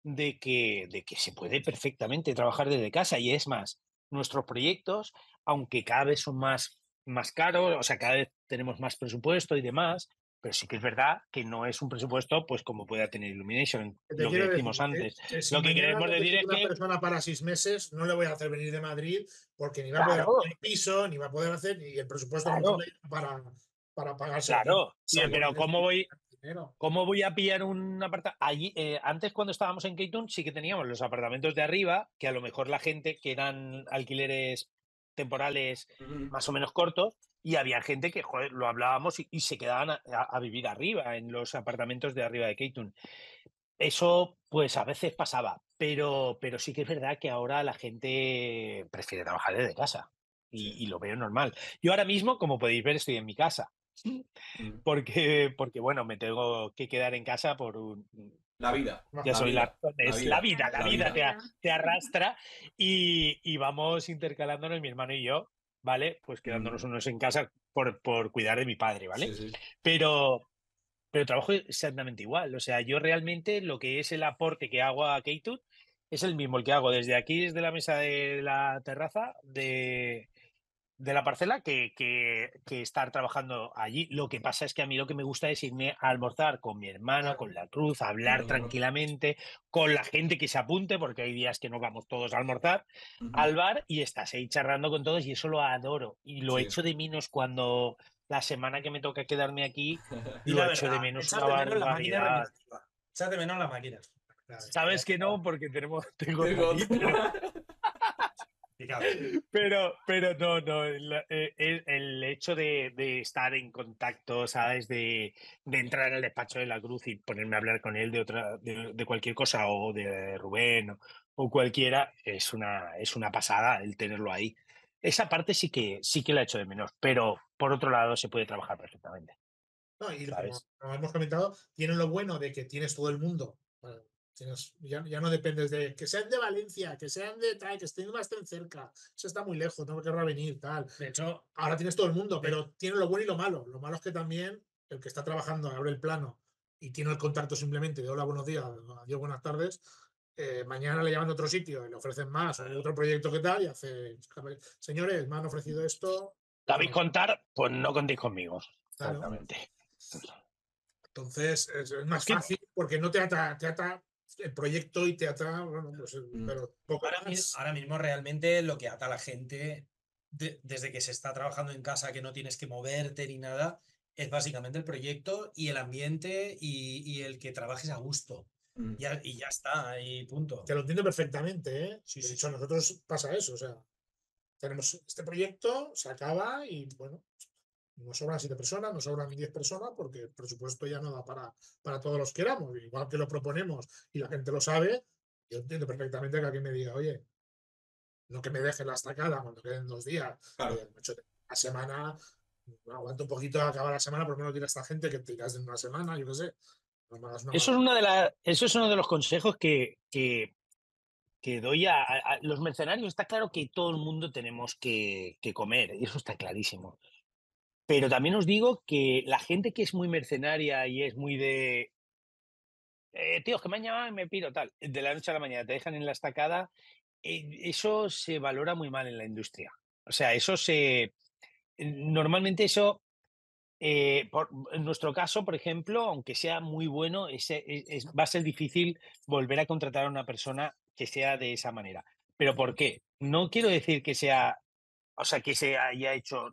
de que, de que se puede perfectamente trabajar desde casa. Y es más, nuestros proyectos, aunque cada vez son más, más caros, o sea, cada vez tenemos más presupuesto y demás, pero sí que es verdad que no es un presupuesto pues como pueda tener Illumination, lo que decimos antes. lo que queremos decir es que... Una persona para seis meses no le voy a hacer venir de Madrid porque ni va a poder hacer piso, ni va a poder hacer, ni el presupuesto para, para pagarse. Claro, sí, pero ¿cómo voy, ¿cómo voy a pillar un apartamento? Allí, eh, antes cuando estábamos en Keitun sí que teníamos los apartamentos de arriba, que a lo mejor la gente que eran alquileres temporales más o menos cortos, y había gente que, joder, lo hablábamos y, se quedaban a, vivir arriba, en los apartamentos de arriba de Keitun. Eso, pues a veces pasaba, pero, pero sí que es verdad que ahora la gente prefiere trabajar desde casa y, lo veo normal. Yo ahora mismo, como podéis ver, estoy en mi casa. Porque, porque, bueno, me tengo que quedar en casa por un, la vida. Ya soy la, es la vida, la, vida, te, arrastra y, y, vamos intercalándonos mi hermano y yo ¿vale? Pues quedándonos unos en casa por, por cuidar de mi padre, ¿vale? Pero, pero trabajo exactamente igual. O sea, yo realmente lo que es el aporte que hago a Keitud es el mismo el que hago desde aquí, desde la mesa de la terraza, de, de la parcela que, que, estar trabajando allí. Lo que pasa es que a mí lo que me gusta es irme a almorzar con mi hermana, con la Cruz, hablar tranquilamente, con la gente que se apunte, porque hay días que no vamos todos a almorzar, al bar y estás ahí charlando con todos y eso lo adoro. Y lo echo de menos cuando la semana que me toca quedarme aquí, lo echo de menos de menos la máquina. Sabes que no, porque tenemos, tengo, Pero, pero no, no, eh, el, hecho de, estar en contacto, ¿sabes? De, entrar al despacho de la cruz y ponerme a hablar con él de otra, de, cualquier cosa, o de Rubén, o, cualquiera, es una, es una pasada el tenerlo ahí. Esa parte sí que sí que la hecho de menos, pero por otro lado se puede trabajar perfectamente. No, y como hemos comentado, tiene lo bueno de que tienes todo el mundo ya, no dependes de que sean de Valencia, que sean de tal, que estén más cerca. Eso está muy lejos, no me querrá venir, tal. De hecho, ahora tienes todo el mundo, pero tiene lo bueno y lo malo. Lo malo es que también el que está trabajando abre el plano y tiene el contacto simplemente de hola, buenos días, adiós, buenas tardes. Eh, mañana le llaman de otro sitio y le ofrecen más o de otro proyecto que tal y hace, señores, me han ofrecido esto. ¿Sabéis contar? Pues no contéis conmigo. Exactamente. Entonces es, más fácil porque no te ata, te ata el proyecto y te ata, bueno, pues, mm. pero ahora, mismo realmente lo que ata a la gente desde que se está trabajando en casa, que no tienes que moverte ni nada, es básicamente el proyecto y el ambiente y, el que trabajes a gusto. Mm. y ya está, y punto. Te lo entiendo perfectamente, ¿eh? Sí, de hecho, a nosotros pasa eso, o sea, tenemos este proyecto, se acaba y bueno, no sobran siete personas, no sobran diez personas, porque el presupuesto ya no da para, para todos los que éramos. Igual que lo proponemos y la gente lo sabe, yo entiendo perfectamente que alguien me diga, oye, no que me deje la estacada cuando queden dos días. la semana, aguanto un poquito a acabar la semana, por lo menos dirá a esta gente que te irás en una semana, yo qué sé. eso, es una de eso es uno de los consejos que, que, que doy a, los mercenarios. Está claro que todo el mundo tenemos que, que comer, y eso está clarísimo. Pero también os digo que la gente que es muy mercenaria y es muy de. Eh, tío, que me han llamado y me pido tal. De la noche a la mañana te dejan en la estacada. Eh, eso se valora muy mal en la industria. O sea, eso se. Normalmente eso. Eh, por, en nuestro caso, por ejemplo, aunque sea muy bueno, es, va a ser difícil volver a contratar a una persona que sea de esa manera. ¿Pero por qué? No quiero decir que sea, o sea, que se haya hecho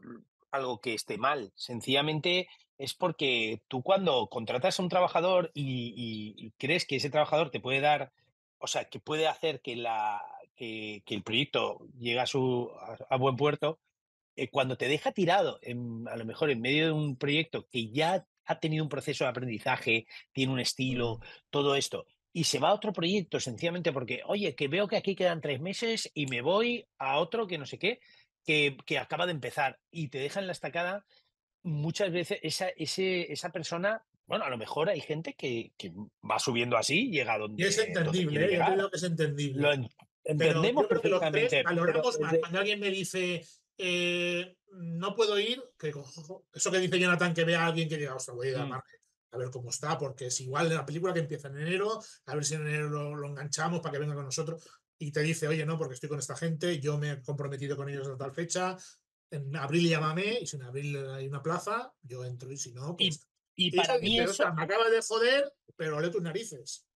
algo que esté mal. Sencillamente es porque tú cuando contratas a un trabajador y, crees que ese trabajador te puede dar, o sea, que puede hacer que, la, que, el proyecto llega a, su, a, buen puerto, eh, cuando te deja tirado, a lo mejor en medio de un proyecto que ya ha tenido un proceso de aprendizaje, tiene un estilo, todo esto, y se va a otro proyecto sencillamente porque, oye, que veo que aquí quedan tres meses y me voy a otro que no sé qué, que, que acaba de empezar y te deja en la estacada, muchas veces esa, ese, esa persona bueno, a lo mejor hay gente que, que va subiendo así, llega a donde. Y es entendible, ¿eh? yo creo que es entendible. Lo entendemos perfectamente. valoramos más. Cuando alguien me dice, eh, no puedo ir, que eso que dice Jonathan, que vea a alguien que diga, ostras, voy a ir a, mm. a ver cómo está, porque es igual de la película que empieza en enero, a ver si en enero lo, enganchamos para que venga con nosotros. Y te dice, oye, no, porque estoy con esta gente, yo me he comprometido con ellos a tal fecha, en abril llámame, y si en abril hay una plaza, yo entro, y si no, pues y para mí eso... me acaba de joder, pero le tus narices.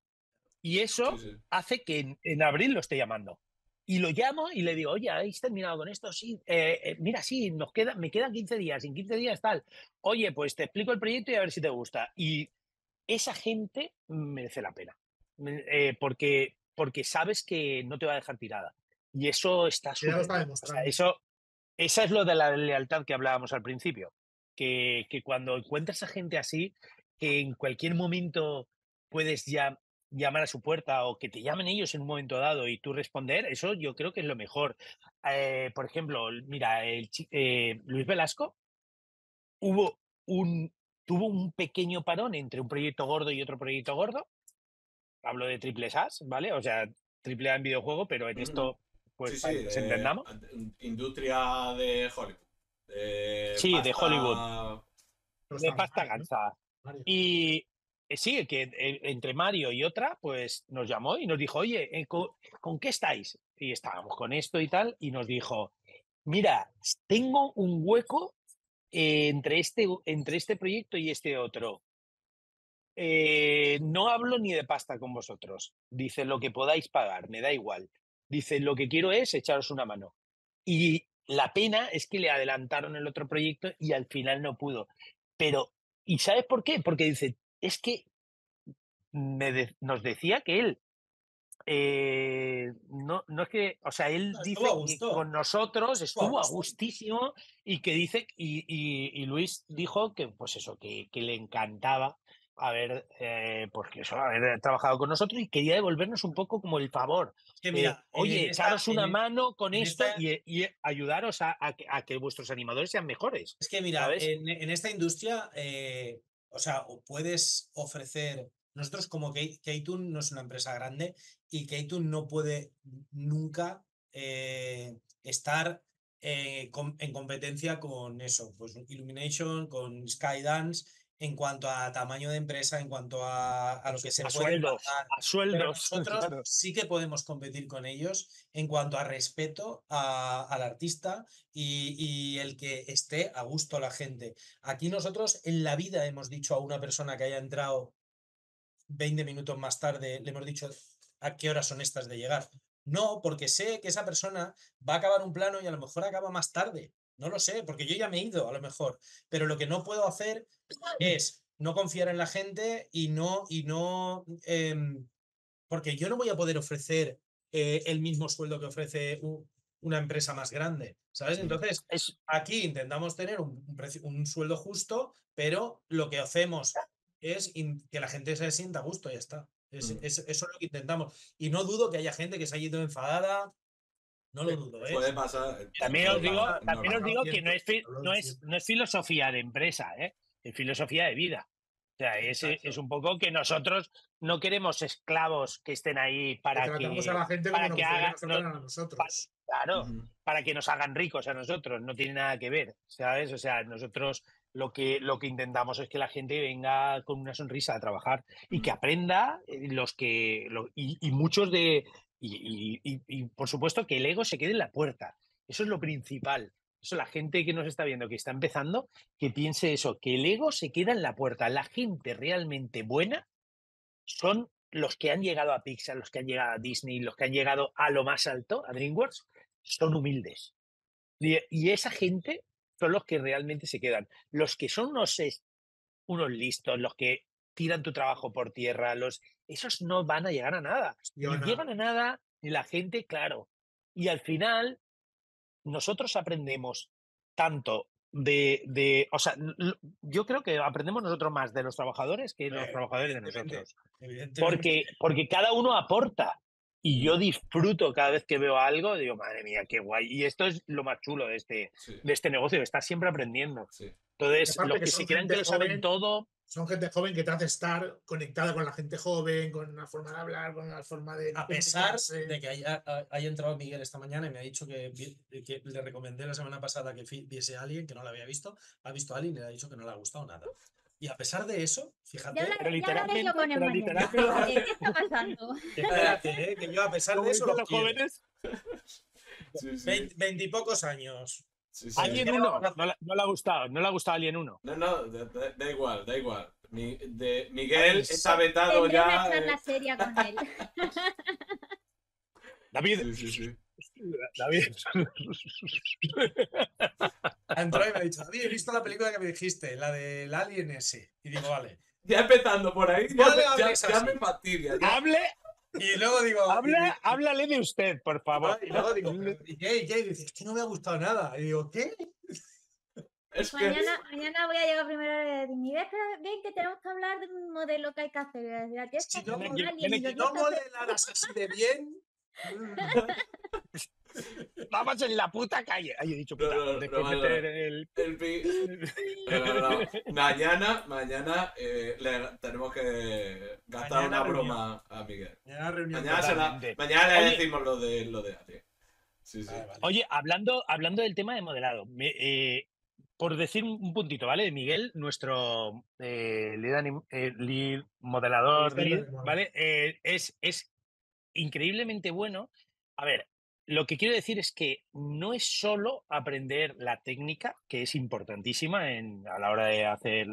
Y eso hace que en, abril lo esté llamando. Y lo llamo y le digo, oye, ¿habéis terminado con esto? Sí, eh, eh, mira, sí, nos queda, me quedan 15 días, en 15 días tal. Oye, pues te explico el proyecto y a ver si te gusta. Y esa gente merece la pena, eh, porque, porque sabes que no te va a dejar tirada. Y eso está súper... eso, esa es lo de la lealtad que hablábamos al principio que, cuando encuentras a gente así, que en cualquier momento puedes ya llamar a su puerta o que te llamen ellos en un momento dado y tú responder, eso yo creo que es lo mejor. Eh, por ejemplo, mira, el, eh, Luis Velasco hubo un, tuvo un pequeño parón entre un proyecto gordo y otro proyecto gordo. Hablo de triple SAS, ¿vale? O sea, triple A en videojuego, pero en esto, pues, sí, sí, entendamos. industria de Hollywood sí, de Hollywood. De pasta gansa. Y eh, sí, que eh, entre Mario y otra, pues nos llamó y nos dijo, oye, eh, ¿con, qué estáis? Y estábamos con esto y tal, y nos dijo, mira, tengo un hueco entre, este, entre este proyecto y este otro. No hablo ni de pasta con vosotros. Dice, lo que podáis pagar, me da igual. Dice, lo que quiero es echaros una mano. Y la pena es que le adelantaron el otro proyecto y al final no pudo. Pero, ¿y sabes por qué? Porque dice, es que nos decía que él eh, no, no es que, o sea, él dice que con nosotros estuvo a gustísimo y que dice, y, y, Luis dijo que, pues eso, que, que le encantaba haber, eh, porque eso, haber trabajado con nosotros y quería devolvernos un poco como el favor. Que mira, oye, echaros una mano con esto y, ayudaros a, que, vuestros animadores sean mejores. Es que mira, en, esta industria, eh, o sea, puedes ofrecer. Nosotros, como Keitun no es una empresa grande y Keitun no puede nunca eh, estar en competencia con eso, pues Illumination, con Skydance en cuanto a tamaño de empresa, en cuanto a, lo que se puede sueldos, a sueldos. nosotros sí que podemos competir con ellos en cuanto a respeto al artista y, el que esté a gusto la gente. Aquí nosotros en la vida hemos dicho a una persona que haya entrado 20 minutos más tarde, le hemos dicho a qué horas son estas de llegar. No, porque sé que esa persona va a acabar un plano y a lo mejor acaba más tarde. No lo sé, porque yo ya me he ido a lo mejor, pero lo que no puedo hacer es no confiar en la gente y no, y no, em, porque yo no voy a poder ofrecer eh, el mismo sueldo que ofrece una empresa más grande, ¿sabes? Entonces, aquí intentamos tener un, un, sueldo justo, pero lo que hacemos es que la gente se sienta a gusto y ya está. Es, mm. eso es lo que intentamos. Y no dudo que haya gente que se haya ido enfadada, no lo dudo, ¿eh? Puede pasar. Eh, también os digo, también os digo que no es, no, es, no es filosofía de empresa, ¿eh? es filosofía de vida. O sea, es, es, un poco que nosotros no queremos esclavos que estén ahí para que, a la gente para que hagan, a nosotros. claro, para que nos hagan ricos a nosotros, no tiene nada que ver, ¿sabes? O sea, nosotros lo que, lo que intentamos es que la gente venga con una sonrisa a trabajar y que aprenda eh, los que y, y, muchos de y, por supuesto que el ego se quede en la puerta. Eso es lo principal. Eso la gente que nos está viendo, que está empezando, que piense eso, que el ego se queda en la puerta. La gente realmente buena son los que han llegado a Pixar, los que han llegado a Disney, los que han llegado a lo más alto, a DreamWorks, son humildes. Y, esa gente son los que realmente se quedan. Los que son unos, unos listos, los que tiran tu trabajo por tierra, los, esos no van a llegar a nada. No llegan a nada y la gente, claro, Y al final, nosotros aprendemos tanto de, de, o sea, yo creo que aprendemos nosotros más de los trabajadores que los trabajadores de nosotros. Porque, porque cada uno aporta. Y yo disfruto cada vez que veo algo, digo, madre mía, qué guay. Y esto es lo más chulo de este, de este negocio, de estar siempre aprendiendo. Entonces, lo que, si quieren que lo saben todo, son gente joven que te hace estar conectada con la gente joven, con una forma de hablar, con una forma de. A pesar de que haya, haya, entrado Miguel esta mañana y me ha dicho que, le recomendé la semana pasada que viese a alguien que no la había visto, ha visto a alguien y le ha dicho que no le ha gustado nada. Y a pesar de eso, fíjate. pero literalmente. ¿Qué está pasando? Espérate, ¿eh? que yo a pesar de eso. Los jóvenes? Veintipocos años. Alien 1, no, le ha gustado, no le ha gustado Alien 1. No, no, da, igual, da igual. de, Miguel está vetado ya. Eh. la serie con él. David. Sí, sí, sí. David. Entró y me ha dicho, David, he visto la película que me dijiste, la del Alien ese. Y digo, vale. Ya empezando por ahí, ya, ya, ya me fastidia. Hable y luego digo. Habla, háblale de usted, por favor. Y luego digo, ¿y qué? ¿Y qué? Y dice, es que no me ha gustado nada. Y digo, ¿qué? mañana, mañana voy a llegar primero y decir, mira, ven que tenemos que hablar de un modelo que hay que hacer. si no, no modelaras así de bien. Vamos en la puta calle. Ay, he dicho puta. el... Mañana, mañana eh, le tenemos que gastar una broma a Miguel. Mañana, mañana, le decimos lo de, lo de sí, sí. Oye, hablando, hablando del tema de modelado, eh, por decir un puntito, ¿vale? Miguel, nuestro eh, lead, modelador, ¿vale? es, es increíblemente bueno. A ver, lo que quiero decir es que no es solo aprender la técnica, que es importantísima en, a la hora de hacer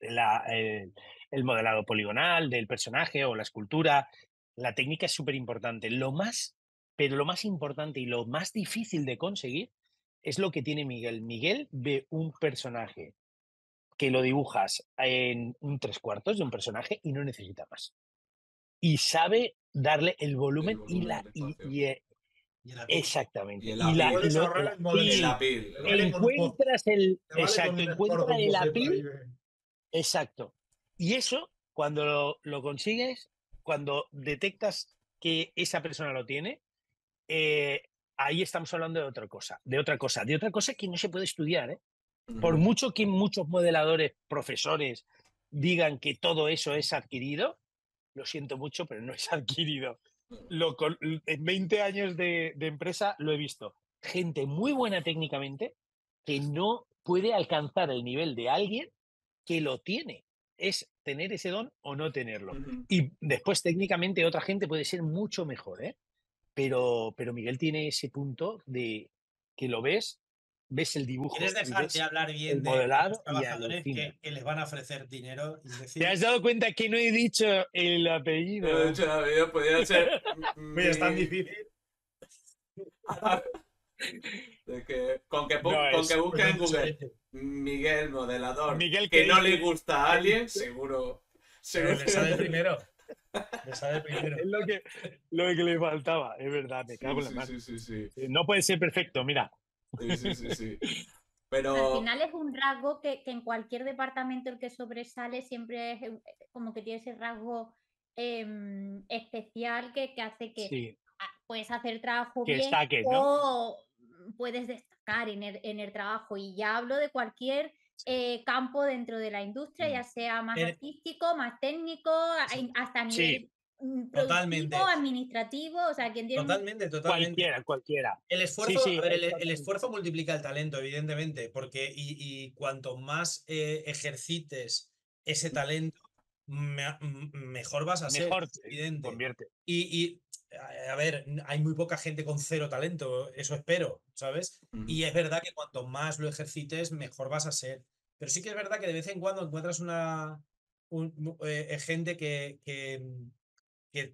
el, modelado poligonal del personaje o la escultura. La técnica es súper importante. Lo más, pero lo más importante y lo más difícil de conseguir es lo que tiene Miguel. Miguel ve un personaje que lo dibujas en un tres cuartos de un personaje y no necesita más. Y sabe darle el volumen y, la, y, eh, Exactamente. Y, la, Encuentras el. Exacto, encuentras el apil. Exacto. Y eso, cuando lo, consigues, cuando detectas que esa persona lo tiene, eh, ahí estamos hablando de otra cosa, de otra cosa, de otra cosa que no se puede estudiar. ¿eh? Por mucho que muchos modeladores, profesores, digan que todo eso es adquirido, lo siento mucho, pero no es adquirido lo, en 20 años de, empresa lo he visto. Gente muy buena técnicamente que no puede alcanzar el nivel de alguien que lo tiene. Es tener ese don o no tenerlo. Y después técnicamente otra gente puede ser mucho mejor, ¿eh? Pero, pero Miguel tiene ese punto de que lo ves ves el dibujo. ¿Quieres dejar de hablar bien de los trabajadores que, que, les van a ofrecer dinero? Y decir... ¿Te has dado cuenta que no he dicho el apellido? No he dicho el apellido, podría ser. Oye, es tan difícil. de que, con que, con que busquen en Google Miguel modelador Miguel que, no le gusta a alguien, seguro. seguro le sale primero. Le sale primero. Es lo que, lo que le faltaba, es verdad, me cago en la mano. Sí, sí, sí, no puede ser perfecto, mira. Sí, sí, sí, sí. Pero... Al final es un rasgo que, en cualquier departamento el que sobresale siempre es eh, como que tiene ese rasgo em, especial que, hace que puedes hacer trabajo bien o puedes destacar en el, trabajo. Y ya hablo de cualquier eh, campo dentro de la industria, mm. ya sea más artístico, más técnico, hasta nivel Mm, totalmente administrativo, o sea, quien tiene totalmente, totalmente. Cualquiera, cualquiera. El esfuerzo, el, esfuerzo multiplica el talento, evidentemente, porque y, cuanto más eh, ejercites ese mm. talento, mejor vas a ser. Mejor, evidente. Convierte. Y, a ver, hay muy poca gente con cero talento, eso espero, ¿sabes? Y es verdad que cuanto más lo ejercites, mejor vas a ser. Pero sí que es verdad que de vez en cuando encuentras una eh, gente que, que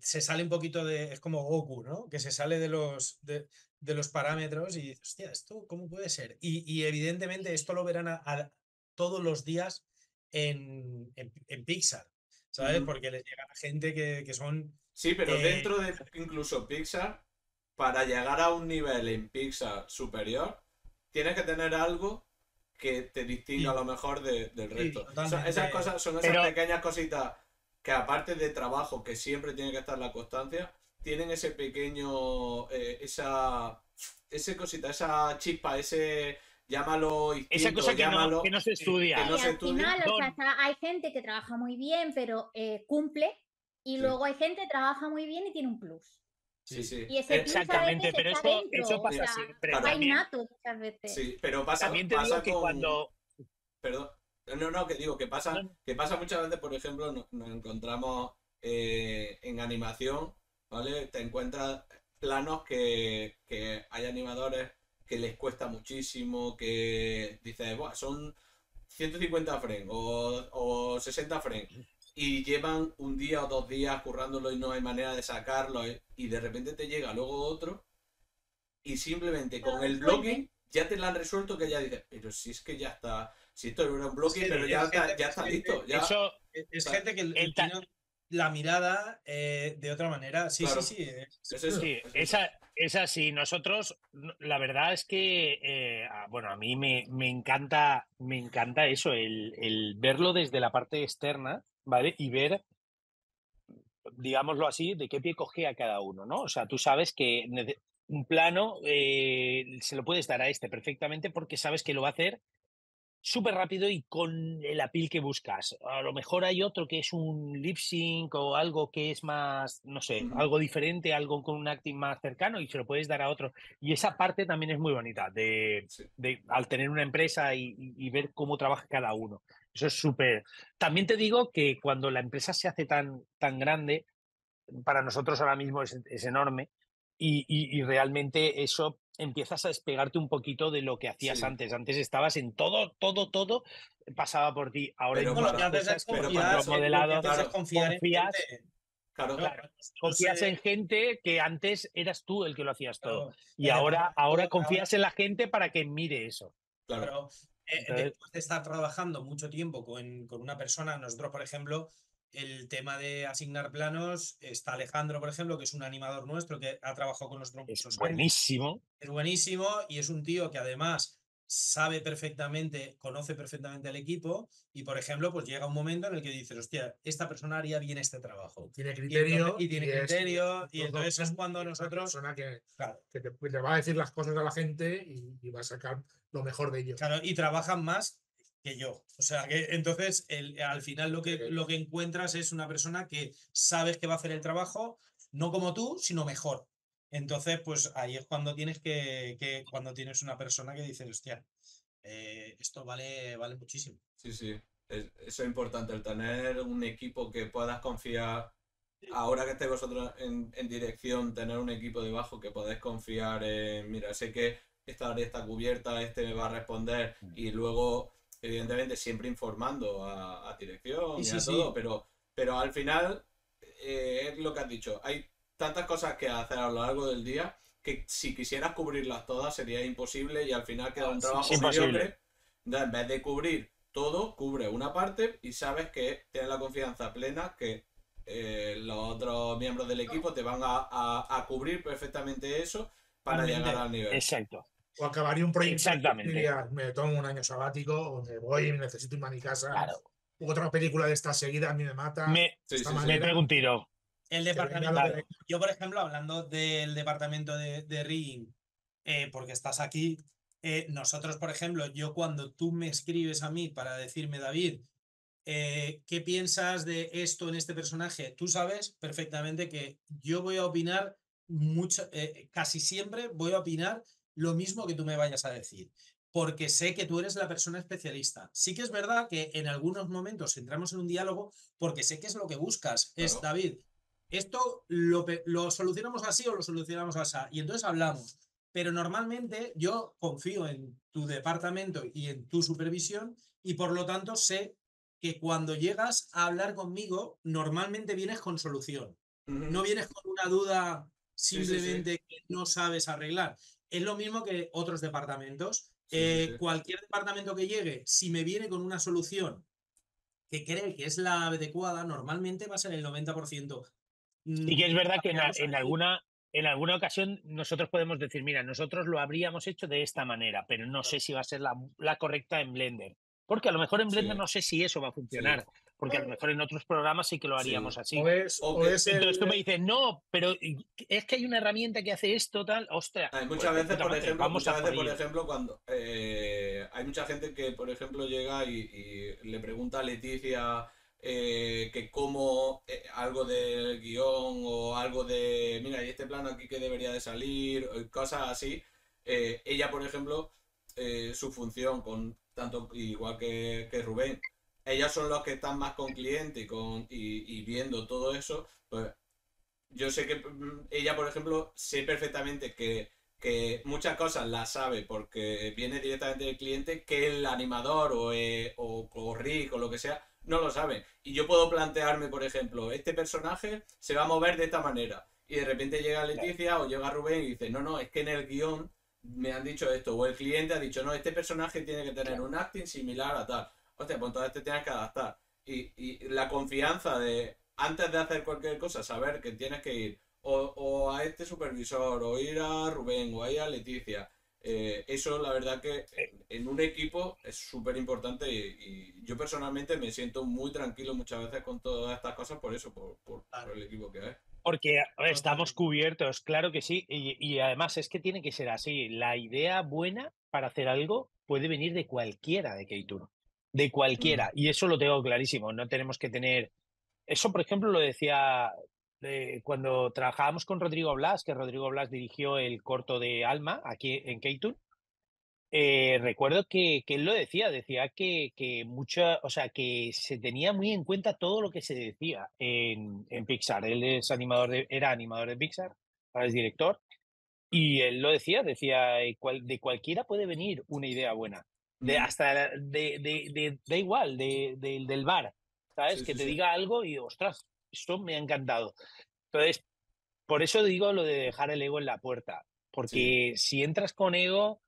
se sale un poquito de, es como Goku, ¿no? Que se sale de los, de, los parámetros y dices, hostia, ¿esto cómo puede ser? Y, evidentemente esto lo verán a, todos los días en, en, Pixar, ¿sabes? Porque les llega a gente que, son... Sí, pero dentro de incluso Pixar, para llegar a un nivel en Pixar superior, tienes que tener algo que te distinga a lo mejor del resto. esas cosas son esas pequeñas cositas que aparte de trabajo, que siempre tiene que estar la constancia, tienen ese pequeño, eh, esa, ese cosita, esa chispa, ese, llámalo Esa cosa que, no, que no, se estudia. al final, hay gente que trabaja muy bien, pero eh, cumple, y luego hay gente que trabaja muy bien y tiene un plus. Sí, sí. Y ese Exactamente, pero eso, eso, pasa siempre. Hay nato muchas veces. Sí, pero pasa, también te pasa digo que cuando. Perdón. No, no, que digo que pasa, que pasa muchas veces, por ejemplo, nos, encontramos eh, en animación, ¿vale? Te encuentras planos que, que hay animadores que les cuesta muchísimo, que dices, son 150 frames o, o 60 frames y llevan un día o dos días currándolo y no hay manera de sacarlo eh, y de repente te llega luego otro y simplemente con el blocking ya te lo han resuelto que ya dices, pero si es que ya está, si esto era un blocking, pero ya, está, ya está listo. Ya, eso, es gente que tiene la mirada eh, de otra manera. Sí, sí, sí. sí esa, es así. Nosotros, la verdad es que, eh, ah, bueno, a mí me, me, encanta, me encanta eso, el, el, verlo desde la parte externa, ¿vale? Y ver, digámoslo así, de qué pie cogea cada uno, ¿no? O sea, tú sabes que un plano eh, se lo puedes dar a este perfectamente porque sabes que lo va a hacer súper rápido y con el apil que buscas. A lo mejor hay otro que es un lip sync o algo que es más, no sé, algo diferente, algo con un acting más cercano y se lo puedes dar a otro. Y esa parte también es muy bonita de, de al tener una empresa y, ver cómo trabaja cada uno. Eso es súper. También te digo que cuando la empresa se hace tan, tan grande, para nosotros ahora mismo es, es enorme y, y, y realmente eso empiezas a despegarte un poquito de lo que hacías antes. Antes estabas en todo, todo, todo pasaba por ti. Ahora pero, lo que haces es confiar, modelado, claro, confías, en gente. Claro, confías en gente que antes eras tú el que lo hacías todo. y ahora, ahora confías en la gente para que mire eso. Claro. Eh, después de estar trabajando mucho tiempo con, con una persona, nosotros, por ejemplo, el tema de asignar planos. Está Alejandro, por ejemplo, que es un animador nuestro que ha trabajado con nosotros Es buenísimo. Es buenísimo y es un tío que además sabe perfectamente, conoce perfectamente el equipo y, por ejemplo, pues llega un momento en el que dices, hostia, esta persona haría bien este trabajo. Tiene criterio. Y, tiene criterio. y entonces es cuando nosotros... Persona que, que te, va a decir las cosas a la gente y, y va a sacar lo mejor de ellos. Claro, y trabajan más que yo. O sea, que entonces el, al final lo que, lo que encuentras es una persona que sabes que va a hacer el trabajo, no como tú, sino mejor. Entonces, pues ahí es cuando tienes que, que cuando tienes una persona que dice, hostia, eh, esto vale, vale muchísimo. Sí, sí. eso es importante, el tener un equipo que puedas confiar. Ahora que estéis vosotros en, en dirección, tener un equipo debajo que podáis confiar en, mira, sé que esta área está cubierta, este me va a responder mm. y luego evidentemente siempre informando a, dirección y, a todo, pero, pero al final eh, es lo que has dicho, hay tantas cosas que hacer a lo largo del día que si quisieras cubrirlas todas sería imposible y al final queda un trabajo mediocre. En vez de cubrir todo, cubre una parte y sabes que tienes la confianza plena que eh, los otros miembros del equipo te van a, cubrir perfectamente eso para llegar al nivel. Exacto o acabaría un proyecto Exactamente. me tomo un año sabático o me voy y necesito irme a mi casa. Claro. Otra película de esta seguida a mí me mata. Me, me un tiro. El departamento. Yo, por ejemplo, hablando del departamento de, de rigging, eh, porque estás aquí, eh, nosotros, por ejemplo, yo cuando tú me escribes a mí para decirme, David, eh, ¿qué piensas de esto en este personaje? Tú sabes perfectamente que yo voy a opinar mucho, casi siempre voy a opinar lo mismo que tú me vayas a decir, porque sé que tú eres la persona especialista. Sí que es verdad que en algunos momentos entramos en un diálogo porque sé que es lo que buscas. Es, David, esto lo, lo solucionamos así o lo solucionamos así. Y entonces hablamos. Pero normalmente yo confío en tu departamento y en tu supervisión y por lo tanto sé que cuando llegas a hablar conmigo, normalmente vienes con solución. No vienes con una duda simplemente que no sabes arreglar. Es lo mismo que otros departamentos. Eh, cualquier departamento que llegue, si me viene con una solución que cree que es la adecuada, normalmente va a ser el 90%. Y que es verdad que en, alguna, en alguna ocasión nosotros podemos decir, mira, nosotros lo habríamos hecho de esta manera, pero no sé si va a ser la, correcta en Blender. Porque a lo mejor en Blender no sé si eso va a funcionar. Porque a lo mejor en otros programas sí que lo haríamos así. Entonces tú me dices, no, pero es que hay una herramienta que hace esto, tal, ostras. Hay muchas pues, veces, por ejemplo, muchas veces, por ejemplo, cuando eh, hay mucha gente que, por ejemplo, llega y le pregunta a Leticia eh, que como eh, algo del guion o algo de, mira, y este plano aquí que debería de salir, cosas así. Eh, ella, por ejemplo, su función, con tanto igual que, Rubén, ellas son los que están más con cliente y, con, y, viendo todo eso, pues yo sé que mm, ella, por ejemplo, sé perfectamente que, que muchas cosas las sabe porque viene directamente del cliente, que el animador o, o, o Rick o lo que sea, no lo saben. Y yo puedo plantearme, por ejemplo, este personaje se va a mover de esta manera. Y de repente llega Leticia o llega Rubén y dice, no, no, es que en el guion me han dicho esto. O el cliente ha dicho, no, este personaje tiene que tener un acting similar a tal. Hostia, pues entonces te tienes que adaptar. Y, la confianza de, antes de hacer cualquier cosa, saber que tienes que ir o, o a este supervisor, o ir a Rubén, o a ir a Leticia eh, eso la verdad que en un equipo es súper importante y, yo personalmente me siento muy tranquilo muchas veces con todas estas cosas por eso, por, el equipo que hay. Porque estamos cubiertos, claro que sí, y, además es que tiene que ser así. La idea buena para hacer algo puede venir de cualquiera de K-Tour, de cualquiera, mm. y eso lo tengo clarísimo, no tenemos que tener... Eso, por ejemplo, lo decía cuando trabajábamos con Rodrigo Blas, que Rodrigo Blas dirigió el corto de Alma aquí en Keitun, eh, recuerdo que, él lo decía, decía que, que mucha, o sea, que se tenía muy en cuenta todo lo que se decía en, Pixar. Él es animador de, era animador de Pixar, ahora es director, y él lo decía, decía, eh, de cualquiera puede venir una idea buena, de hasta de, de, da igual, de, del bar, ¿sabes? que te diga algo y ostras, eso me ha encantado. Entonces, por eso digo lo de dejar el ego en la puerta, porque si entras con ego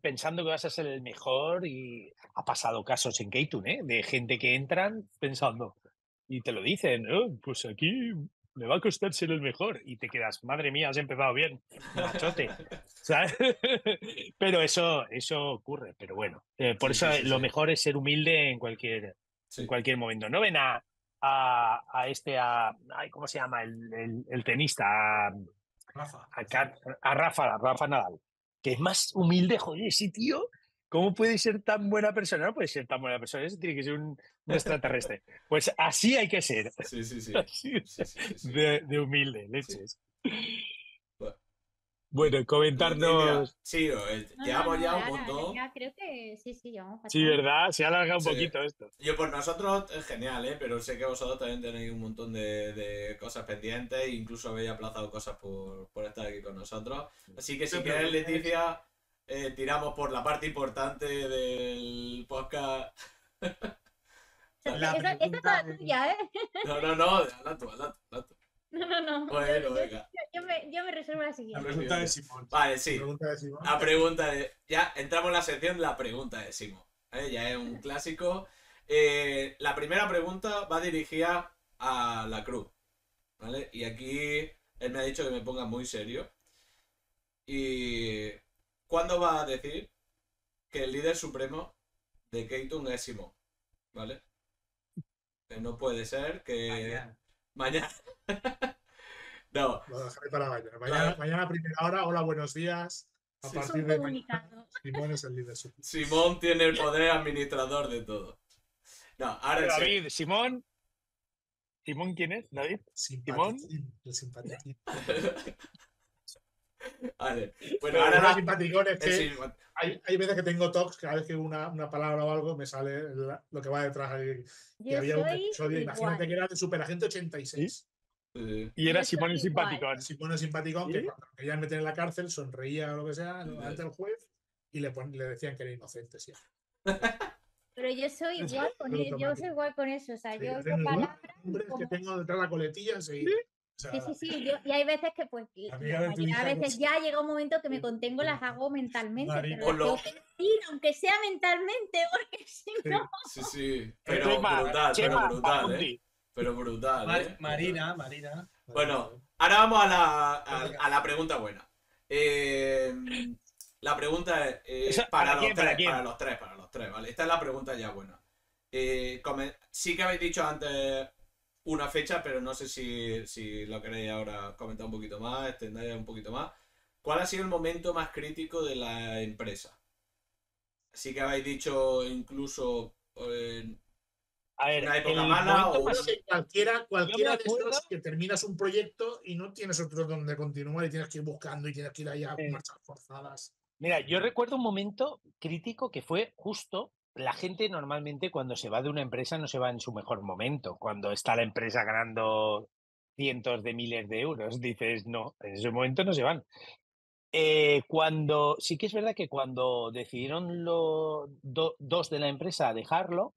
pensando que vas a ser el mejor y ha pasado casos en Keitun, ¿eh? de gente que entran pensando y te lo dicen, oh, pues aquí me va a costar ser el mejor y te quedas, madre mía, has empezado bien, machote. pero eso, eso ocurre, pero bueno, eh, por eso lo mejor es ser humilde en cualquier, en cualquier momento. No ven a, a, este, a, ¿cómo se llama? El, el, tenista, a Rafa. A, Rafa, Rafa Nadal, que es más humilde, joder, ese tío, ¿cómo puede ser tan buena persona? No puede ser tan buena persona, ese tiene que ser un, extraterrestre. Pues así hay que ser. Sí, sí, sí. de, de, humilde, leches. Bueno, comentarnos. Sí, eh, llevamos ya un montón. Ya creo que sí, sí, llevamos. Sí, ¿verdad? Se ha alargado un poquito esto. Yo, por nosotros es genial, ¿eh? Pero sé que vosotros también tenéis un montón de, cosas pendientes e incluso habéis aplazado cosas por, estar aquí con nosotros. Así que si quieres, Leticia, eh, tiramos por la parte importante del podcast. esa, es la tuya, ¿eh? No, no, no, habla tú, habla tú. No, no, no. Bueno, venga. Yo, me, yo me reservo la siguiente. La pregunta de Simón. Vale, sí. La pregunta de Ya entramos en la sección La pregunta de Simón. Ya es un clásico. Eh, la primera pregunta va dirigida a la cruz. ¿Vale? Y aquí él me ha dicho que me ponga muy serio. ¿Y cuándo va a decir que el líder supremo de Keitun es Simón? ¿Vale? Que no puede ser que. Mañana. no. para mañana. Mañana, a primera hora, hola, buenos días. A partir de mañana, Simón es el líder. Simón tiene el poder administrador de todo. No, ahora David, Simón. ¿Simón quién es, David? Simón. El simpaticín. Vale. Bueno, ahora los simpaticones que hay, hay, veces que tengo talks, cada vez que una, una palabra o algo me sale lo que va detrás. Y, había un episodio, imagínate que era de Superagente 86. Y era Simón el simpaticón. Simón el simpaticón, que cuando querían meter en la cárcel sonreía o lo que sea ante el juez y le, le decían que era inocente siempre. Pero yo soy igual con eso, yo soy igual con eso, o sea, yo palabras que tengo detrás la coletilla, sí. sí, sí, sí, y hay veces que pues, a, veces ya llega un momento que me contengo, las hago mentalmente, pero lo... tengo que decir, aunque sea mentalmente, porque si no... Sí, sí, pero brutal, pero brutal, ¿eh? Pero brutal. ¿eh? Marina, Marina. Bueno, ahora vamos a la, a, la pregunta buena. Eh, la pregunta es para, los tres, para, los tres, para los tres, ¿vale? Esta es la pregunta ya buena. Eh, sí que habéis dicho antes una fecha, pero no sé si, si lo queréis ahora comentar un poquito más, extendáis un poquito más. ¿Cuál ha sido el momento más crítico de la empresa? Sí que habéis dicho incluso eh, a ver, una época mala o... Que cualquiera, cualquiera de estos que terminas un proyecto y no tienes otro donde continuar y tienes que ir buscando y tienes que ir ahí a marchas forzadas. Mira, yo recuerdo un momento crítico que fue justo la gente normalmente cuando se va de una empresa no se va en su mejor momento, cuando está la empresa ganando cientos de miles de euros, dices, no, en ese momento no se van. Eh, cuando, sí que es verdad que cuando decidieron los dos de la empresa dejarlo,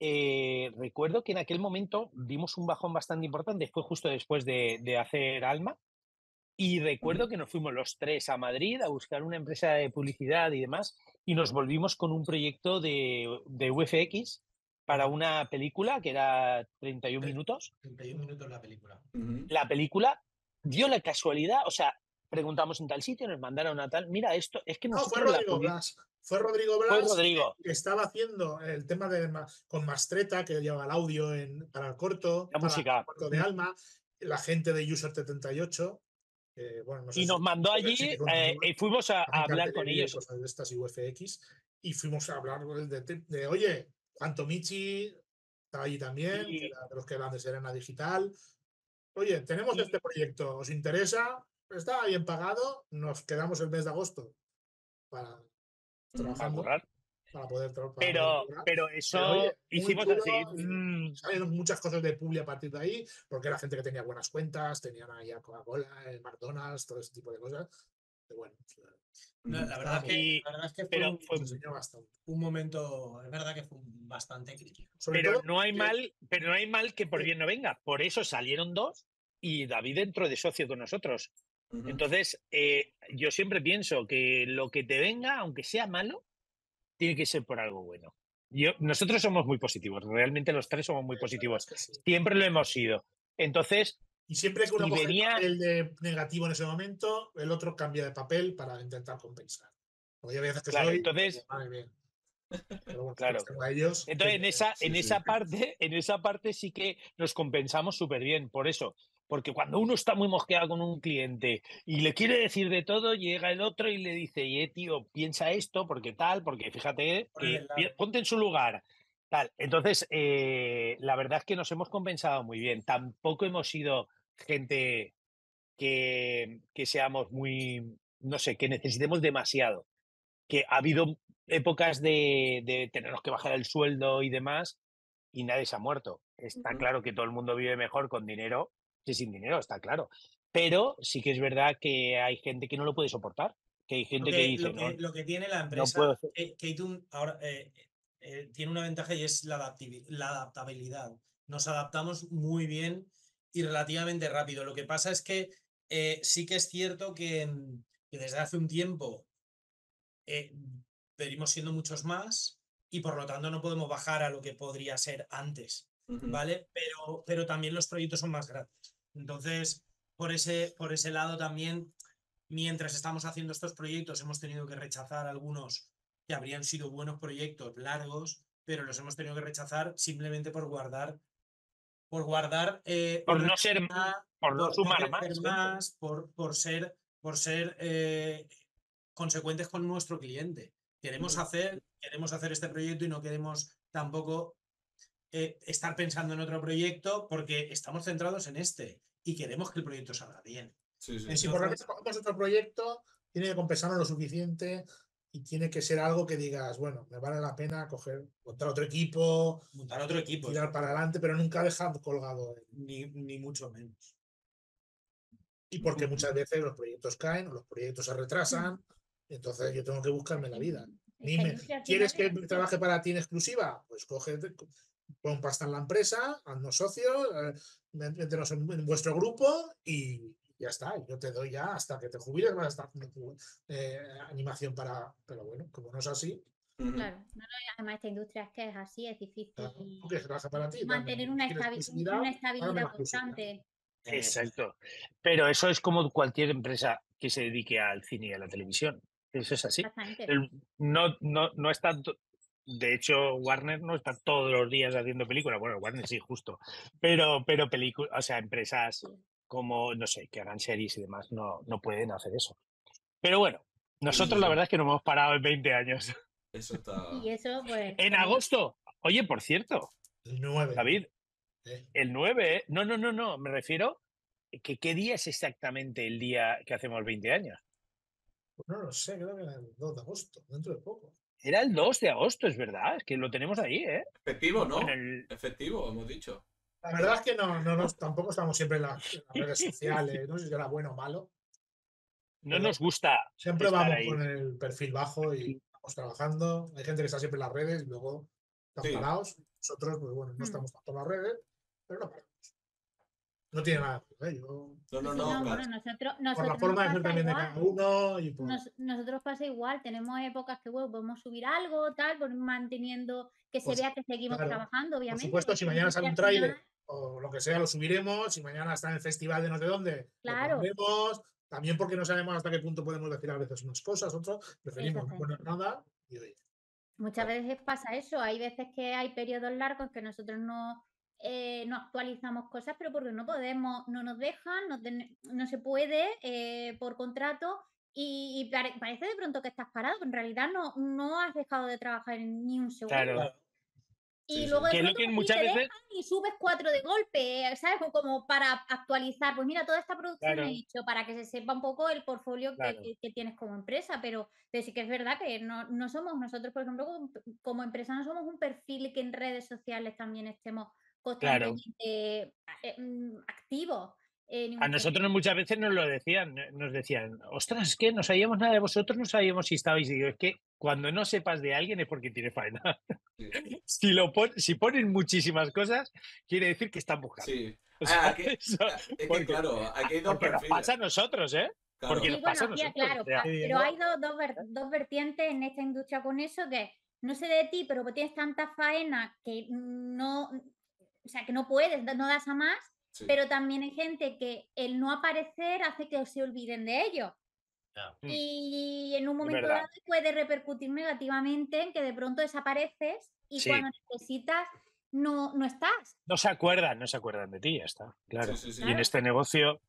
eh, recuerdo que en aquel momento dimos un bajón bastante importante, fue justo después de, de hacer Alma, y recuerdo que nos fuimos los tres a Madrid a buscar una empresa de publicidad y demás, y nos volvimos con un proyecto de, de UFX para una película que era 31 minutos. 31 minutos la película. La película dio la casualidad, o sea, preguntamos en tal sitio, nos mandaron a tal, mira, esto es que no fue Rodrigo Blas. Fue Rodrigo Blas que estaba haciendo el tema de con Mastreta, que llevaba el audio en, para el corto, la música. El corto de Alma, la gente de User 78 y nos mandó allí eh, y fuimos a, hablar con ellos. de estas y UFX y fuimos a hablar de, oye, cuánto Michi estaba allí también, de los que van de Serena Digital. Oye, tenemos este proyecto, ¿os interesa? Está bien pagado, nos quedamos el mes de agosto para trabajar para poder pero, pero eso hicimos así. Mm. Salieron muchas cosas de Publi a partir de ahí, porque era gente que tenía buenas cuentas, tenían ahí a Coca-Cola, el McDonald's, todo ese tipo de cosas. Pero bueno, la, verdad es que, fue, un, un, momento, es verdad que fue bastante crítico. pero no hay mal, pero no hay mal que por bien no venga. Por eso salieron dos y David entró de socio con nosotros. Entonces, eh, yo siempre pienso que lo que te venga, aunque sea malo, tiene que ser por algo bueno. Yo, nosotros somos muy positivos, realmente los tres somos muy positivos. Siempre lo hemos sido. Entonces. Y siempre que uno venía... el de negativo en ese momento, el otro cambia de papel para intentar compensar. Porque veces que claro, entonces, claro. Entonces, en esa, en esa parte, en esa parte sí que nos compensamos súper bien. Por eso, porque cuando uno está muy mosqueado con un cliente y le quiere decir de todo, llega el otro y le dice, eh, tío, piensa esto, porque tal, porque fíjate, ponte en su lugar. Tal. Entonces, eh, la verdad es que nos hemos compensado muy bien. Tampoco hemos sido gente que, que seamos muy, no sé, que necesitemos demasiado. Que ha habido épocas de, de tenernos que bajar el sueldo y demás, y nadie se ha muerto. Está claro que todo el mundo vive mejor con dinero sin dinero, está claro. Pero sí que es verdad que hay gente que no lo puede soportar. Que hay gente que, dice. Lo que, tiene la empresa, ahora, eh, eh, tiene una ventaja y es la, la adaptabilidad. Nos adaptamos muy bien y relativamente rápido. Lo que pasa es que eh, sí que es cierto que, mm, desde hace un tiempo venimos siendo muchos más y por lo tanto no podemos bajar a lo que podría ser antes, ¿vale? Pero, pero también los proyectos son más grandes. Entonces, por ese, por ese lado también, mientras estamos haciendo estos proyectos, hemos tenido que rechazar algunos que habrían sido buenos proyectos largos, pero los hemos tenido que rechazar simplemente por guardar, por guardar, eh, por no ser, por no sumar más, por, por ser, por ser eh, consecuentes con nuestro cliente. Queremos hacer, queremos hacer este proyecto y no queremos tampoco eh, estar pensando en otro proyecto porque estamos centrados en este y queremos que el proyecto salga bien. Sí, sí. Si por lo menos otro proyecto, tiene que compensarnos lo suficiente y tiene que ser algo que digas, bueno, me vale la pena coger, montar otro equipo, montar otro equipo, tirar para adelante, pero nunca dejar colgado. Ni, ni mucho menos. Y porque muchas veces los proyectos caen o los proyectos se retrasan, entonces yo tengo que buscarme la vida. ¿Quieres que trabaje para ti en exclusiva? Pues coge, pon pasta en la empresa, haznos socios, eh, métenos en, vuestro grupo y ya está. Yo te doy ya hasta que te jubiles, vas a estar haciendo eh, animación para. Pero bueno, como no es así. Claro, además esta industria es que es así, es difícil para ti, mantener una, estabilidad constante. Exacto. Pero eso es como cualquier empresa que se dedique al cine y a la televisión. Eso es así. no, no, no es tanto. De hecho, Warner no está todos los días haciendo películas. Bueno, Warner sí, justo. Pero, pero películas, o sea, empresas como, no sé, que hagan series y demás, no, no pueden hacer eso. Pero bueno, nosotros la verdad es que no hemos parado en 20 años. Eso está. Y eso, pues. En agosto. Oye, por cierto. El 9. David. El 9, ¿eh? No, no, no, no. Me refiero que qué día es exactamente el día que hacemos 20 años. Pues no lo sé, creo que era el 2 de agosto, dentro de poco. Era el 2 de agosto, es verdad, es que lo tenemos ahí, ¿eh? Efectivo, ¿no? Efectivo, hemos dicho. La verdad es que no, no tampoco estamos siempre en las, redes sociales, no sé si era bueno o malo. No nos gusta. Siempre vamos con el perfil bajo y estamos trabajando. Hay gente que está siempre en las redes y luego están parados. Nosotros, pues bueno, no mm. estamos tanto en las redes, pero no paramos. No tiene nada ¿eh? Yo... No, no, no. nosotros, por la forma de ser también de cada uno. Y nosotros pasa igual. Tenemos épocas que bueno, podemos subir algo, tal, por manteniendo que se pues vea que seguimos trabajando, obviamente. Por supuesto, si mañana sale un trailer o lo que sea, lo subiremos. Si mañana está en el festival de no sé dónde, claro. lo También porque no sabemos hasta qué punto podemos decir a veces unas cosas, otros preferimos no poner nada y oye. Muchas veces pasa eso. Hay veces que hay periodos largos que nosotros no eh, no actualizamos cosas, pero porque no podemos, no nos dejan, no, no se puede eh, por contrato y, parece de pronto que estás parado, pero en realidad no, no has dejado de trabajar ni un segundo. Y luego muchas veces... y subes cuatro de golpe, ¿sabes? Como para actualizar. Pues mira, toda esta producción he hecho para que se sepa un poco el portfolio que, tienes como empresa, pero, sí que es verdad que no, no somos nosotros, por ejemplo, como, como, empresa, no somos un perfil que en redes sociales también estemos constantemente eh, mm, activo. a nosotros muchas veces nos lo decían, nos decían, ostras, es que no sabíamos nada de vosotros, no sabíamos si estabais. Y digo, es que cuando no sepas de alguien es porque tiene faena. si, lo si ponen muchísimas cosas, quiere decir que están buscando. Sí. Ah, es que, claro, aquí hay dos Nos pasa a nosotros, ¿eh? Porque nos pasa a nosotros. Claro, pero hay dos, dos, dos vertientes en esta industria con eso que no sé de ti, pero tienes tanta faena que no, o sea, que no puedes, no das a más, pero también hay gente que el no aparecer hace que se olviden de ello. Mm. Y en un momento dado puede repercutir negativamente en que de pronto desapareces y cuando necesitas no, no estás. No se acuerdan, no se acuerdan de ti, ya está. Claro. y en este negocio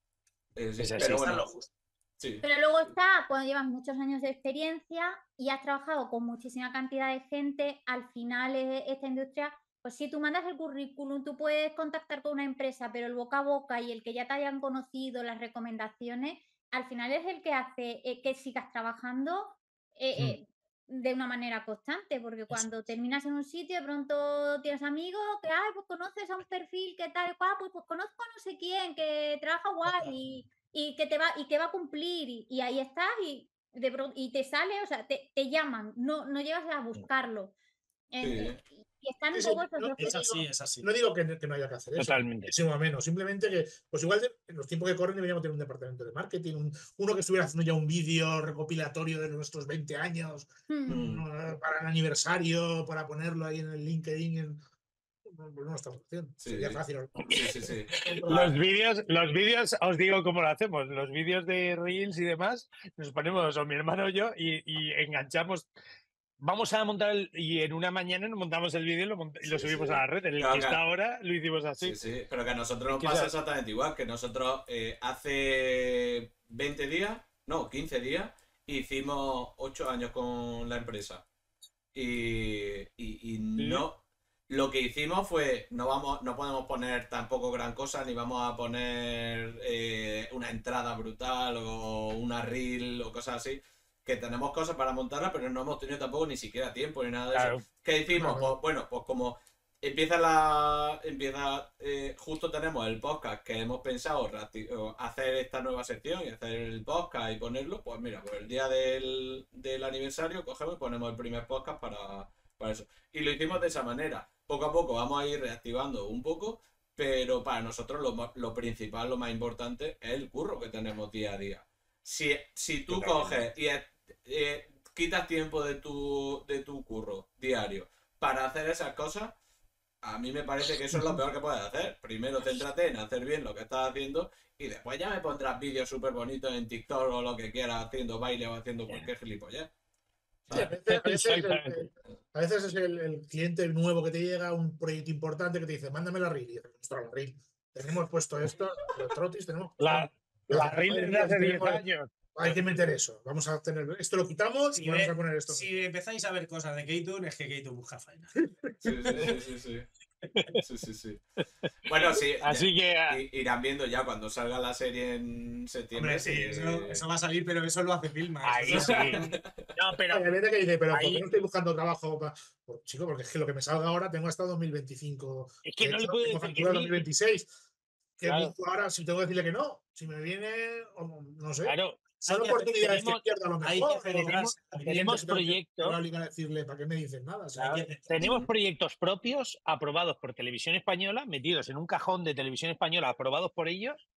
es Pero, pero luego está cuando llevas muchos años de experiencia y has trabajado con muchísima cantidad de gente, al final esta industria pues si tú mandas el currículum, tú puedes contactar con una empresa, pero el boca a boca y el que ya te hayan conocido, las recomendaciones, al final es el que hace eh, que sigas trabajando eh, eh, de una manera constante, porque cuando terminas en un sitio, de pronto tienes amigos que, ay, pues conoces a un perfil que tal, ah, pues, pues conozco a no sé quién, que trabaja guay y, que te va, y que va a cumplir, y, ahí estás y, de, y te sale, o sea, te, llaman, no, no llegas a buscarlo. Y están sí, no, es así, es así. No digo que, no haya que hacer eso. Totalmente. menos. Simplemente que, pues igual en los tiempos que corren deberíamos tener un departamento de marketing, uno que estuviera haciendo ya un vídeo recopilatorio de nuestros 20 años hmm. para el aniversario, para ponerlo ahí en el LinkedIn. no, no estamos haciendo. Sería fácil. Sí, sí, los vídeos, los vídeos, os digo cómo lo hacemos. Los vídeos de Reels y demás, nos ponemos, o mi hermano y yo, y, y enganchamos vamos a montar y en una mañana nos montamos el vídeo y lo, subimos a la red. En el que está ahora lo hicimos así. Sí, sí, pero que a nosotros nos pasa exactamente igual, que nosotros eh, hace 20 días, no, 15 días, hicimos 8 años con la empresa. Y, y, no, lo que hicimos fue, no vamos, no podemos poner tampoco gran cosa, ni vamos a poner eh, una entrada brutal o una reel o cosas así que tenemos cosas para montarlas, pero no hemos tenido tampoco ni siquiera tiempo ni nada de eso. ¿Qué hicimos? Pues, bueno, pues como empieza la. Empieza. Eh, justo tenemos el podcast que hemos pensado hacer esta nueva sección y hacer el podcast y ponerlo. Pues mira, pues el día del, aniversario cogemos y ponemos el primer podcast para, para eso. Y lo hicimos de esa manera. Poco a poco vamos a ir reactivando un poco, pero para nosotros lo, lo principal, lo más importante es el curro que tenemos día a día. Si, si tú coges y eh, quitas tiempo de tu, de tu curro diario para hacer esas cosas, a mí me parece que eso es lo peor que puedes hacer. Primero céntrate en hacer bien lo que estás haciendo y después ya me pondrás vídeos súper bonitos en TikTok o lo que quieras haciendo baile o haciendo cualquier gilipollas. a, veces, es el, cliente nuevo que te llega, un proyecto importante que te dice, mándame la reel. Y dices, la reel. Tenemos puesto esto, los trotis, tenemos. La, la, reel de hace 10 años. Hay que meter eso. Vamos a tener. Esto lo quitamos y vamos a poner esto. Si empezáis a ver cosas de Keitun, es que Keitun busca faena. Sí, sí, sí, sí. Sí, sí, sí. Bueno, sí. Así que. Ah, irán viendo ya cuando salga la serie en septiembre. sí, eso, va a salir, pero eso lo hace Filma. Ahí sí. No, pero. Que dice, pero ¿por qué no estoy buscando trabajo? Pues, chico, porque es que lo que me salga ahora tengo hasta 2025. Es que no le puedo decir. Que 2026. Que ahora, si tengo que decirle que no, si me viene, no sé. Claro, son oportunidades que pierda a lo mejor. tenemos, proyectos. ¿para qué me dicen nada? tenemos proyectos propios aprobados por Televisión Española, metidos en un cajón de Televisión Española, aprobados por ellos,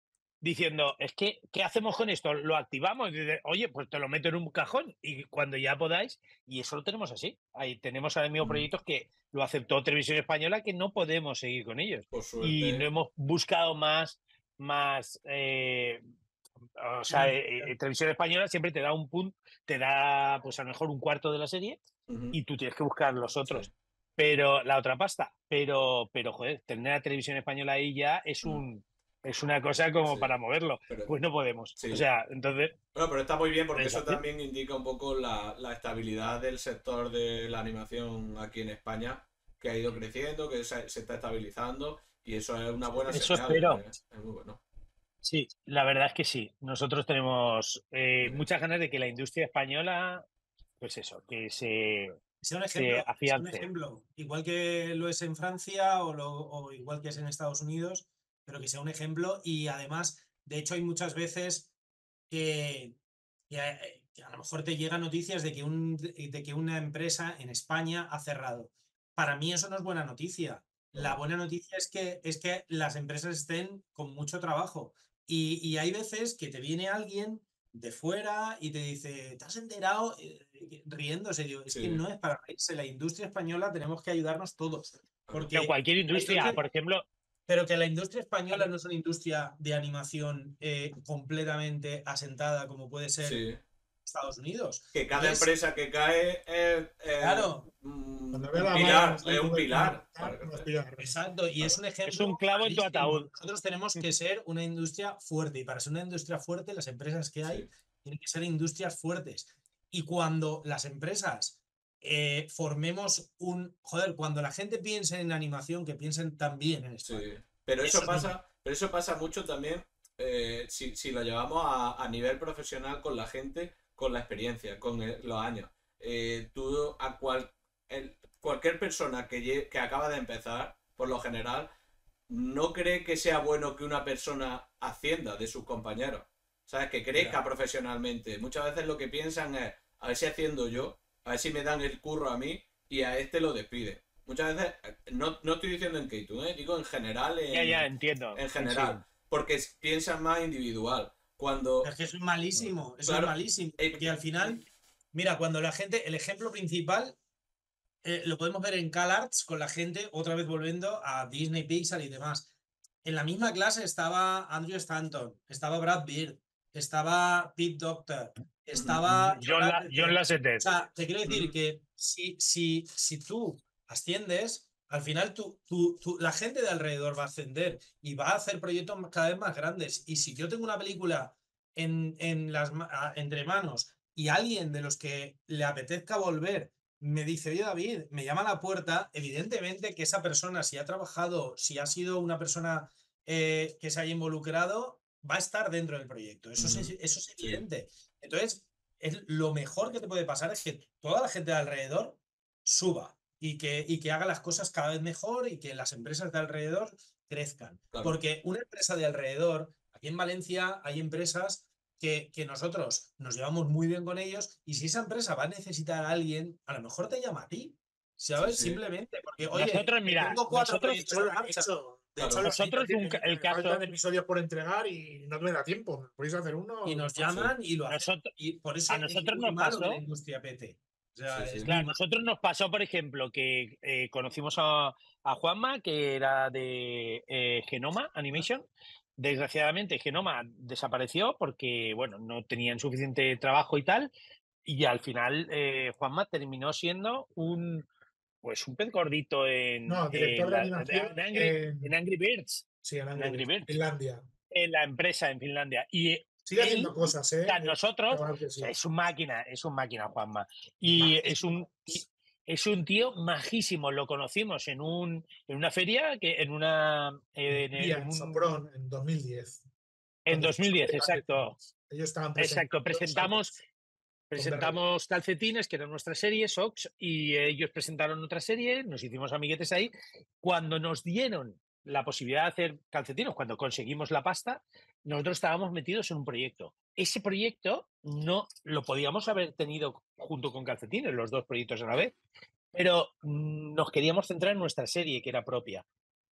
diciendo, es que, ¿qué hacemos con esto? Lo activamos, y oye, pues te lo meto en un cajón y cuando ya podáis, y eso lo tenemos así. Ahí tenemos ahora mismo mm. proyectos que lo aceptó Televisión Española que no podemos seguir con ellos. Y no hemos buscado más, más eh, o sea, eh, eh, televisión española siempre te da un punto, te da pues a lo mejor un cuarto de la serie y tú tienes que buscar los otros. Pero la otra pasta, pero, pero joder, tener la televisión española ahí ya es mm. un es una cosa como para moverlo. pues no podemos. O sea, entonces. Bueno, pero está muy bien porque eso también indica un poco la, estabilidad del sector de la animación aquí en España, que ha ido creciendo, que se, está estabilizando, y eso es una buena eso Espero. ¿eh? Es muy bueno. Sí, la verdad es que sí. Nosotros tenemos eh, muchas ganas de que la industria española, pues eso, que se, sea un ejemplo, Igual que lo es en Francia o, igual que es en Estados Unidos, pero que sea un ejemplo. Y además, de hecho, hay muchas veces que, a, lo mejor te llegan noticias de que, un, de que una empresa en España ha cerrado. Para mí eso no es buena noticia. La buena noticia es que, es que las empresas estén con mucho trabajo. Y, hay veces que te viene alguien de fuera y te dice, ¿te has enterado? Eh, riéndose, digo, es que no es para reírse, la industria española tenemos que ayudarnos todos. Porque cualquier industria, por ejemplo... Pero que la industria española no es una industria de animación eh, completamente asentada como puede ser Estados Unidos. Que cada empresa que cae es, claro. un pilar, es un pilar. Exacto, y es un ejemplo. Es un clavo en tu ataúd. Nosotros tenemos que ser una industria fuerte y para ser una industria fuerte las empresas que hay tienen que ser industrias fuertes. Y cuando las empresas eh, formemos un... Joder, cuando la gente piense en animación, que piensen también en esto. Sí, pero eso, pasa, pero eso pasa mucho también eh, si, si, lo llevamos a, a nivel profesional con la gente con la experiencia, con los años. Eh, tú, a cual, cualquier persona que, que acaba de empezar, por lo general, no cree que sea bueno que una persona ascienda de sus compañeros. ¿Sabes? Que crezca profesionalmente. Muchas veces lo que piensan es, a ver si haciendo yo, a ver si me dan el curro a mí y a este lo despide. Muchas veces, no, estoy diciendo en k ¿eh? digo en general. En, ya, ya, entiendo. En general. Porque piensan más individual. Cuando... Es que eso es malísimo, eso es malísimo. Eh, porque al final, mira, cuando la gente, el ejemplo principal eh, lo podemos ver en CalArts con la gente, otra vez volviendo a Disney, Pixar y demás. En la misma clase estaba Andrew Stanton, estaba Brad Beard, estaba Pete Doctor, estaba John, John Lasseter. O sea, te quiero decir que si, si, si tú asciendes, al final tú, la gente de alrededor va a ascender y va a hacer proyectos cada vez más grandes. Y si yo tengo una película en, en las, entre manos y alguien de los que le apetezca volver me dice, oye David, me llama a la puerta, evidentemente que esa persona, si ha trabajado, si ha sido una persona eh, que se haya involucrado, va a estar dentro del proyecto. Eso, es, eso es evidente. Entonces, es, lo mejor que te puede pasar es que toda la gente de alrededor suba y que, y que haga las cosas cada vez mejor y que las empresas de alrededor crezcan. Porque una empresa de alrededor, aquí en Valencia hay empresas que, que, nosotros nos llevamos muy bien con ellos y si esa empresa va a necesitar a alguien, a lo mejor te llama a ti. ¿Sabes? Simplemente. Porque, oye, nosotros, mira, tengo cuatro nosotros, de hecho, nosotros el caso de episodios por entregar y no me da tiempo. Podéis hacer uno. Y nos llaman y lo hacen. y por eso a nosotros nos pasó. la industria PT. Claro, nosotros nos pasó, por ejemplo, que eh, conocimos a, Juanma, que era de eh, Genoma Animation. Desgraciadamente, Genoma desapareció porque, bueno, no tenían suficiente trabajo y tal. Y al final, eh, Juanma terminó siendo un, pues un pez gordito en, no, director de animación en, Angry, Birds. Sí, en Angry, Birds. Finlandia. En la empresa en Finlandia. Y Sigue haciendo cosas, ¿eh? nosotros es un máquina, es un máquina, Juanma. Y es un es un tío majísimo. Lo conocimos en un en una feria que en una en, en, un, en 2010. En 2010, exacto. Ellos estaban Exacto, presentamos presentamos Calcetines, que era nuestra serie, Sox, y ellos presentaron otra serie, nos hicimos amiguetes ahí. Cuando nos dieron la posibilidad de hacer calcetines, cuando conseguimos la pasta, nosotros estábamos metidos en un proyecto. Ese proyecto no lo podíamos haber tenido junto con calcetines, los dos proyectos a la vez, pero nos queríamos centrar en nuestra serie, que era propia.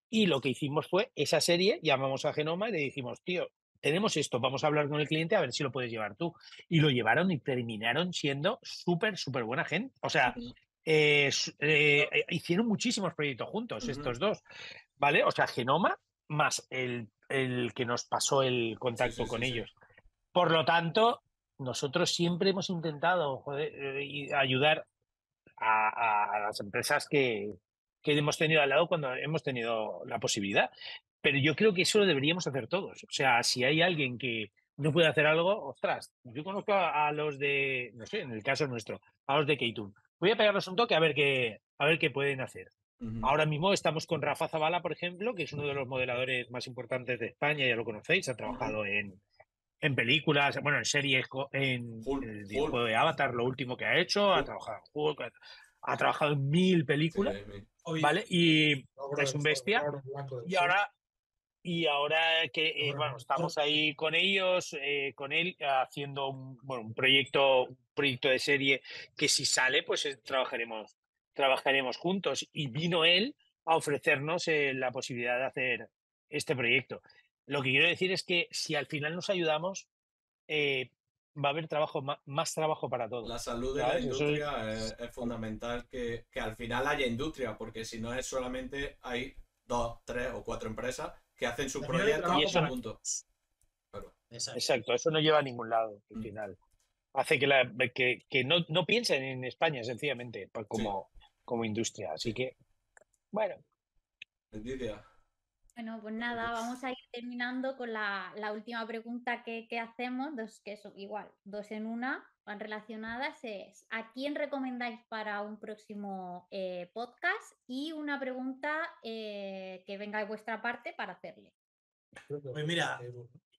Y lo que hicimos fue esa serie, llamamos a Genoma y le dijimos, tío, tenemos esto, vamos a hablar con el cliente a ver si lo puedes llevar tú. Y lo llevaron y terminaron siendo súper, súper buena gente. O sea, eh, eh, hicieron muchísimos proyectos juntos, estos dos. ¿Vale? O sea, Genoma más el, que nos pasó el contacto con ellos. Por lo tanto, nosotros siempre hemos intentado eh, ayudar a, las empresas que, hemos tenido al lado cuando hemos tenido la posibilidad. Pero yo creo que eso lo deberíamos hacer todos. O sea, si hay alguien que no puede hacer algo, ostras, yo conozco a, los de, no sé, en el caso nuestro, a los de Keitun. Voy a pegarles un toque a ver qué, a ver qué pueden hacer. Ahora mismo estamos con Rafa Zavala, por ejemplo, que es uno de los modeladores más importantes de España, ya lo conocéis, ha trabajado en, en películas, bueno, en series, en el juego de Avatar, lo último que ha hecho, ha trabajado en juego, ha trabajado en mil películas, ¿vale? Y es un bestia. Y ahora, y ahora que, eh, bueno, estamos ahí con ellos, eh, con él, haciendo un, bueno, un proyecto, un proyecto de serie que si sale, pues eh, trabajaremos trabajaremos juntos. Y vino él a ofrecernos eh, la posibilidad de hacer este proyecto. Lo que quiero decir es que si al final nos ayudamos, eh, va a haber trabajo más, trabajo para todos. La salud de la industria es, fundamental que, al final haya industria, porque si no es solamente hay dos, tres o cuatro empresas que hacen su proyecto y eso juntos. Exacto. eso no lleva a ningún lado al mm. final. Hace que, la, que, que no, no, piensen en España, sencillamente, como, como industria. Así que, bueno. Bueno, pues nada, vamos a ir terminando con la, última pregunta que, hacemos, dos que son igual, dos en una, van relacionadas, es ¿a quién recomendáis para un próximo eh, podcast? Y una pregunta eh, que venga de vuestra parte para hacerle. Pues mira,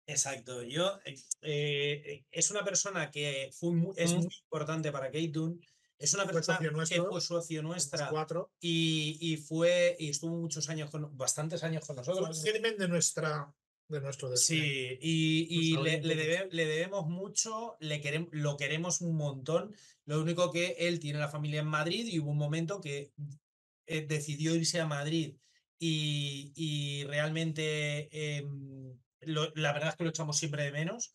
exacto, yo eh, es una persona que fue, es muy importante para Keitun es una persona que fue socio nuestra cuatro. Y, fue y estuvo muchos años con bastantes años con nosotros. de nuestra de nuestro Sí, y, le, debemos mucho, le queremos, lo queremos un montón. Lo único que él tiene la familia en Madrid y hubo un momento que eh, decidió irse a Madrid y, realmente em, la verdad es que lo echamos siempre de menos,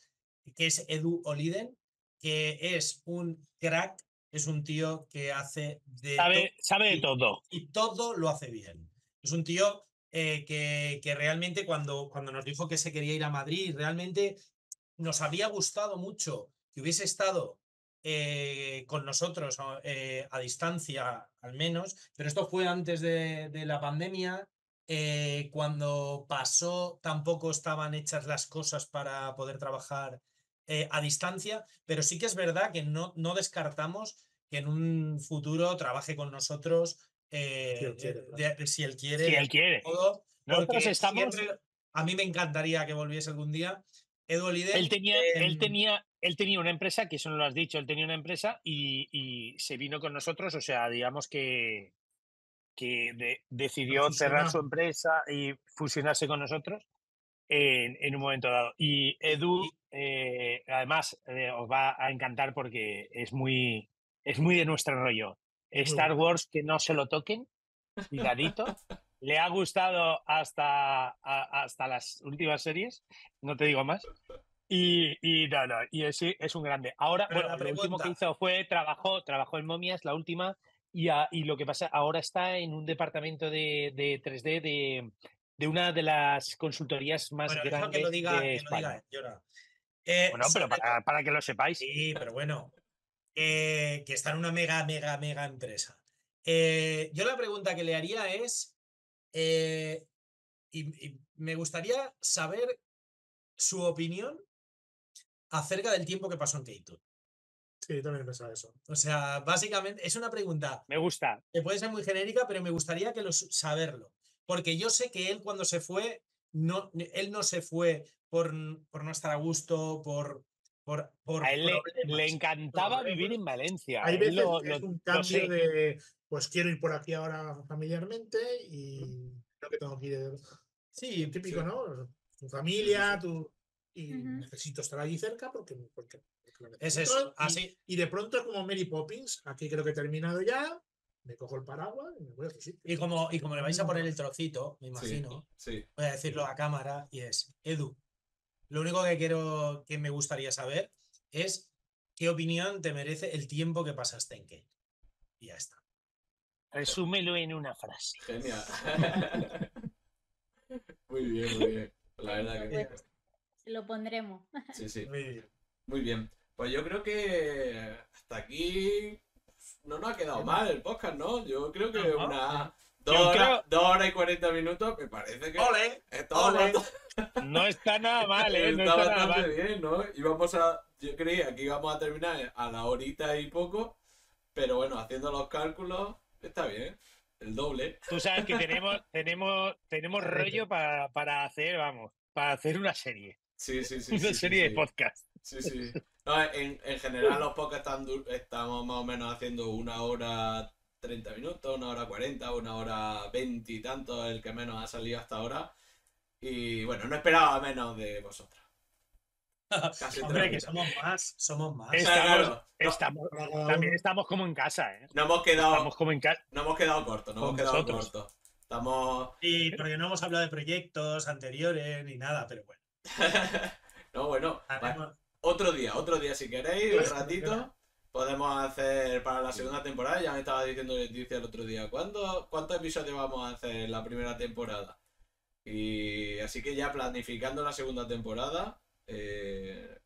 que es Edu Oliden, que es un crack es un tío que hace de sabe, sabe de todo. Y todo lo hace bien. Es un tío eh, que, que, realmente cuando, cuando nos dijo que se quería ir a Madrid, realmente nos habría gustado mucho que hubiese estado eh, con nosotros eh, a distancia al menos, pero esto fue antes de, de la pandemia. cuando pasó tampoco estaban hechas las cosas para poder trabajar eh, a distancia, pero sí que es verdad que no, no descartamos que en un futuro trabaje con nosotros si, él quiere, si él quiere. estamos... a mí me encantaría que volviese algún día. Edu él tenía, él, tenía, él tenía una empresa, que eso no lo has dicho, él tenía una empresa y, se vino con nosotros, o sea, digamos que, que decidió cerrar su empresa y fusionarse con nosotros en, un momento dado. Y Edu, eh, además, eh, os va a encantar porque es muy, es muy de nuestro rollo. Star Wars, que no se lo toquen, cuidadito. Le ha gustado hasta, hasta las últimas series, no te digo más. Y, y no, no, y es, es un grande. Ahora, bueno, lo último que hizo fue trabajó, trabajó en Momias, la última, y, y lo que pasa, ahora está en un departamento de, de 3D de, de, una de las consultorías más grandes que lo diga, de España. Eh, bueno, pero para, para, que lo sepáis. Sí, pero bueno, eh, que está en una mega, mega, mega empresa. Eh, yo la pregunta que le haría es, y, me gustaría saber su opinión acerca del tiempo que pasó en Keito. Sí, también pensaba eso. O sea, básicamente es una pregunta. Me gusta. Que puede ser muy genérica, pero me gustaría que saberlo. Porque yo sé que él cuando se fue, no, él no se fue por, por no estar a gusto, por. Por, por a él le, encantaba vivir en Valencia. Hay veces que es un cambio de. Pues quiero ir por aquí ahora familiarmente y creo que tengo que ir. Sí, típico, ¿no? Tu familia, tu y necesito estar allí cerca porque, porque, es eso, así. Y, de pronto, como Mary Poppins, aquí creo que he terminado ya, me cojo el paraguas y me voy a Y como, y como le vais a poner el trocito, me imagino, voy a decirlo a cámara y es, Edu, lo único que quiero, que me gustaría saber es qué opinión te merece el tiempo que pasaste en Kate. Y ya está. Resúmelo en una frase. Genial. muy bien, muy bien. La verdad que... Pues, lo pondremos. Sí, sí. Muy bien. Pues yo creo que hasta aquí no nos ha quedado mal el podcast, ¿no? Yo creo que una dos horas, y cuarenta minutos me parece que ¡Ole! No está nada mal, ¿eh? No está, bastante bien, ¿no? Y vamos a, yo creía que íbamos a terminar a la horita y poco, pero bueno, haciendo los cálculos, está bien. El doble. Tú sabes que tenemos, tenemos, tenemos rollo para, para hacer, vamos, para hacer una serie. Sí, sí, sí. Una serie de podcast. Sí, sí. en, en, general los podcasts estamos más o menos haciendo una hora 30 minutos, una hora 40, una hora 20 y tanto, el que menos ha salido hasta ahora. Y bueno, no esperaba menos de vosotros. Casi Hombre, que somos más, somos más. Estamos, también estamos como en casa, ¿eh? No hemos quedado, estamos como en casa. No hemos quedado cortos, no hemos quedado cortos. Estamos. Y porque no hemos hablado de proyectos anteriores ni nada, pero bueno. no, bueno. Otro día, otro día si queréis, un ratito. Podemos hacer para la segunda temporada. Ya me estaba diciendo Leticia el otro día. ¿cuántos episodios vamos a hacer en la primera temporada? Y así que ya planificando la segunda temporada. Eh,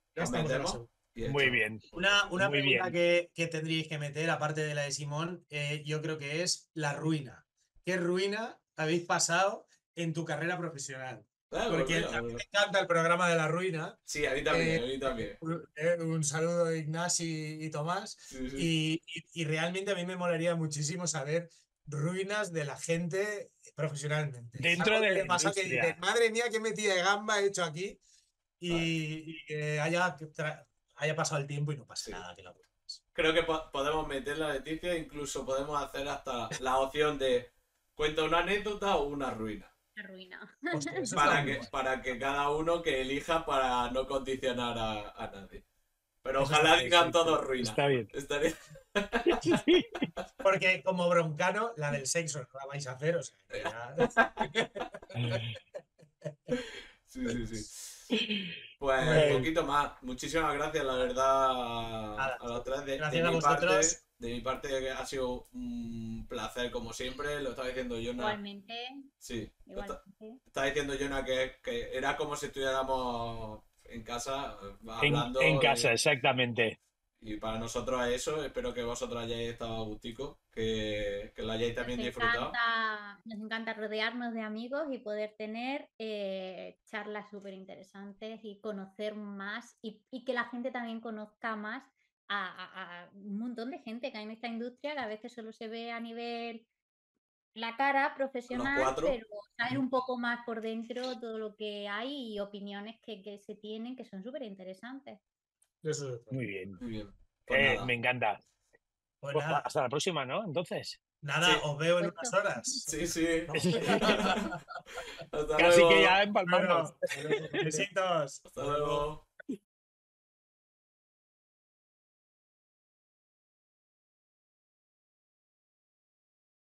muy bien. Una, una pregunta Que, que, tendríais que meter, aparte de la de Simón, eh, yo creo que es la ruina. ¿Qué ruina habéis pasado en tu carrera profesional? Porque a mí me encanta el programa de la ruina. Sí, a mí también, a mí también. Eh, un, saludo a Ignasi y Tomás. Y, realmente a mí me molaría muchísimo saber ruinas de la gente profesionalmente. Dentro de pasa que madre mía, qué metida de gamba he hecho aquí. Y, que haya, haya pasado el tiempo y no pase nada. Que Creo que podemos meter la Leticia, incluso podemos hacer hasta la opción de cuenta una anécdota o una ruina ruina. para, que, para que cada uno que elija para no condicionar a, nadie. Pero ojalá digan todos ruina. Está bien. Porque como broncano, la del sexo no la vais a hacer, o sea. sí, sí, sí. Pues un poquito más. Muchísimas gracias, la verdad, a los tres. De, gracias a vosotros. De mi parte ha sido un placer como siempre, lo estaba diciendo Jonah. Igualmente. Sí, estaba diciendo Jonah que, que, era como si estuviéramos en casa hablando. En, casa, exactamente. Y para nosotros es eso, espero que vosotros hayáis estado a gustico, que, que lo hayáis también disfrutado. nos encanta rodearnos de amigos y poder tener eh, charlas súper interesantes y conocer más y, y que la gente también conozca más a, un montón de gente que hay en esta industria que a veces solo se ve a nivel la cara profesional, pero saber un poco más por dentro todo lo que hay y opiniones que, se tienen que son súper interesantes. Muy bien. Muy bien. Pues eh, me encanta. Pues pues hasta la próxima, ¿no? Entonces. Nada, os veo en unas horas. Sí, sí. Casi que ya empalmamos. Besitos. Hasta luego.